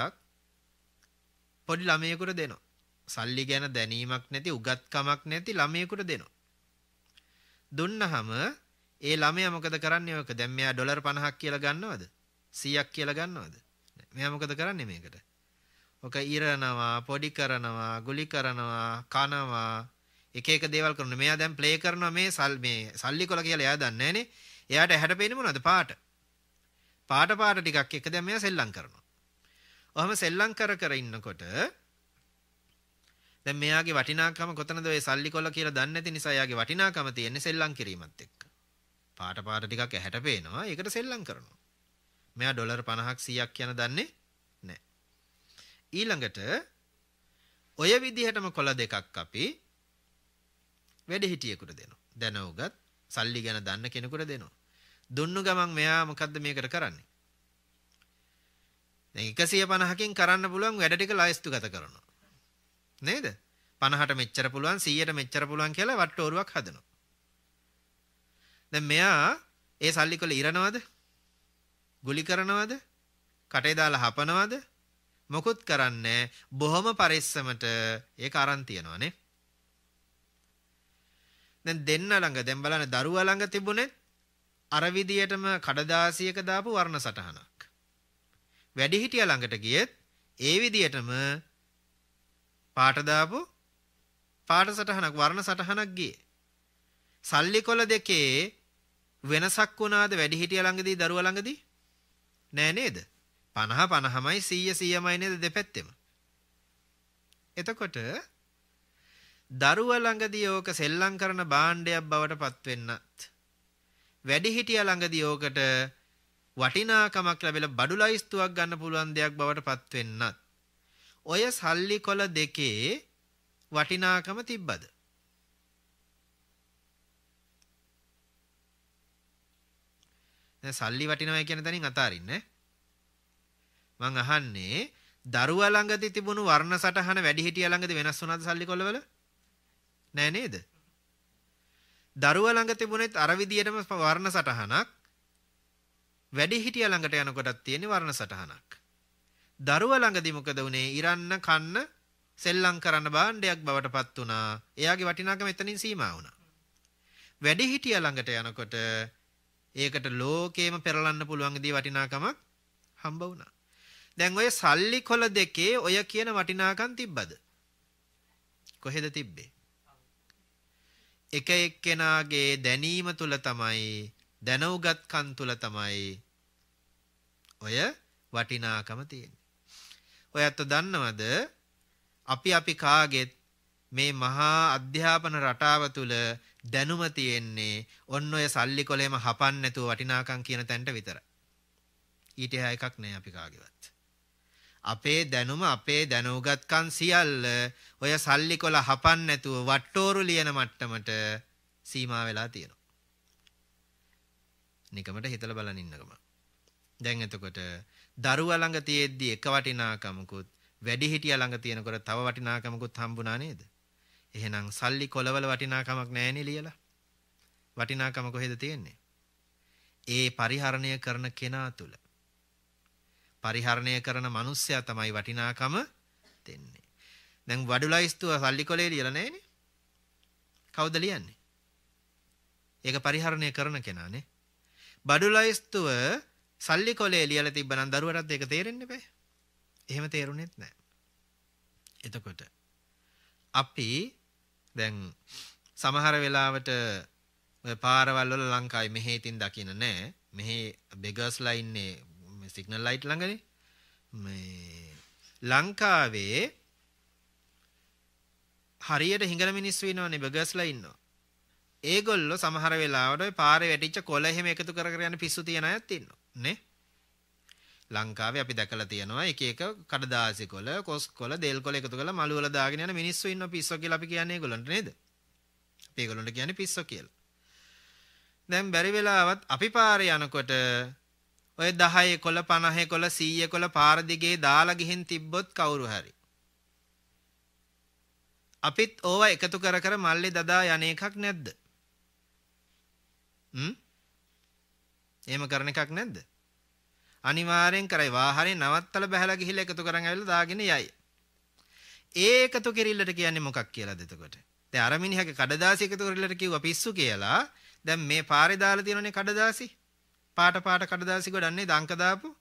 Speaker 1: පොඩි ළමයෙකුට දෙනවා. සල්ලි ගැන දැනීමක් නැති උගත්කමක් නැති ළමයෙකුට දෙනවා. දුන්නහම ඒ ළමයා මොකද කරන්නේ ඔක? දැන් මෙයා ඩොලර් 50ක් කියලා ගන්නවද? 100ක් කියලා ගන්නවද? මෙයා මොකද කරන්නේ මේකට? ඔක ඉරනවා, පොඩි කරනවා, ගුලි කරනවා, කනවා, එක එක දේවල් කරනවා. මෙයා දැන් ප්ලේ කරනවා මේ සල් මේ සල්ලි කොල කියලා එයා දන්නේ නැහනේ. එයාට ඇහැට පේන්නේ මොනවද? පාට. පාට පාට ටිකක් එක දැන් මෙයා සෙල්ලම් කරනවා. ඔහම සෙල්ලම් කර කර ඉන්නකොට දැන් මෙයාගේ වටිනාකම කොතනද ඔය සල්ලි කොල්ල කියලා දන්නේ නැති නිසා එයාගේ වටිනාකම තියෙන්නේ සෙල්ලම් කිරීමත් එක්ක. පාට පාට ටිකක් ඇහැට පේනවා. ඒකට සෙල්ලම් කරනවා. මෙයා ඩොලර් 50ක් 100ක් කියන දන්නේ නැහැ. ඊළඟට ඔය විදිහටම කොළ දෙකක් අපි වැඩිහිටියෙකුට දෙනවා. දැනුගත් සල්ලි ගැන දන්න කෙනෙකුට දෙනවා. දුන්නු ගමන් මෙයා මොකද්ද මේකට කරන්නේ? දැන් 150කින් කරන්න පුළුවන් වැඩ ටික ලයිස්තුගත කරනවා. නේද? 50ට මෙච්චර පුළුවන් 100ට මෙච්චර පුළුවන් කියලා වට්ටෝරුවක් හදනවා. දැන් මෙයා ඒ සල්ලි කොල ඉරනවද? ගුලි කරනවද? කටේ දාලා හපනවද? මොකුත් කරන්නේ බොහොම පරිස්සමට ඒක අරන් තියනවානේ. දැන් දෙන්න ළඟ දැන් බලන්න දරුවා ළඟ තිබුණේ අර විදියටම කඩදාසියක දාපු වර්ණ සටහනක්. වැඩිහිටියා ළඟට ගියෙත් ඒ විදියටම පාට දාපු පාට සටහනක් වර්ණ සටහනක් ගියේ. සල්ලි කොළ දෙකේ වෙනසක් වුණාද වැඩිහිටියා ළඟදී දරුවා ළඟදී? නෑ නේද? 50 50මයි 100 100මයි නේද දෙපැත්තෙම. එතකොට දරුවා ළඟදී ඕක සෙල්ලම් කරන භාණ්ඩයක් බවට පත් වෙන්නත් වැඩිහිටියා ළඟදී ඕකට වටිනාකමක් ලැබෙලා බඩු ලයිස්තුවක් ගන්න පුළුවන් දෙයක් බවට පත් වෙන්නත්. ඔය සල්ලි කොළ දෙකේ වටිනාකම තිබ්බද? දැන් සල්ලි වටිනවා කියන තැනින් අතාරින්නේ. මං අහන්නේ දරුවා ළඟදී තිබුණු වර්ණ සටහන වැඩිහිටියා ළඟදී වෙනස් වුණාද සල්ලි කොළවල? නෑ නේද? දරුවා ළඟ තිබුණෙත් අර විදියටම වර්ණ සටහනක්. වැඩි හිටියා ළඟට යනකොටත් තියෙන වර්ණ සටහනක්. දරුවා ළඟදී මොකද උනේ? ඉරන්න කන්න සෙල්ලම් කරන්න භාණ්ඩයක් බවට පත් වුණා. එයාගේ වටිනාකම එතනින් සීමා වුණා. වැඩි හිටියා ළඟට යනකොට ඒකට ලෝකේම පෙරලන්න පුළුවන් දී වටිනාකමක් හම්බ වුණා. දැන් ඔය සල්ලි කොළ දෙකේ ඔය කියන වටිනාකම් තිබ්බද? කොහෙද තිබ්බේ? එක එක්කෙනාගේ දැනීම තුල තමයි දැනුගත්කම් තුල තමයි ඔය වටිනාකම තියෙන්නේ. ඔයත් දන්නවද අපි අපි කාගෙත් මේ මහා අධ්‍යාපන රටාව තුල දැනුම තියෙන්නේ ඔන්න ඔය සල්ලි කොලේම හපන්න නැතුව වටිනාකම් කියන තැනට විතරයි. ඊට එහා එකක් නෑ අපි කාගේවත්. අපේ දැනුම අපේ දැනුගත්කම් සියල්ල ඔය සල්ලි කොල හපන්න නැතුව වට්ටෝරු ලියන මට්ටමට සීමා වෙලා තියෙනවා. නිකමට හිතලා බලන් ඉන්නකම. දැන් එතකොට දරුවා ළඟ තියෙද්දි එක වටිනාකමකුත් වැඩිහිටියා ළඟ තියෙනකොට තව වටිනාකමකුත් හම්බුණා නේද? එහෙනම් සල්ලි කොලවල වටිනාකමක් නැහැනේ ලියලා. වටිනාකම කොහෙද තියෙන්නේ? ඒ පරිහරණය කරන කෙනා තුල. පරිහරණය කරන මිනිස්සයා තමයි වටිනාකම දෙන්නේ. දැන් වඩුලයිස්තුව සල්ලි කොලේ ලියලා නැහැනේ. කවුද ලියන්නේ? ඒක පරිහරණය කරන කෙනානේ. බඩුලයිස්තුව සල්ලි කොලේ ලියලා තිබ්බනම් දරුවටත් ඒක තේරෙන්නේ බෑ. එහෙම තේරුණෙත් නෑ. එතකොට අපි දැන් සමහර වෙලාවට ඔය පාරවල් වල ලංකාවේ මෙහෙ ඉතින් දකින්න නෑ. මෙහෙ බෙගර්ස්ලා ඉන්නේ සිග්නල් ලයිට් ළඟනේ. මේ ලංකාවේ හරියට හිඟන මිනිස්සු ඉන්නවනේ බෙගර්ස්ලා ඉන්නවා. ඒගොල්ලෝ සමහර වෙලාවට ඔය පාරේ වැටිච්ච කොළ එහෙම එකතු කර කර යන පිස්සු තියන අයත් ඉන්නවා. නේ? ලංකාවේ අපි දැකලා තියෙනවා එක එක කඩදාසි කොළ, කොස් කොළ, දේල් කොළ එකතු කරලා මළු වල දාගෙන යන මිනිස්සු ඉන්නවා පිස්සෝ කියලා අපි කියන්නේ ඒගොල්ලන්ට නේද? අපි ඒගොල්ලන්ට කියන්නේ පිස්සෝ කියලා. දැන් බැරි වෙලාවත් අපි පාරේ යනකොට ඔය 10 කොළ 50 කොළ 100 කොළ පාර දිගේ දාලා ගිහින් තිබ්බොත් කවුරු හරි අපිත් ඕවා එකතු කර කර මල්ලේ දදා යන එකක් නැද්ද? හ්ම්? එහෙම කරන එකක් නැද්ද? අනිවාර්යෙන් කරයි වාහනේ නවත්තලා බහැලා ගිහිල්ලා එකතු කරන් ඇවිල්ලා දාගෙන යයි. ඒ එකතු කිරිල්ලට කියන්නේ මොකක් කියලාද එතකොට? දැන් අර මිනිහගේ කඩදාසි එකතු කිරිල්ලට කිව්වා පිස්සු කියලා. දැන් මේ පාරේ දාලා තියෙනනේ කඩදාසි. පාට පාට කඩදාසි ගොඩන්නේ දංක දාපු.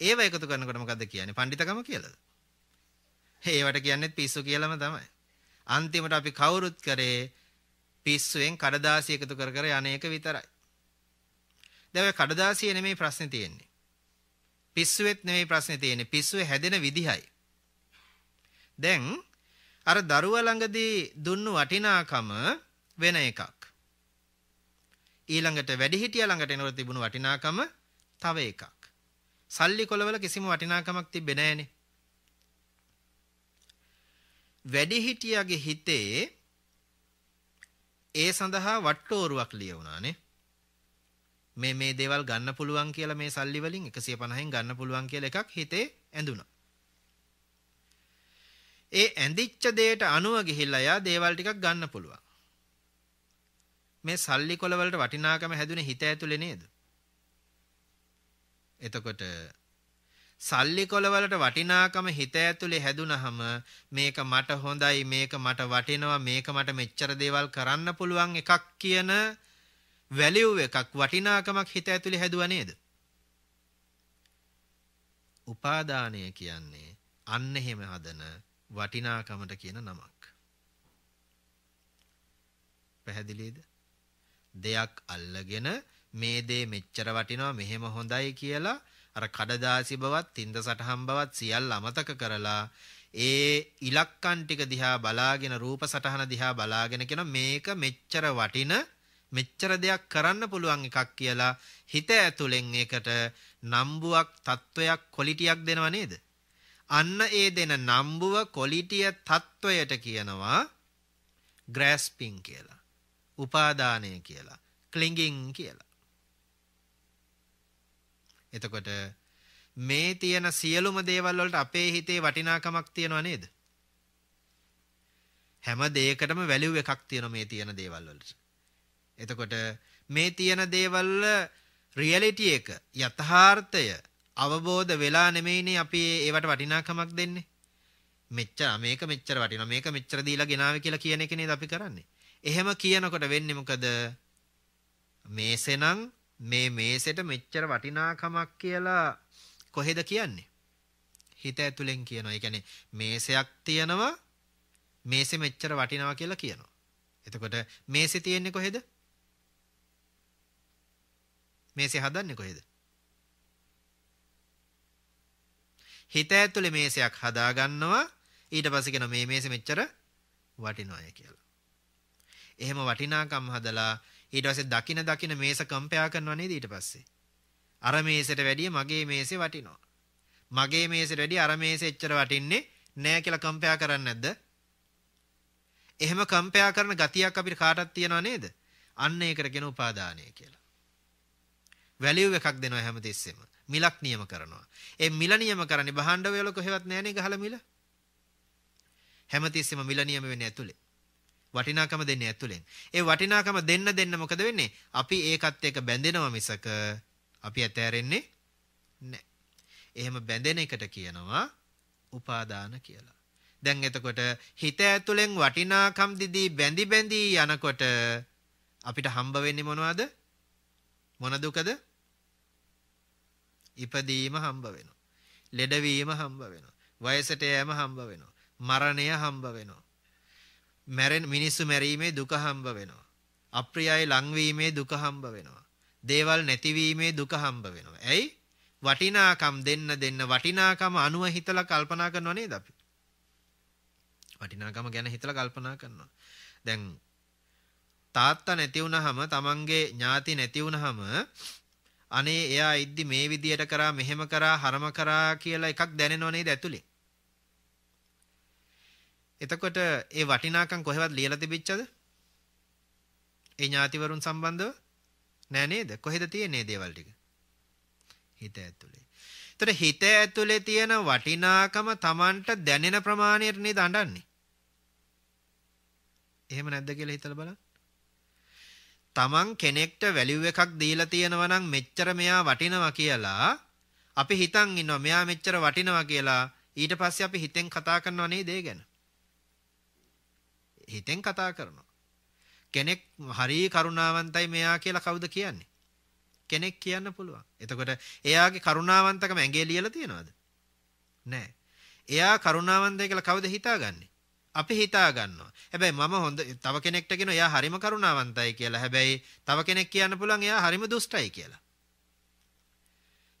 Speaker 1: ඒව එකතු කරනකොට මොකද්ද කියන්නේ? පඬිතකම කියලාද? ඒවට කියන්නේ පිස්සු කියලාම තමයි. අන්තිමට අපි කවුරුත් කරේ පිස්සුවෙන් කඩදාසි එකතු කර කර යන්නේක විතරයි. දැන් ඔය කඩදාසිය නෙමෙයි ප්‍රශ්නේ තියෙන්නේ. පිස්සුවෙත් නෙමෙයි ප්‍රශ්නේ තියෙන්නේ. පිස්සුවේ හැදෙන විදිහයි. දැන් අර දරුවා ළඟදී දුන්නු වටිනාකම වෙන එකක්. ඊළඟට වැඩිහිටියා ළඟට එනකොට තිබුණු වටිනාකම තව එකක්. සල්ලි කොලවල කිසිම වටිනාකමක් තිබෙන්නේ නැහනේ. වැඩිහිටියාගේ හිතේ ඒ සඳහා වට්ටෝරුවක් ලියවුණානේ. මේ මේ දේවල් ගන්න පුළුවන් කියලා මේ සල්ලි වලින් 150න් ගන්න පුළුවන් කියලා එකක් හිතේ ඇඳුණා. ඒ ඇඳිච්ච දෙයට අනුව ගිහිල්ලා යා දේවල් ටිකක් ගන්න පුළුවන්. මේ සල්ලි කොළ වලට වටිනාකම හැදුනේ හිත ඇතුලේ නේද? එතකොට සල්ලි කොළ වලට වටිනාකම හිත ඇතුලේ හැදුනහම මේක මට හොඳයි මේක මට වටිනවා මේක මට මෙච්චර දේවල් කරන්න පුළුවන් එකක් කියන වැලියු එකක් වටිනාකමක් හිත ඇතුලේ හැදුවා නේද? උපාදානය කියන්නේ අන්න එහෙම හදන වටිනාකමට කියන නමක්. පැහැදිලිද? දෙයක් අල්ලගෙන මේ දේ මෙච්චර වටිනවා මෙහෙම හොඳයි කියලා අර කඩදාසි බවත් තින්ද සටහන් බවත් සියල්ල අමතක කරලා ඒ ඉලක්කම් ටික දිහා බලාගෙන රූප සටහන දිහා බලාගෙන කියන මේක මෙච්චර වටින මෙච්චර දෙයක් කරන්න පුළුවන් එකක් කියලා හිත ඇතුලෙන් ඒකට නම්බුවක් තත්වයක් කොලිටියක් දෙනව නේද? අන්න ඒ දෙන නම්බුව කොලිටිය තත්වයට කියනවා ග්‍රෑස්පින් කියලා. උපාදානය කියලා. ක්ලිංගින් කියලා. එතකොට මේ තියෙන සියලුම දේවල් වලට අපේ හිතේ වටිනාකමක් තියනව නේද? හැම දෙයකටම වැලියු එකක් තියෙනවා මේ තියෙන දේවල් වලට. එතකොට මේ තියෙන දේවල් රියැලිටි එක යථාර්ථය අවබෝධ වෙලා නෙමෙයිනේ අපි ඒවට වටිනාකමක් දෙන්නේ. මෙච්චර මේක මෙච්චර වටිනවා මේක මෙච්චර දීලා ගෙනාවේ කියලා කියන එක නේද අපි කරන්නේ. එහෙම කියනකොට වෙන්නේ මොකද? මේසෙනම් මේ මේසෙට මෙච්චර වටිනාකමක් කියලා කොහෙද කියන්නේ? හිත ඇතුලෙන් කියනවා. ඒ කියන්නේ මේසයක් තියෙනවා මේසෙ මෙච්චර වටිනවා කියලා කියනවා. එතකොට මේසෙ තියෙන්නේ කොහෙද? මේසෙ හදන්නේ කොහෙද? හිත ඇතුලේ මේසයක් හදා ගන්නවා ඊට පස්සේ කියන මේ මේසෙ මෙච්චර වටිනවය කියලා. එහෙම වටිනාකම් හදලා ඊට පස්සේ දකින දකින මේස කම්පයා කරනවා නේද ඊට පස්සේ. අර මේසෙට වැඩිය මගේ මේසෙ වටිනවා. මගේ මේසෙට වැඩිය අර මේසෙ එච්චර වටින්නේ නෑ කියලා කම්පයා කරන්නේ නැද්ද? එහෙම කම්පයා කරන ගතියක් අපිට කාටවත් තියනව නේද? අන්න ඒකට කියන උපාදානය කියලා. වැලියු එකක් දෙනවා හැමතිස්සෙම. මිලක් නියම කරනවා. ඒ මිල නියම කරන්නේ බහඬ වල කොහෙවත් නෑනේ ගහලා මිල. හැමතිස්සෙම මිල නියම වෙන්නේ ඇතුලේ. වටිනාකම දෙන්නේ ඇතුලෙන්. ඒ වටිනාකම දෙන්න දෙන්න මොකද වෙන්නේ? අපි ඒකත් එක්ක බැඳෙනවා මිසක අපි ඇතෑරෙන්නේ නැහැ. එහෙම බැඳෙන එකට කියනවා උපාදාන කියලා. දැන් එතකොට හිත ඇතුලෙන් වටිනාකම් දිදී බැඳි බැඳි යනකොට අපිට හම්බ වෙන්නේ මොනවද? මොන දුකද? ඉපදීම හම්බ වෙනවා. ලෙඩවීම හම්බ වෙනවා. වයසට යෑම හම්බ වෙනවා. මරණය හම්බ වෙනවා. මැරෙන මිනිස්සු මැරීමේ දුක හම්බ වෙනවා. අප්‍රියයි ලංවීමේ දුක හම්බ වෙනවා. දේවල් නැතිවීමේ දුක හම්බ වෙනවා. ඇයි? වටිනාකම් දෙන්න දෙන්න වටිනාකම අනුව හිතලා කල්පනා කරනව නේද අපි? වටිනාකම ගැන හිතලා කල්පනා කරනවා. දැන් තාත්තා නැති වුනහම තමන්ගේ ඥාති නැති වුනහම අනේ එයා ඉද්දි මේ විදියට කරා මෙහෙම කරා හරම කරා කියලා එකක් දැනෙනව නේද ඇතුලේ? එතකොට ඒ වටිනාකම් කොහෙවත් ලියලා තිබිච්චද? ඒ ඥාතිවරුන් සම්බන්ධව නෑ නේද? කොහෙද තියෙන්නේ දේවල් ටික? හිත ඇතුලේ. එතකොට හිත ඇතුලේ තියෙන වටිනාකම Tamanට දැනෙන ප්‍රමාණයට නේද අඬන්නේ? එහෙම නැද්ද කියලා හිතලා බලන්න. Taman කෙනෙක්ට වැලියු එකක් දීලා තියෙනවා නම් මෙච්චර මෙයා වටිනවා කියලා අපි හිතන් ඉන්නවා මෙයා මෙච්චර වටිනවා කියලා ඊට පස්සේ අපි හිතෙන් කතා කරනව නේද ඒ ගැන? හිතෙන් කතා කරනවා. කෙනෙක් හරි කරුණාවන්තයි මෙයා කියලා කවුද කියන්නේ? කෙනෙක් කියන්න පුළුවන්. එතකොට එයාගේ කරුණාවන්තකම ඇඟේ ලියලා තියනවද? නෑ. එයා කරුණාවන්තයි කියලා කවුද හිතාගන්නේ? අපි හිතා ගන්නවා. හැබැයි මම හොඳ තව කෙනෙක්ට කියන එයා හරිම කරුණාවන්තයි කියලා. හැබැයි තව කෙනෙක් කියන්න පුළුවන් එයා හරිම දුෂ්ටයි කියලා.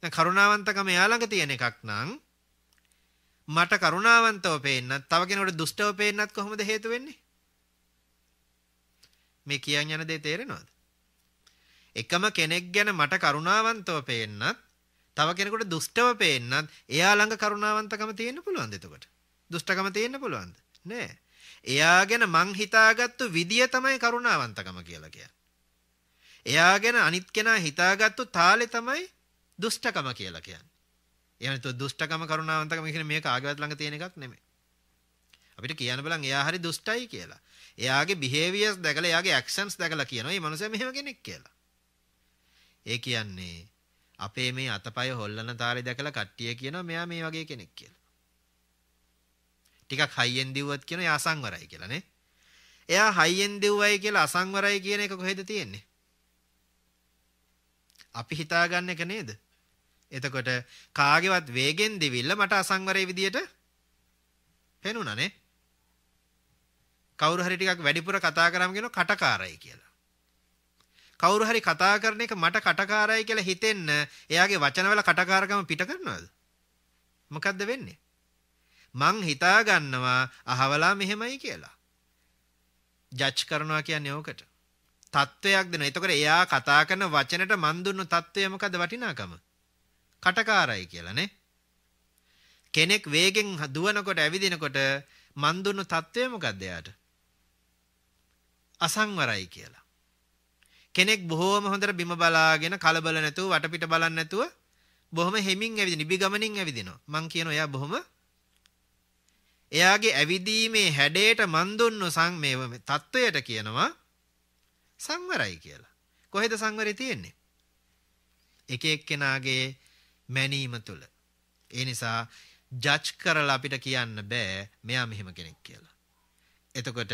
Speaker 1: දැන් කරුණාවන්තකම එයා ළඟ තියෙන එකක් නම් මට කරුණාවන්තව පේන්නත් තව කෙනෙකුට දුෂ්ටව පේන්නත් කොහොමද හේතු වෙන්නේ? මේ කියන් යන දේ තේරෙනවද? එකම කෙනෙක් ගැන මට කරුණාවන්තව පේන්නත් තව කෙනෙකුට දුෂ්ටව පේන්නත් එයා ළඟ කරුණාවන්තකම තියෙන්න පුළුවන්ද එතකොට? දුෂ්ටකම තියෙන්න පුළුවන්ද? නෑ. එයා ගැන මං හිතාගත්තු විදිය තමයි කරුණාවන්තකම කියලා කියන්නේ. එයා ගැන අනිත් කෙනා හිතාගත්තු තාලේ තමයි දුෂ්ටකම කියලා කියන්නේ. එහෙනම් તો දුෂ්ටකම කරුණාවන්තකම කියන මේක ආගවත් ළඟ තියෙන එකක් නෙමෙයි. අපිට කියන්න බලන් එයා හරි දුෂ්ටයි කියලා. එයාගේ behaviors දැකලා එයාගේ actions දැකලා කියනවා මේ මනුස්සයා මෙහෙම කෙනෙක් කියලා. ඒ කියන්නේ අපේ මේ අතපය හොල්ලන තාලේ දැකලා කට්ටිය කියනවා මෙයා මේ වගේ කෙනෙක් කියලා. ටිකක් හයියෙන් දිව්වත් කියනවා එයා අසංවරයි කියලා නේ. එයා හයියෙන් දිව්වයි කියලා අසංවරයි කියන එක කොහෙද තියෙන්නේ? අපි හිතාගන්න එක නේද? එතකොට කාගේවත් වේගෙන් දිවිල්ල මට අසංවරයේ විදියට පෙනුණා නේ. කවුරු හරි ටිකක් වැඩිපුර කතා කරාම කියනවා කටකාරයි කියලා. කවුරු හරි කතා කරන එක මට කටකාරයි කියලා හිතෙන්න එයාගේ වචනවල කටකාරකම පිට කරනවද? මොකද්ද වෙන්නේ? මං හිතා ගන්නවා අහවලා මෙහෙමයි කියලා. ජජ් කරනවා කියන්නේ ඕකට. තත්වයක් දෙනවා. එතකොට එයා කතා කරන වචනෙට මන් දුන්නු තත්වය මොකද වටිනාකම? කටකාරයි කියලා නේ. කෙනෙක් වේගෙන් දුවනකොට ඇවිදිනකොට මන් දුන්නු තත්වය මොකද්ද එයාට? අසංවරයි කියලා. කෙනෙක් බොහෝම හොඳට බිම බලාගෙන කලබල නැතුව වටපිට බලන්නේ නැතුව බොහොම හෙමින් ඇවිදින ඉබි ගමනින් ඇවිදිනවා. මං කියනවා එයා බොහොම එයාගේ ඇවිදීමේ හැඩයට මන් දුන්නු සං මේ තත්වයට කියනවා සංවරයි කියලා. කොහෙද සංවරය තියෙන්නේ? එක එක්කෙනාගේ මැනීම තුල. ඒ නිසා ජජ් කරලා අපිට කියන්න බෑ මෙයා මෙහෙම කෙනෙක් කියලා. එතකොට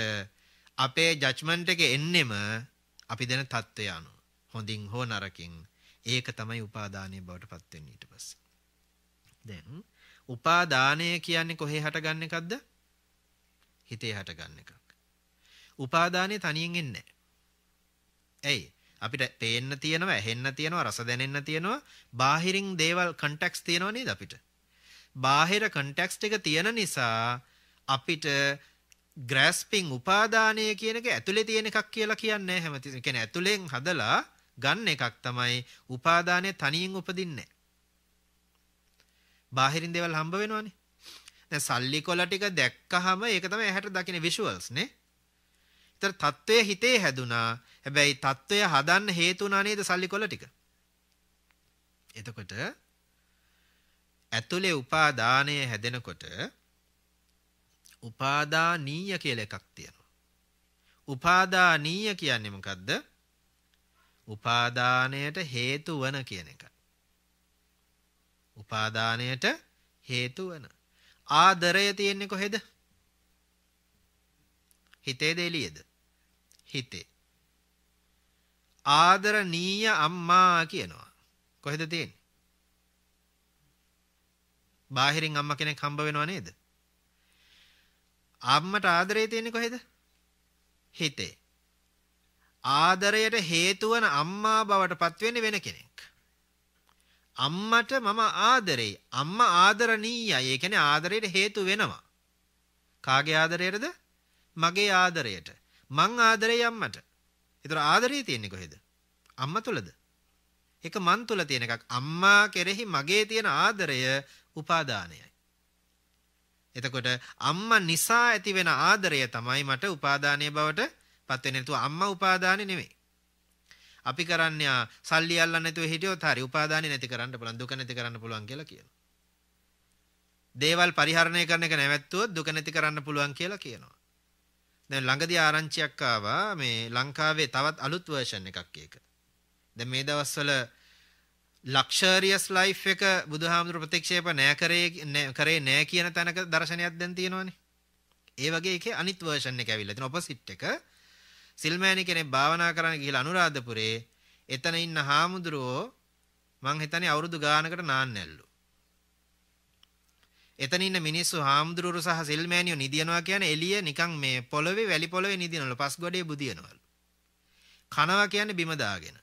Speaker 1: අපේ ජජ්මන්ට් එක එන්නෙම අපි දෙන தත්ත්වය අනුව. හොඳින් හෝ නරකින් ඒක තමයි උපාදානයේ බවට පත් වෙන්නේ ඊට පස්සේ. දැන් උපාදානය කියන්නේ කොහේ හටගන්න එකක්ද? හිතේ හටගන්න එකක්. උපාදානය තනියෙන් එන්නේ ඇයි? අපිට පේන්න තියෙනවා, ඇහෙන්න තියෙනවා, රස දැනෙන්න තියෙනවා, බාහිරින් දේවල් කන්ටැක්ස් තියෙනවා නේද අපිට? බාහිර කන්ටැක්ස්ට් එක තියෙන නිසා අපිට ග්‍රැස්පින් උපාදානය කියන එක ඇතුලේ තියෙන එකක් කියලා කියන්නේ හැමතිස්සෙම. කියන්නේ ඇතුලෙන් හදලා ගන්න එකක් තමයි උපාදානය තනියෙන් උපදින්නේ. බාහිරින් දේවල් හම්බ වෙනවනේ. දැන් සල්ලි කොල ටික දැක්කහම ඒක තමයි ඇහැට දකින විෂුවල්ස් නේ. ඒතර தত্ত্বය හිතේ හැදුනා. හැබැයි தত্ত্বය හදන්න හේතුණා නේද සල්ලි කොල ටික. එතකොට ඇතුලේ උපාදානය හැදෙනකොට උපාදානීය කියලා එකක් තියෙනවා. උපාදානීය කියන්නේ මොකද්ද? උපාදානයට හේතු වන කියන එක. උපාදානයට හේතු වන. ආදරය තියෙන්නේ කොහෙද? හිතේද එළියේද? හිතේ. ආදරණීය අම්මා කියනවා. කොහෙද තියෙන්නේ? බාහිරින් අම්මා කෙනෙක් හම්බ වෙනව නේද? අම්මට ආදරේ තියෙන්නේ කොහෙද? හිතේ. ආදරයට හේතු වන අම්මා බවට පත් වෙන්නේ වෙන කෙනෙක්. අම්මට මම ආදරෙයි. අම්මා ආදරණීයයි. ඒ කියන්නේ ආදරයට හේතු වෙනවා. කාගේ ආදරයටද? මගේ ආදරයට. මං ආදරෙයි අම්මට. ඒතර ආදරේ තියෙන්නේ කොහෙද? අම්මා තුලද? ඒක මන් තුල තියෙන එකක්. අම්මා කෙරෙහි මගේ තියෙන ආදරය උපාදානයයි. එතකොට අම්මා නිසා ඇති වෙන ආදරය තමයි මට උපාදානීය බවට පත් වෙන්නේ. නැතුව අම්මා උපාදානෙ නෙමෙයි. අපි කරන්නේ සල්ලි අල්ලන්න නැතුව හිටියොත් හරි උපාදානෙ නැති කරන්න පුළුවන් දුක නැති කරන්න පුළුවන් කියලා කියනවා. දේවල් පරිහරණය කරන එක නැවැත්තුවොත් දුක නැති කරන්න පුළුවන් කියලා කියනවා. දැන් ළඟදී ආරංචියක් ආවා මේ ලංකාවේ තවත් අලුත් වර්ෂන් එකක් ඒක. දැන් මේ දවස්වල ලක්ෂරියස් ලයිෆ් එක බුදුහාමුදුරු ප්‍රතික්ෂේප නෑ කරේ කරේ නෑ කියන තැනක දර්ශනයක් දැන් තියෙනවනේ. ඒ වගේ එකේ අනිත් වර්ෂන් එක ඇවිල්ලා තියෙන ඔපොසිට් එක. සිල්මෑනි කෙනෙක් භාවනා කරන්න ගිහිල්ලා අනුරාධපුරේ එතන ඉන්න හාමුදුරුවෝ මං හිතන්නේ අවුරුදු ගානකට නාන්නැල්ලු. එතන ඉන්න මිනිස්සු හාමුදුරුවෝ සහ සිල්මෑනියෝ නිදිනවා කියන්නේ එළිය නිකන් මේ පොළවේ වැලි පොළවේ නිදිනවලු පස් ගොඩේ බුදිනවලු. කනවා කියන්නේ බිම දාගෙන.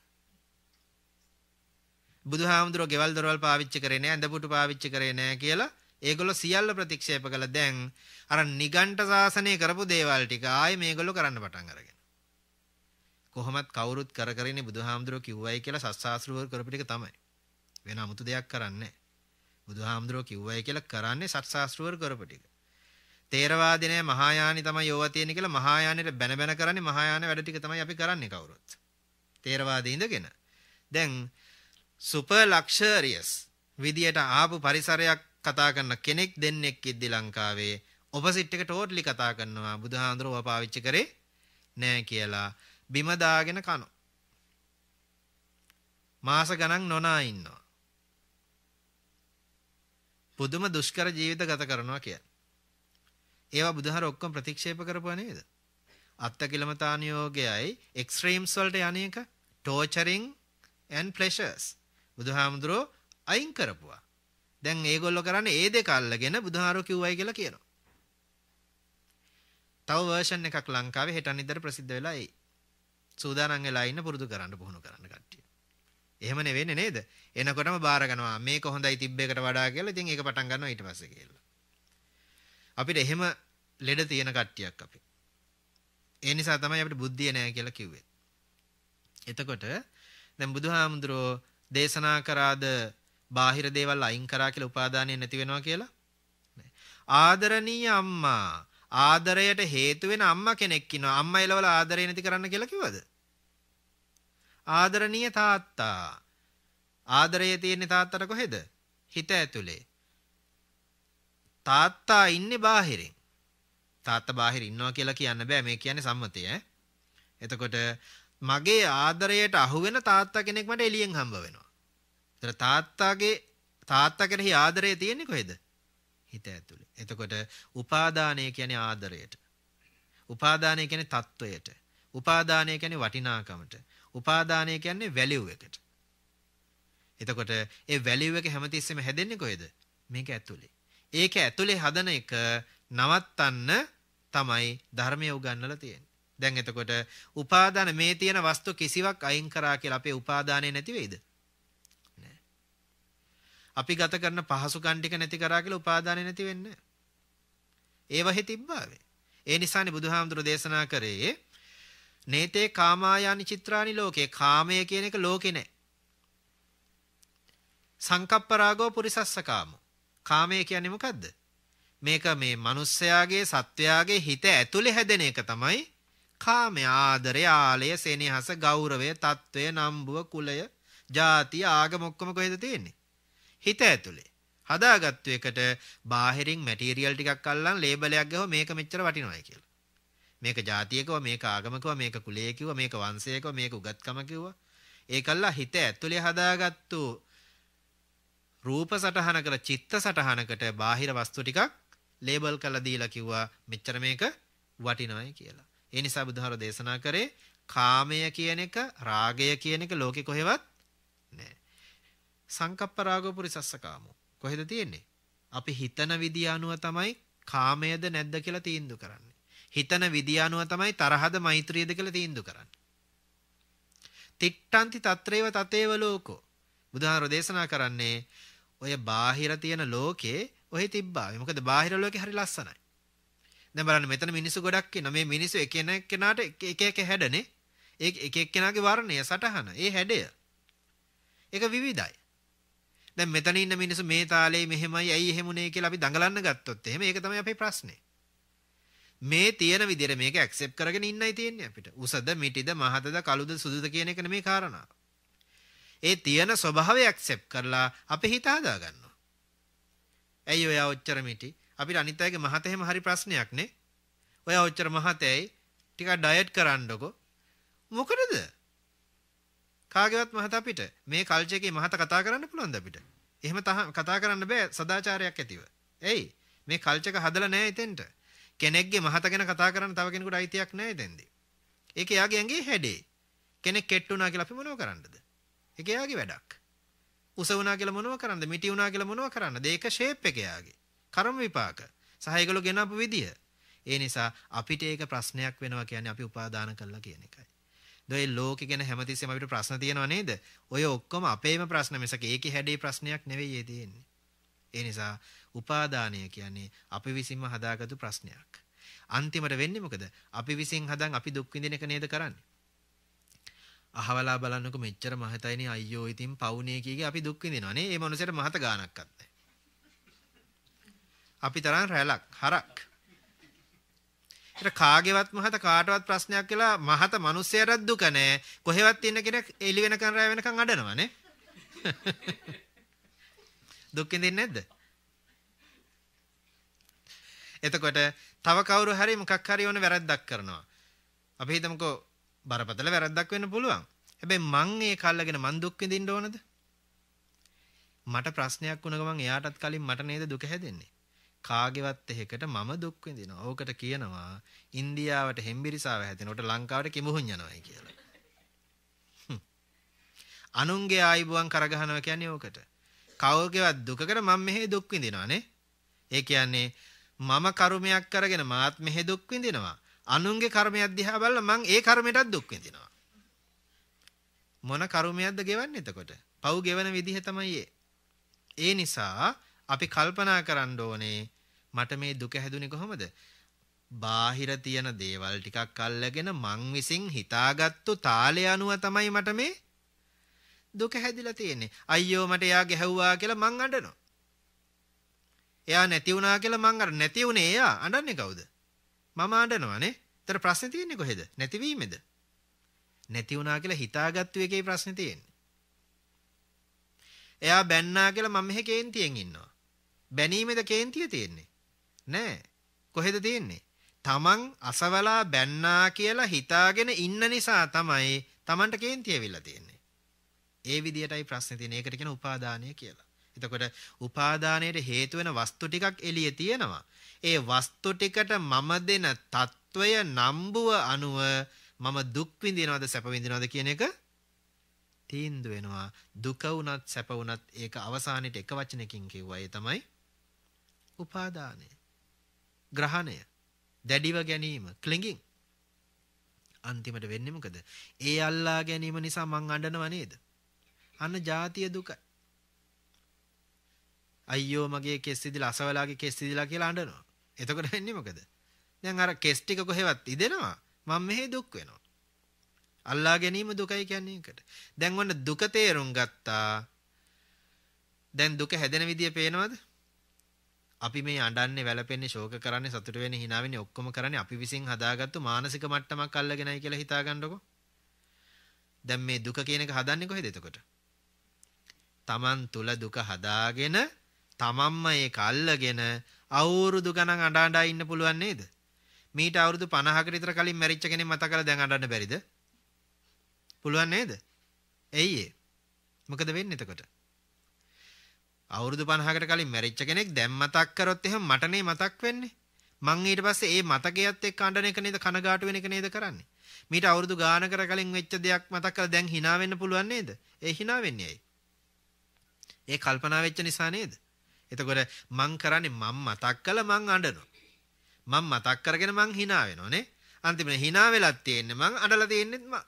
Speaker 1: බුදුහාමුදුරුවෝ ගෙවල් දොරවල් පාවිච්චි කරේ නැහැ, ඇඳපුටු පාවිච්චි කරේ නැහැ කියලා ඒගොල්ලෝ සියල්ල ප්‍රතික්ෂේප කළා. දැන් අර නිගණ්ඨ සාසනය කරපු දේවල් ටික ආයේ මේගොල්ලෝ කරන්න පටන් අරගෙන. කොහොමත් කවුරුත් කර කර ඉන්නේ බුදුහාමුදුරුවෝ කිව්වයි කියලා සත්‍යාස්ත්‍රව කරපු ටික තමයි. වෙන 아무තු දෙයක් කරන්නේ බුදුහාමුදුරුවෝ කිව්වයි කියලා කරන්නේ සත්‍යාස්ත්‍රව කරපු ටික. තේරවාදී නෑ මහායානි තමයි යෝවා තියෙන්නේ කියලා මහායානෙට බැන බැන කරන්නේ මහායාන වැඩ ටික තමයි අපි කරන්නේ කවුරුත්. තේරවාදී ඉඳගෙන. දැන් සුපර් ලක්ෂරියස් විදියට ආපු පරිසරයක් කතා කරන කෙනෙක් දෙන්නෙක් ඉද්දි ලංකාවේ ඔපොසිට් එක ටෝටලි කතා කරනවා බුදුහාඳුරව පාවිච්චි කරේ නෑ කියලා බිම දාගෙන කනවා. මාස ගණන් නොනා ඉන්නවා. පුදුම දුෂ්කර ජීවිත ගත කරනවා කියන්නේ. ඒවා බුදුහාර ඔක්කොම ප්‍රතික්ෂේප කරපුවා නේද? අත්තකිලමතානියෝගයයි එක්ස්ට්‍රීම්ස් වලට යන්නේක torturing and pleasures. බුදුහාමුදුරෝ අයින් කරපුවා. දැන් ඒගොල්ලෝ කරන්නේ ඒ දෙක අල්ලගෙන බුදුහාරෝ කිව්වයි කියලා කියනවා. තව වර්ෂන් එකක් ලංකාවේ හෙට අනිද්දාට ප්‍රසිද්ධ වෙලා එයි. සූදානම් වෙලා ඉන්න පුරුදු කරන්න පුහුණු කරන්න කට්ටිය. එහෙම නෙවෙන්නේ නේද? එනකොටම බාර ගන්නවා මේක හොඳයි තිබ්බේකට වඩා කියලා. ඉතින් ඒක පටන් ගන්නවා ඊට පස්සේ කියලා. අපිට එහෙම ලෙඩ තියෙන කට්ටියක් අපි. ඒ නිසා තමයි අපිට බුද්ධිය නැහැ කියලා කිව්වේ. එතකොට දැන් බුදුහාමුදුරෝ දේශනා කරාද බාහිර දේවල් අයින් කරා කියලා උපාදානිය නැති වෙනවා කියලා? ආදරණීය අම්මා ආදරයට හේතු වෙන අම්මා කෙනෙක් ඉන්නවා. අම්මා එලවල ආදරය නැති කරන්න කියලා කිව්වද? ආදරණීය තාත්තා. ආදරය තියෙන්නේ තාත්තට කොහෙද? හිත ඇතුලේ. තාත්තා ඉන්නේ බාහිරින්. තාත්තා බාහිර ඉන්නවා කියලා කියන්න බෑ. මේ කියන්නේ සම්මතය ඈ. එතකොට මගේ ආදරයට අහුවෙන තාත්තා කෙනෙක් මට එළියෙන් හම්බ වෙනවා. ඒතර තාත්තාගේ තාත්තා කෙරෙහි ආදරය තියෙන්නේ කොහෙද? හිත ඇතුලේ. එතකොට උපාදානය කියන්නේ ආදරයට. උපාදානය කියන්නේ තත්වයට. උපාදානය කියන්නේ වටිනාකමට. උපාදානය කියන්නේ වැලියු එකට. එතකොට ඒ වැලියු එක හැමතිස්සෙම හැදෙන්නේ කොහෙද? මේක ඇතුලේ. ඒක ඇතුලේ හදන එක නවත්තන්න තමයි ධර්මය උගන්වලා තියෙන්නේ. දැන් එතකොට උපාදාන මේ තියෙන වස්තු කිසිවක් අයින් කරා කියලා අපේ උපාදානය නැති වෙයිද? නෑ. අපි ගත කරන පහසුකම් ටික නැති කරා කියලා උපාදානය නැති වෙන්නේ ඒව හිතිබ්බාවේ. ඒ නිසානේ බුදුහාමුදුරු දේශනා කරේ නේතේ කාමායානි චිත්‍රානි ලෝකේ කාමය කියන එක ලෝකේ නෑ. සංකප්ප රාගෝ පුරිසස්ස කාමෝ. කාමය කියන්නේ මොකද්ද? මේක මේ මිනිස්යාගේ සත්වයාගේ හිත ඇතුලේ හැදෙන එක තමයි කාම ආදරය ආලය සෙනෙහස ගෞරවය తත්වය නම්බුව කුලය ಜಾති ආගම ඔක්කොම කොහෙද තියෙන්නේ? හිත ඇතුලේ. හදාගත්තු එකට බාහිරින් මැටීරියල් ටිකක් අල්ලන් ලේබලයක් ගහුවා මේක මෙච්චර වටිනවයි කියලා. මේක ಜಾතියකව මේක ආගමකව මේක කුලයේ කිව්ව මේක වංශයකව මේක උගත්කම කිව්වා. ඒකල්ලා හිත ඇතුලේ හදාගත්තු රූප සටහනකට චිත්ත සටහනකට බාහිර වස්තු ටිකක් ලේබල් කරලා දීලා කිව්වා මෙච්චර මේක වටිනවයි කියලා. ඒ නිසා බුදුහාර දේශනා කරේ කාමය කියන එක රාගය කියන එක ලෝකෙ කොහෙවත් නැහැ. සංකප්ප රාගෝ පුරිසස්ස කාමෝ. කොහෙද තියෙන්නේ? අපි හිතන විදිය අනුව තමයි කාමයේද නැද්ද කියලා තීන්දුව කරන්නේ. හිතන විදිය අනුව තමයි තරහද මෛත්‍රියද කියලා තීන්දුව කරන්නේ. තිට්ටන්ති తත්‍රේව තතේව ලෝකෝ. බුදුහාරෝ දේශනා කරන්නේ ඔය බාහිර තියෙන ලෝකේ ඔහි තිබ්බා. මොකද බාහිර ලෝකේ හරි ලස්සනයි. දැන් බලන්න මෙතන මිනිස්සු ගොඩක් ඉන්න. මේ මිනිස්සු එක කෙනාට එක එක හැඩනේ. ඒ එක එක්කෙනාගේ වර්ණය සටහන. ඒ හැඩය. ඒක විවිධයි. දැන් මෙතන ඉන්න මිනිස්සු මේ තාලේ මෙහෙමයි ඇයි එහෙමුනේ කියලා අපි දඟලන්න ගත්තොත් එහෙම ඒක තමයි අපේ ප්‍රශ්නේ. මේ තියෙන විදිහට මේක ඇක්සෙප්ට් කරගෙන ඉන්නයි තියෙන්නේ අපිට. උසද, මිටිද, මහතද, කළුද, සුදුද කියන එක නෙමේ කාරණා. ඒ තියෙන ස්වභාවය ඇක්සෙප්ට් කරලා අපි හිත හදා ගන්නවා. ඇයි ඔයා ඔච්චර මිටි? අපිට අනිත් අයගේ මහත එහෙම හරි ප්‍රශ්නයක් නේ. ඔයා ඔච්චර මහතයි ටිකක් ඩයට් කරන්නකො. මොකටද? කාගේවත් මහත අපිට මේ කල්චර් එකේ මහත කතා කරන්න පුළුවන්ද අපිට? එහෙම කතා කරන්න බෑ සදාචාරයක් ඇතිව. එයි මේ කල්චර් එක හදලා නැහැ එතෙන්ට. කෙනෙක්ගේ මහත ගැන කතා කරන්න තව කෙනෙකුට අයිතියක් නැහැ එතෙන්දී. ඒක එයාගේ ඇඟේ හැඩේ. කෙනෙක් කෙට්ටුණා කියලා අපි මොනව කරන්නද? ඒක එයාගේ වැඩක්. උස වුණා කියලා මොනව කරන්නද? මිටි වුණා කියලා මොනව කරන්නද? ඒක ෂේප් එක එයාගේ. කර්ම විපාක. සහ ඒගොල්ලෝ ගෙනපු විදිය. ඒ නිසා අපිට ඒක ප්‍රශ්නයක් වෙනවා කියන්නේ අපි උපාදාන කළා කියන එකයි. දොයි ලෝකෙ ගැන හැමතිස්සෙම අපිට ප්‍රශ්න තියෙනව නේද? ඔය ඔක්කොම අපේම ප්‍රශ්න මිසක ඒකේ හැඩේ ප්‍රශ්නයක් නෙවෙයි ඒ තියෙන්නේ. ඒ නිසා උපාදානය කියන්නේ අපි විසින්ම හදාගත්තු ප්‍රශ්නයක්. අන්තිමට වෙන්නේ මොකද? අපි විසින් හදන් අපි දුක් විඳින එක නේද කරන්නේ? අහවලා බලන්නකො මෙච්චර මහතයිනේ අයියෝ ඉතින් පවුනේ කීගේ අපි දුක් විඳිනවා නේ. ඒ මොනසෙට මහත ගානක්වත් නැහැ. අපි තරම් රැලක් හරක්. ඒක කාගේවත් මහත කාටවත් ප්‍රශ්නයක් කියලා මහත මිනිස්සයරත් දුක නැහැ. කොහෙවත් ඉන්න කෙනෙක් එළි වෙනකන් රැ වෙනකන් අඬනවනේ. [laughs] දුක් විඳින්නේ නැද්ද? එතකොට තව කවුරු හරි මොකක් හරි ඕන වැරද්දක් කරනවා. අපි හිතමුකෝ බරපතල වැරද්දක් වෙන්න පුළුවන්. හැබැයි මං ඒ කල්ලාගෙන මං දුක් විඳින්න ඕනද? මට ප්‍රශ්නයක් වුණ ගමන් එයාටත් කලින් මට නේද දුක හැදෙන්නේ. කාගේවත් එහෙකට මම දුක් විඳිනවා. ඕකට කියනවා ඉන්දියාවට හෙම්බිරිසාව හැදෙනකොට ලංකාවට කිමුහුන් යනවායි කියලා. අනුන්ගේ ආයිබුවන් කරගහනවා කියන්නේ ඕකට. කවුරුකේවත් දුකකට මම මෙහෙ දුක් විඳිනවා නේ. ඒ කියන්නේ මම කර්මයක් කරගෙන මාත් මෙහෙ දුක් විඳිනවා. අනුන්ගේ කර්මයක් දිහා බලලා මං ඒ කර්මයටත් දුක් විඳිනවා. මොන කර්මයක්ද ගෙවන්නේ එතකොට? පව් ගෙවන විදිහ තමයි ඒ නිසා අපි කල්පනා කරන්න ඕනේ මට මේ දුක හැදුනේ කොහොමද? බාහිර තියෙන දේවල් ටිකක් අල්ලගෙන මං විසින් හිතාගත්තු තාලය අනුව තමයි මට මේ දුක හැදිලා තියෙන්නේ. අයියෝ මට එයා ගැහුවා කියලා මං අඬනවා. එයා නැති වුණා කියලා මං අර නැති වුණේ එයා අඬන්නේ කවුද? මම අඬනවානේ. ඒතර ප්‍රශ්නේ තියෙන්නේ කොහෙද? නැතිවීමේද? නැති වුණා කියලා හිතාගත්තු එකේ ප්‍රශ්නේ තියෙන්නේ. එයා බැන්නා කියලා මම මෙහෙ කේන්තියෙන් ඉන්නවා. බැනීමේද කේන්තිය තියෙන්නේ? නෑ. කොහෙද තියෙන්නේ? තමන් අසවලා බැන්නා කියලා හිතාගෙන ඉන්න නිසා තමයි තමන්ට කේන්තිය වෙලා තියෙන්නේ. ඒ විදියටයි ප්‍රශ්නේ තියෙන්නේ. ඒකට කියන උපාදානය කියලා. එතකොට උපාදානයට හේතු වෙන වස්තු ටිකක් එළියේ තියෙනවා. ඒ වස්තු ටිකට මම දෙන తত্ত্বය නම්බුව අනුව මම දුක් විඳිනවද සැප විඳිනවද කියන එක තීන්දුව වෙනවා. දුක වුණත් සැප වුණත් ඒක අවසානෙට එක වචනකින් කිව්වා. ඒ තමයි උපාදානය. ග්‍රහණය. දැඩිව ගැනීම, ක්ලින්ගින්. අන්තිමට වෙන්නේ මොකද? ඒ අල්ලා ගැනීම නිසා මං අඬනව නේද? අන්න ජාතිය දුකයි. අයියෝ මගේ කෙස් ඉදිලා අසවලාගේ කෙස් ඉදිලා කියලා අඬනවා. එතකොට වෙන්නේ මොකද? දැන් අර කෙස් ටික කොහෙවත් ඉදෙනවා. මම මෙහෙ දුක් වෙනවා. අල්ලා ගැනීම දුකයි කියන්නේ ඒකට. දැන් ඔන්න දුක තේරුම් ගත්තා. දැන් දුක හැදෙන විදිය පේනවද? අපි මේ අඬන්නේ වැළපෙන්නේ ශෝක කරන්නේ සතුට වෙන්නේ hina වෙන්නේ ඔක්කොම කරන්නේ අපි විසින් හදාගත්තු මානසික මට්ටමක් අල්ලගෙනයි කියලා හිතාගන්නකො. දැන් මේ දුක කියන එක හදන්නේ කොහෙද එතකොට? Taman තුල දුක හදාගෙන තමන්ම ඒක අල්ලගෙන අවුරුදු ගණන් අඬ අඬ ඉන්න පුළුවන් නේද? මීට අවුරුදු 50කට විතර කලින් මැරිච්ච කෙනෙක් මතක කරලා දැන් අඬන්න බැරිද? පුළුවන් නේද? එයි ඒ. මොකද වෙන්නේ එතකොට? අවුරුදු 50කට කලින් මැරිච්ච කෙනෙක් දැන් මතක් කරොත් එහෙම මටනේ මතක් වෙන්නේ. මං ඊට පස්සේ ඒ මතකයත් එක්ක අඬන එක නේද කනගාටු වෙන එක නේද කරන්නේ. මීට අවුරුදු ගානකට කලින් වෙච්ච දෙයක් මතක් කරලා දැන් hina වෙන්න පුළුවන් නේද? ඒ hina වෙන්නේ ඇයි? ඒ කල්පනා වෙච්ච නිසා නේද? එතකොට මං කරන්නේ මං මතක් කළා මං අඬනවා. මම මතක් කරගෙන මං hina වෙනෝනේ. අන්තිමට hina වෙලත් තියෙන්නේ මං අඬලා තියෙන්නෙත් මං.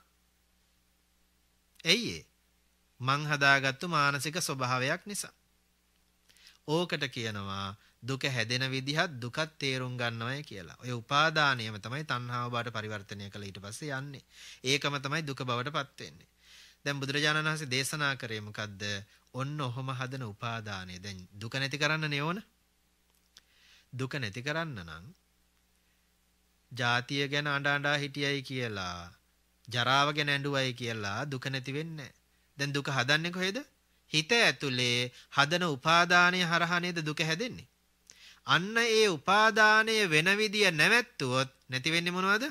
Speaker 1: ඇයි ඒ? මං හදාගත්තු මානසික ස්වභාවයක් නිසා. ඕකට කියනවා දුක හැදෙන විදිහත් දුකත් තේරුම් ගන්නවයි කියලා. ඔය උපාදානියම තමයි තණ්හාව බවට පරිවර්තනය කළ ඊට පස්සේ යන්නේ. ඒකම තමයි දුක බවට පත් වෙන්නේ. දැන් බුදුරජාණන් වහන්සේ දේශනා කරේ මොකද්ද? ඔන්න ඔහොම හදන උපාදානය. දැන් දුක නැති කරන්න නේ දුක නැති කරන්න නම් ජාතිය ගැන අඬ අඬා හිටියයි කියලා ජරාව ගැන ඇඬුවයි කියලා දුක නැති වෙන්නේ දැන් දුක හදන්නේ කොහෙද? හිත ඇතුලේ හදන උපාදානය හරහා නේද දුක හැදෙන්නේ. අන්න ඒ උපාදානය වෙන විදිය නැවැත්තුවොත් නැති වෙන්නේ මොනවද?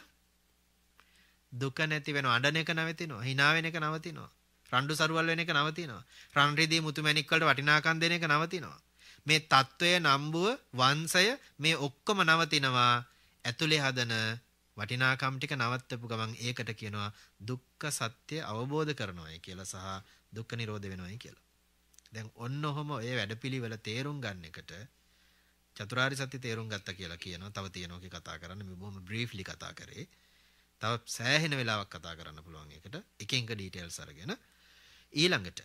Speaker 1: දුක නැති වෙනවා. අඬන එක නැවතිනවා. hina වෙන එක නවතිනවා. රණ්ඩු සරුවල් වෙන එක නවතිනවා. රන් රිදී මුතුමැණික් වලට වටිනාකම් දෙන එක නවතිනවා. මේ తত্ত্বය නම්බුව වංශය මේ ඔක්කොම නවතිනවා. ඇතුලේ හදන වටිනාකම් ටික නවත්තපු ගමන් ඒකට කියනවා දුක්ඛ සත්‍ය අවබෝධ කරනවායි කියලා සහ දුක්ඛ නිරෝධ වෙනවායි කියලා. දැන් ඔන්න ඔහම ඔය වැඩපිළිවෙල තේරුම් ගන්න එකට චතුරාර්ය සත්‍ය තේරුම් ගත්තා කියලා කියනවා. තව තියෙනවා කී කතා කරන්න මේ බොහොම බ්‍රීෆ්ලි කතා කරේ. තව සෑහෙන වෙලාවක් කතා කරන්න පුළුවන් එකට. එක එක ඩීටේල්ස් අරගෙන ඊළඟට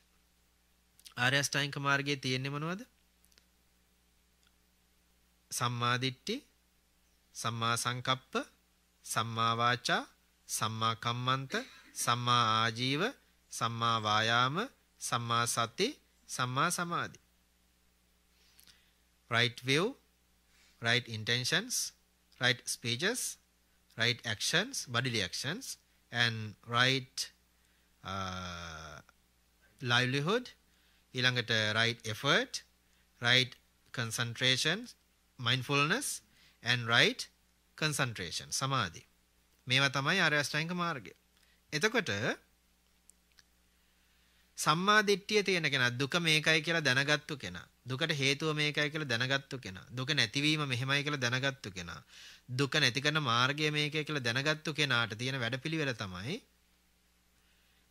Speaker 1: ආර්ය අෂ්ටාංගික මාර්ගයේ තියෙන්නේ මොනවද? සම්මා දිට්ඨි, සම්මා සංකප්ප, සම්මා වාචා, සම්මා කම්මන්ත, සම්මා ආජීව, සම්මා වායාම, සම්මා සති, සම්මා සමාධි. right view, right intentions, right speeches, right actions, bodily actions, and right uh, livelihood, ඊළඟට right effort, right concentration, mindfulness, and right concentration, සමාධි. මේවා තමයි ආර්ය අෂ්ටාංගික මාර්ගය. එතකොට සම්මා දිට්ඨිය තියෙන කෙනා දුක මේකයි කියලා දැනගත්තු කෙනා දුකට හේතුව මේකයි කියලා දැනගත්තු කෙනා දුක නැතිවීම මෙහෙමයි කියලා දැනගත්තු කෙනා දුක නැති කරන මාර්ගය මේකයි කියලා දැනගත්තු කෙනාට තියෙන වැඩපිළිවෙල තමයි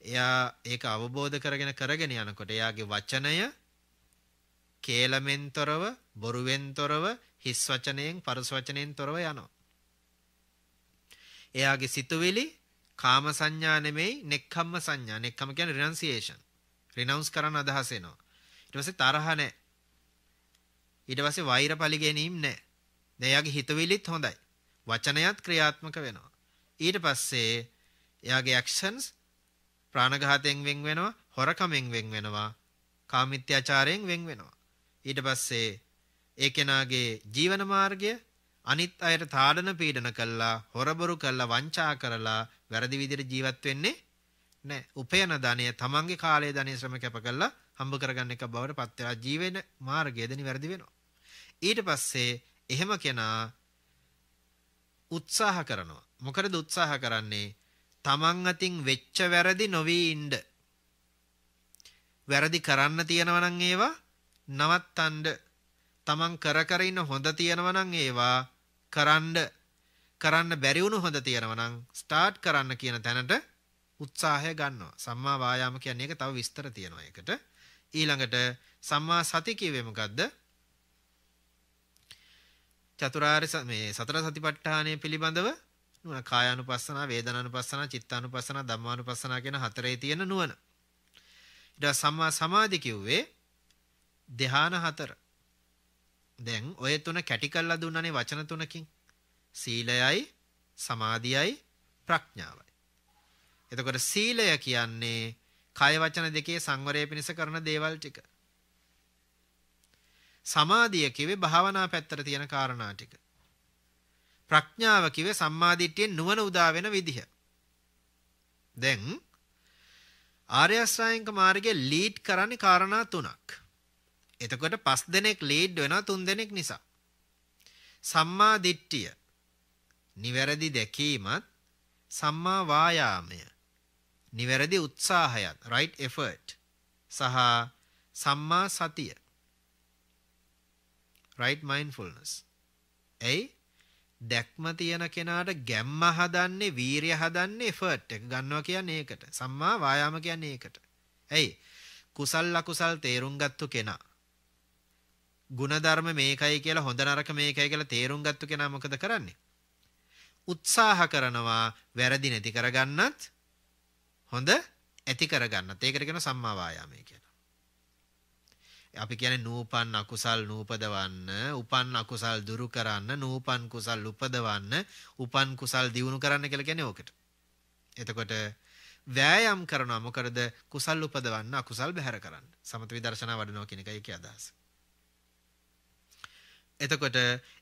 Speaker 1: එයා ඒක අවබෝධ කරගෙන කරගෙන යනකොට එයාගේ වචනය කේලමෙන් තොරව බොරුවෙන් තොරව හිස් වචනයෙන් පරස වචනයෙන් තොරව යනවා. එයාගේ සිතුවිලි කාම සංඥා නෙමෙයි නෙක්ඛම්ම සංඥා. නෙක්ඛම්ම කියන්නේ රිනන්සියේෂන් රිනවුන්ස් කරන්න අදහස එනවා. ඊට පස්සේ තරහ නැහැ. ඊට පස්සේ වෛර පරිගැනීම් නැහැ. දැන් එයාගේ හිතවිලිත් හොඳයි. වචනයත් ක්‍රියාත්මක වෙනවා. ඊට පස්සේ එයාගේ ඇක්ෂන්ස් ප්‍රාණඝාතයෙන් වෙන් වෙනවා, හොරකමෙන් වෙන් වෙනවා, කාමිත්‍යාචාරයෙන් වෙන් වෙනවා. ඊට පස්සේ ඒ කෙනාගේ ජීවන මාර්ගය අනිත් අයට තාඩන පීඩන කළා, හොරබොරු කළා, වංචා කරලා වැරදි විදිහට ජීවත් වෙන්නේ නෑ. උපයන ධනය තමන්ගේ කාලයේ ධනය ශ්‍රම කැප කරලා හම්බ කරගන්න එක බවට පත් වෙලා ජීවෙන මාර්ගයද නිවැරදි වෙනවා. ඊට පස්සේ එහෙම කෙනා උත්සාහ කරනවා. මොකද උත්සාහ කරන්නේ? තමන් අතින් වෙච්ච වැරදි නොවී ඉන්න. වැරදි කරන්න තියෙනවා නම් ඒවා නවත්තන්න. තමන් කර කර ඉන්න හොඳ තියෙනවා නම් ඒවා කරන්න කරන්න බැරි වුණු හොඳ තියෙනවා නම් ස්ටාර්ට් කරන්න කියන තැනට උත්සාහය ගන්නවා. සම්මා වායාම කියන්නේ ඒක තව විස්තර තියෙනවා ඒකට. ඊළඟට සම්මා සති කියවේ මොකද්ද? චතුරාර්ය මේ සතර සතිපට්ඨානය පිළිබඳව නුවණ කායානුපස්සනා, වේදනානුපස්සනා, චිත්තානුපස්සනා, ධම්මානුපස්සනා කියන හතරේ තියෙන නුවණ. ඊට සම්මා සමාධි කිව්වේ ධ්‍යාන හතර. දැන් ඔය තුන කැටි කරලා දුන්නනේ වචන තුනකින්. සීලයයි, සමාධියයි, ප්‍රඥාවයි. එතකොට සීලය කියන්නේ කය වචන දෙකේ සංවරය පිණිස කරන දේවල් ටික. සමාධිය කිව්වේ භාවනා පැත්තට තියෙන කාරණා ටික. ප්‍රඥාව කිව්වේ සම්මාදිට්ඨියෙන් නුවණ උදා වෙන විදිහ. දැන් ආර්ය අෂ්ටාංගික මාර්ගයේ ලීඩ් කරන්නේ කාරණා තුනක්. එතකොට පස් දෙනෙක් ලීඩ් වෙනවා තුන් දෙනෙක් නිසා. සම්මා දිට්ඨිය නිවැරදි දැකීමත් සම්මා වායාමය නිවැරදි උත්සාහයත් right effort සහ සම්මා සතිය. right mindfulness. එයි දැක්ම තියන කෙනාට ගැම්ම හදන්නේ වීරිය හදන්නේ effort එක. ගන්නවා කියන්නේ ඒකට. සම්මා වායාම කියන්නේ ඒකට. එයි කුසල් අකුසල් තේරුම් ගත්තු කෙනා. ಗುಣධර්ම මේකයි කියලා හොඳ නරක මේකයි කියලා තේරුම් ගත්ත කෙනා මොකද කරන්නේ? උත්සාහ කරනවා වැරදි නැති කරගන්නත් හොඳ ඇති කරගන්නත්. ඒකට කියන සම්මා වායාමය කියලා. අපි කියන්නේ නූපන් අකුසල් නූපදවන්න, උපන් අකුසල් දුරු කරන්න, නූපන් කුසල් උපදවන්න, උපන් කුසල් දියුණු කරන්න කියලා කියන්නේ ඕකට. එතකොට වෑයම් කරනවා මොකද කුසල් උපදවන්න අකුසල් බැහැර කරන්න. සමත විදර්ශනා වඩනවා කියන එකයි ඒකේ අදහස. එතකොට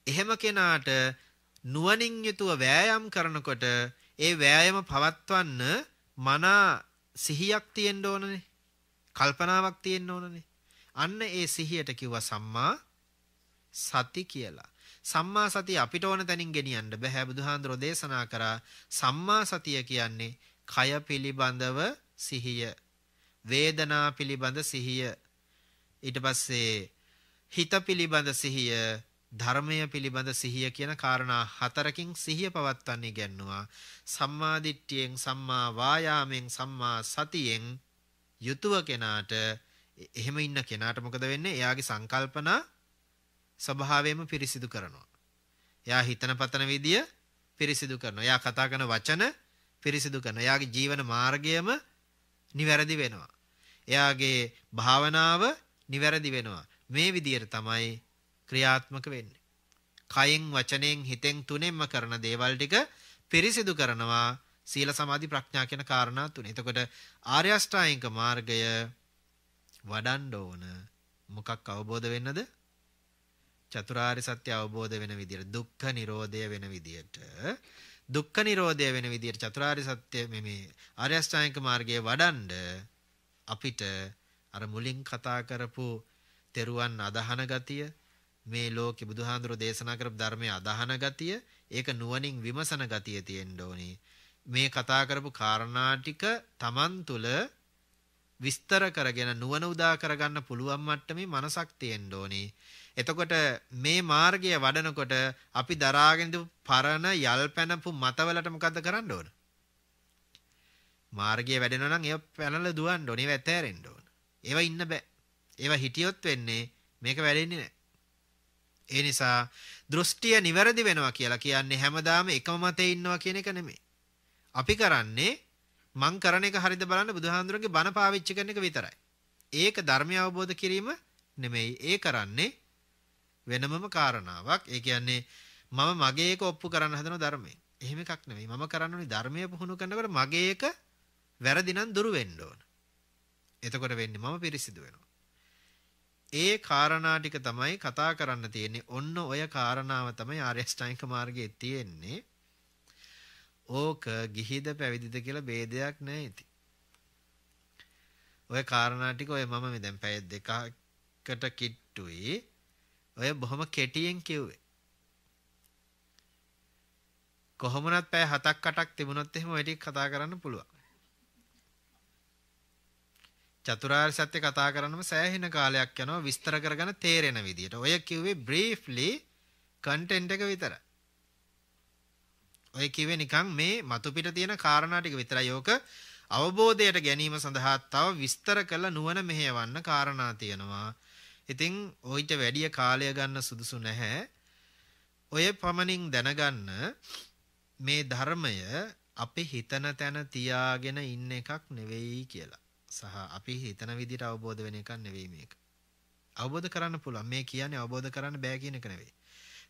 Speaker 1: එහෙම කෙනාට නුවණින් යුතුව වෑයම් කරනකොට ඒ වෑයම පවත්වන්න මනා සිහියක් තියෙන්න ඕනනේ. කල්පනාවක් තියෙන්න ඕනනේ. අන්න ඒ සිහියට කිව්වා සම්මා සති කියලා. සම්මා සතිය අපිට ඕන තැනින් ගෙනියන්න බෑ බුදුහාඳුරෝ දේශනා කරා සම්මා සතිය කියන්නේ කය පිළිබඳව සිහිය වේදනා පිළිබඳ සිහිය ඊට පස්සේ හිත පිළිබඳ සිහිය ධර්මය පිළිබඳ සිහිය කියන කාරණා හතරකින් සිහිය පවත්වන්නේ ගැන්නුවා සම්මා දිට්ඨියෙන් සම්මා වායාමෙන් සම්මා සතියෙන් යුතුව කෙනාට එහෙම ඉන්න කෙනාට මොකද වෙන්නේ එයාගේ සංකල්පනා ස්වභාවයෙන්ම පිරිසිදු කරනවා එයා හිතන පතන විදිය පිරිසිදු කරනවා එයා කතා කරන වචන පිරිසිදු කරනවා. එයාගේ ජීවන මාර්ගයම නිවැරදි වෙනවා. එයාගේ භාවනාව නිවැරදි වෙනවා. මේ විදිහට තමයි ක්‍රියාත්මක වෙන්නේ. කයෙන් වචනෙන් හිතෙන් තුනෙන්ම කරන දේවල් ටික පිරිසිදු කරනවා සීල සමාධි ප්‍රඥා කියන කාරණා තුන. එතකොට ආර්ය අෂ්ටාංගික මාර්ගය වඩන්න ඕන මොකක් අවබෝධ වෙන්නද? චතුරාර්ය සත්‍ය අවබෝධ වෙන විදියට දුක්ඛ නිරෝධය වෙන විදියට දුක්ඛ නිරෝධය වෙන විදිහට චතුරාර්ය සත්‍ය මේ මේ ආර්ය අෂ්ටාංගික මාර්ගයේ වඩන්ඩ අපිට අර මුලින් කතා කරපු තෙරුවන් අදහන ගතිය මේ ලෝකෙ බුදුහාඳුරෝ දේශනා කරපු ධර්මයේ අදහන ගතිය ඒක නුවණින් විමසන ගතිය තියෙන්න ඕනේ මේ කතා කරපු කාරණා ටික Taman තුල විස්තර කරගෙන නුවණ උදා කරගන්න පුළුවන් මට්ටමේ මනසක් තියෙන්න ඕනේ එතකොට මේ මාර්ගය වඩනකොට අපි දරාගෙන පරණ යල් පැනපු මතවලට මොකද්ද කරන්න ඕන? මාර්ගය වැඩෙනවා නම් ඒව පැනලා දුවන්න ඕනේ, ඒව ඇතෑරෙන්න ඕන. ඒව ඉන්න බෑ. ඒව හිටියොත් වෙන්නේ මේක වැඩෙන්නේ නැහැ. ඒ නිසා දෘෂ්ටිය නිවැරදි වෙනවා කියලා කියන්නේ හැමදාම එකම මතේ ඉන්නවා කියන එක නෙමෙයි. අපි කරන්නේ මං කරන එක හරිද බලන්න බුදුහාඳුරගේ බණ පාවිච්චි කරන එක විතරයි. ඒක ධර්මය අවබෝධ කිරීම නෙමෙයි. ඒ කරන්නේ වෙනමම කාරණාවක්. ඒ කියන්නේ මම මගේ එක ඔප්පු කරන්න හදන ධර්මයෙන්. එහෙම එකක් නෙවෙයි. මම කරන්න ඕනි ධර්මය පුහුණු කරනකොට මගේ එක වැරදි නම් දුරු වෙන්න ඕන. එතකොට වෙන්නේ මම පිරිසිදු වෙනවා. ඒ කාරණා ටික තමයි කතා කරන්න තියෙන්නේ. ඔන්න ඔය කාරණාව තමයි ආර්ය අෂ්ටාංගික මාර්ගයේ තියෙන්නේ. ඕක ගිහිද පැවිදිද කියලා ભેදයක් නැහැ ඉතින්. ඔය කාරණා ටික ඔය මම මේ දැන් පැය දෙකකට කිට්ටුයි ඔය බොහොම කෙටියෙන් කිව්වේ. කොහොමනත් පැය 7ක් 8ක් තිබුණොත් එහෙම ඔය ටික කතා කරන්න පුළුවන්. චතුරාර්ය සත්‍ය කතා කරනම සෑහෙන කාලයක් යනවා විස්තර කරගෙන තේරෙන විදියට. ඔය කිව්වේ briefly content එක විතරයි. ඔය කිව්වේ නිකන් මේ මතු පිට තියෙන කාරණා ටික විතරයි. ඕක අවබෝධයට ගැනීම සඳහා තව විස්තර කළ නුවණ මෙහෙයවන්න කාරණා තියෙනවා. ඉතින් ඔయిత වැඩි කාලය ගන්න සුදුසු නැහැ. ඔය පමණින් දැනගන්න මේ ධර්මය අපි හිතන තැන තියාගෙන ඉන්න එකක් නෙවෙයි කියලා. සහ අපි හිතන විදිහට අවබෝධ වෙන එකක් නෙවෙයි මේක. අවබෝධ කරන්න පුළුවන්. මේ කියන්නේ අවබෝධ කරන්න බෑ කියන එක නෙවෙයි.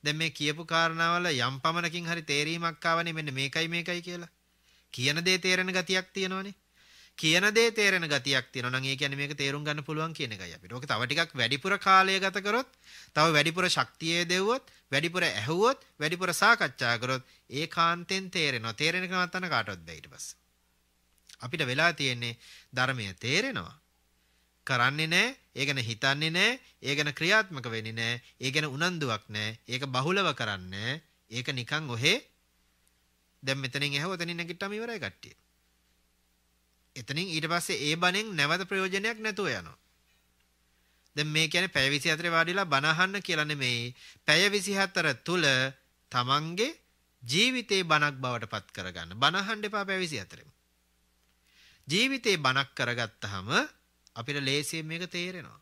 Speaker 1: දැන් මේ කියපු කාරණාවල යම් පමණකින් හරි තේරීමක් ආවනේ මෙන්න මේකයි මේකයි කියලා. කියන දේ තේරෙන ගතියක් තියෙනවනේ. කියන දේ තේරෙන ගතියක් තියෙනවා නම් ඒ කියන්නේ මේක තේරුම් ගන්න පුළුවන් කියන එකයි අපිට. ඕක තව ටිකක් වැඩිපුර කාලය ගත කරොත්, තව වැඩිපුර ශක්තිය දෙවුවොත්, වැඩිපුර ඇහුවොත්, වැඩිපුර සාකච්ඡා කරොත් ඒකාන්තෙන් තේරෙනවා. තේරෙන එක නවත්තන්න කාටවත් බෑ ඊට පස්සේ. අපිට වෙලා තියෙන්නේ ධර්මය තේරෙනවා. කරන්නේ නැහැ, ඒ ගැන හිතන්නේ නැහැ, ඒ ගැන ක්‍රියාත්මක වෙන්නේ නැහැ, ඒ ගැන උනන්දුවක් නැහැ, ඒක බහුලව කරන්නේ ඒක නිකන් ඔහෙ දැන් මෙතනින් ඇහුව එතනින් නැගිට්ටම ඉවරයි කට්ටිය. එතනින් ඊට පස්සේ ඒ බණෙන් නැවත ප්‍රයෝජනයක් නැතුව යනවා. දැන් මේ කියන්නේ පැය 24 වාඩිලා බණ අහන්න කියලා නෙමෙයි. පැය 24 තුල තමන්ගේ ජීවිතේ බණක් බවට පත් කරගන්න. බණ අහන්න එපා පැය 24. ජීවිතේ බණක් කරගත්තාම අපිට ලේසියෙන් මේක තේරෙනවා.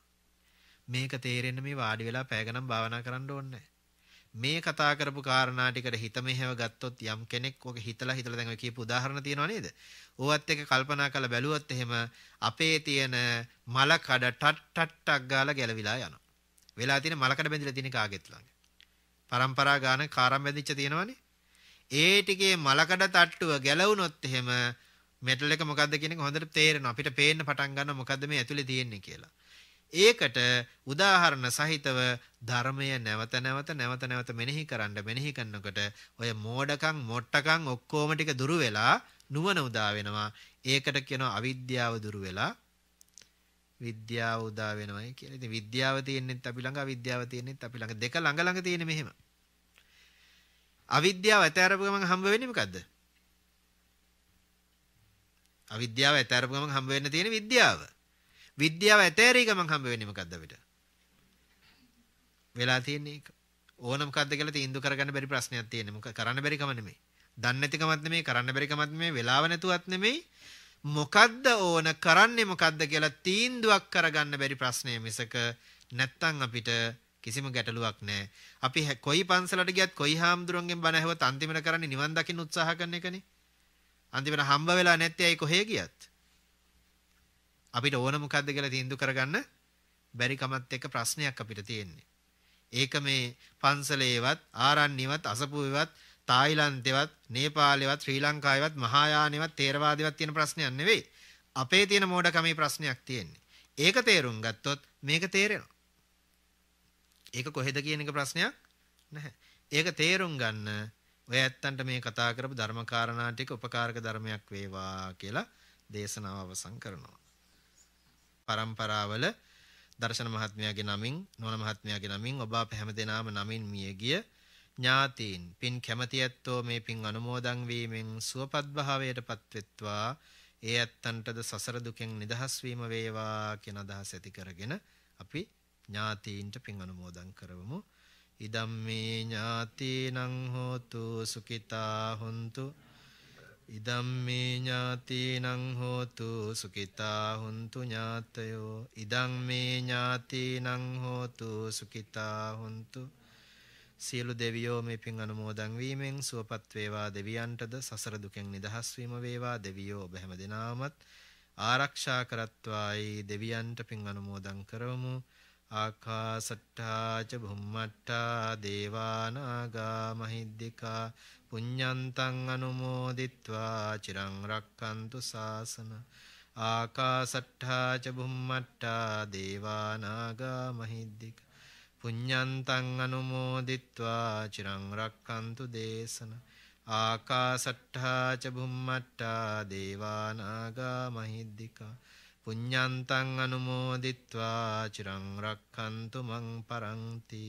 Speaker 1: මේක තේරෙන්න මේ වාඩි වෙලා පැය ගණන් භාවනා කරන්න ඕනේ මේ කතා කරපු කාරණා ටිකට හිත මෙහෙව ගත්තොත් යම් කෙනෙක් ඔක හිතලා හිතලා දැන් ඔය කියපු උදාහරණ තියෙනවා නේද? ඕවත් එක කල්පනා කරලා බැලුවොත් එහෙම අපේ තියෙන මල කඩ ටට් ටට්ටක් ගාලා ගැලවිලා යනවා. වෙලා තියෙන මල කඩ බැඳිලා තියෙන කාගෙත් ළඟ. પરම්පරා ගාන කාරම් බැඳිච්ච තියෙනවනේ. ඒ ටිකේ මල කඩ තට්ටුව ගැලවුනොත් එහෙම මෙටල් එක මොකද්ද කියන එක හොඳට තේරෙනවා. අපිට පේන්න පටන් ගන්නවා මොකද්ද මේ ඇතුලේ තියෙන්නේ කියලා. ඒකට උදාහරණ සහිතව ධර්මය නැවත නැවත නැවත නැවත මෙනෙහි කරන්න මෙනෙහි කරනකොට ඔය මෝඩකම් මොට්ටකම් ඔක්කොම ටික දුරු වෙලා නුවණ උදා වෙනවා. ඒකට කියනවා අවිද්‍යාව දුරු වෙලා විද්‍යාව උදා වෙනවයි කියලා. ඉතින් විද්‍යාව තියෙන්නෙත් අපි ළඟ අවිද්‍යාව තියෙන්නෙත් අපි ළඟ දෙක ළඟ ළඟ තියෙන මෙහෙම. අවිද්‍යාව ඇතෑරපු ගමන් හම්බ වෙන්නේ මොකද්ද? අවිද්‍යාව ඇතෑරපු ගමන් හම්බ වෙන්න තියෙන විද්‍යාව. විද්‍යාව ඇතෑරී ගමන් හම්බ වෙන්නේ මොකද්ද අපිට? වෙලා තියෙන්නේ ඒක. ඕන මොකද්ද කියලා තීන්දුව කරගන්න බැරි ප්‍රශ්නයක් තියෙන්නේ. මොකද කරන්න බැරි කම නෙමෙයි. දන්නේ නැති කමත් නෙමෙයි, කරන්න බැරි කමත් නෙමෙයි, වෙලාව නැතුවත් නෙමෙයි. මොකද්ද ඕන කරන්නේ මොකද්ද කියලා තීන්දුවක් කරගන්න බැරි ප්‍රශ්නය මිසක නැත්තම් අපිට කිසිම ගැටලුවක් නැහැ. අපි කොයි පන්සලට ගියත් කොයි හාමුදුරන්ගෙන් බණ ඇහුවත් අන්තිමට කරන්නේ නිවන් දකින්න උත්සාහ කරන එකනේ. අන්තිමට හම්බ වෙලා නැත්තේ ඇයි කොහේ ගියත්? අපිට ඕන මොකද්ද කියලා තීන්දුව කරගන්න බැරි කමත් එක්ක ප්‍රශ්නයක් අපිට තියෙන්නේ. ඒක මේ පන්සලේවත් ආරණ්‍යවත් අසපුවේවත් තායිලන්තේවත් නේපාලේවත් ශ්‍රී ලංකාවේවත් මහායානෙවත් තේරවාදේවත් තියෙන ප්‍රශ්නයක් නෙවෙයි. අපේ තියෙන මෝඩකමේ ප්‍රශ්නයක් තියෙන්නේ. ඒක තේරුම් ගත්තොත් මේක තේරෙනවා. ඒක කොහෙද කියන එක ප්‍රශ්නයක් නැහැ. ඒක තේරුම් ගන්න ඔය ඇත්තන්ට මේ කතා කරපු ධර්මකාරණා ටික උපකාරක ධර්මයක් වේවා කියලා දේශනාව අවසන් කරනවා. පරම්පරාවල දර්ශන මහත්මයාගේ නමින් නෝන මහත්මයාගේ නමින් ඔබ අප හැමදෙනාම නමින් මියගිය ඥාතීන් පින් කැමැති ඇත්තෝ මේ පින් අනුමෝදන් වීමෙන් සුවපත් භාවයට පත්වෙත්වා ඒ ඇත්තන්ටද සසර දුකෙන් නිදහස් වීම වේවා කියන අදහස ඇති කරගෙන අපි ඥාතීන්ට පින් අනුමෝදන් කරවමු ඉදම්මේ ඥාතීනං හෝතු සුඛිතා හොන්තු. ඉදම්මේ ඥාතීනං හෝතු සුඛිතා හුන්තු ඥාතයෝ. ඉදම්මේ ඥාතීනං හෝතු සුඛිතා හුන්තු. සියලු දෙවියෝ මේ පින් අනුමෝදන් වීමෙන් සුවපත් වේවා දෙවියන්ටද සසර දුකෙන් නිදහස් වීම වේවා දෙවියෝ ඔබ හැම දිනාමත්. ආරක්ෂා කරත්වායි දෙවියන්ට පින් අනුමෝදන් කරවමු. ආකාසට්ඨා ච භුම්මට්ඨා දේවානාගා මහිද්దికා පුඤ්ඤන්තං අනුමෝදිත්වා චිරං රක්칸තු සාසන ආකාසට්ඨා ච භුම්මට්ඨා දේවානාගා මහිද්దిక පුඤ්ඤන්තං අනුමෝදිත්වා චිරං රක්칸තු දේශන ආකාසට්ඨා ච භුම්මට්ඨා දේවානාගා මහිද්దికා පුඤ්ඤන්තං අනුමෝදිත්වා චිරං රක්칸තු මං පරන්ති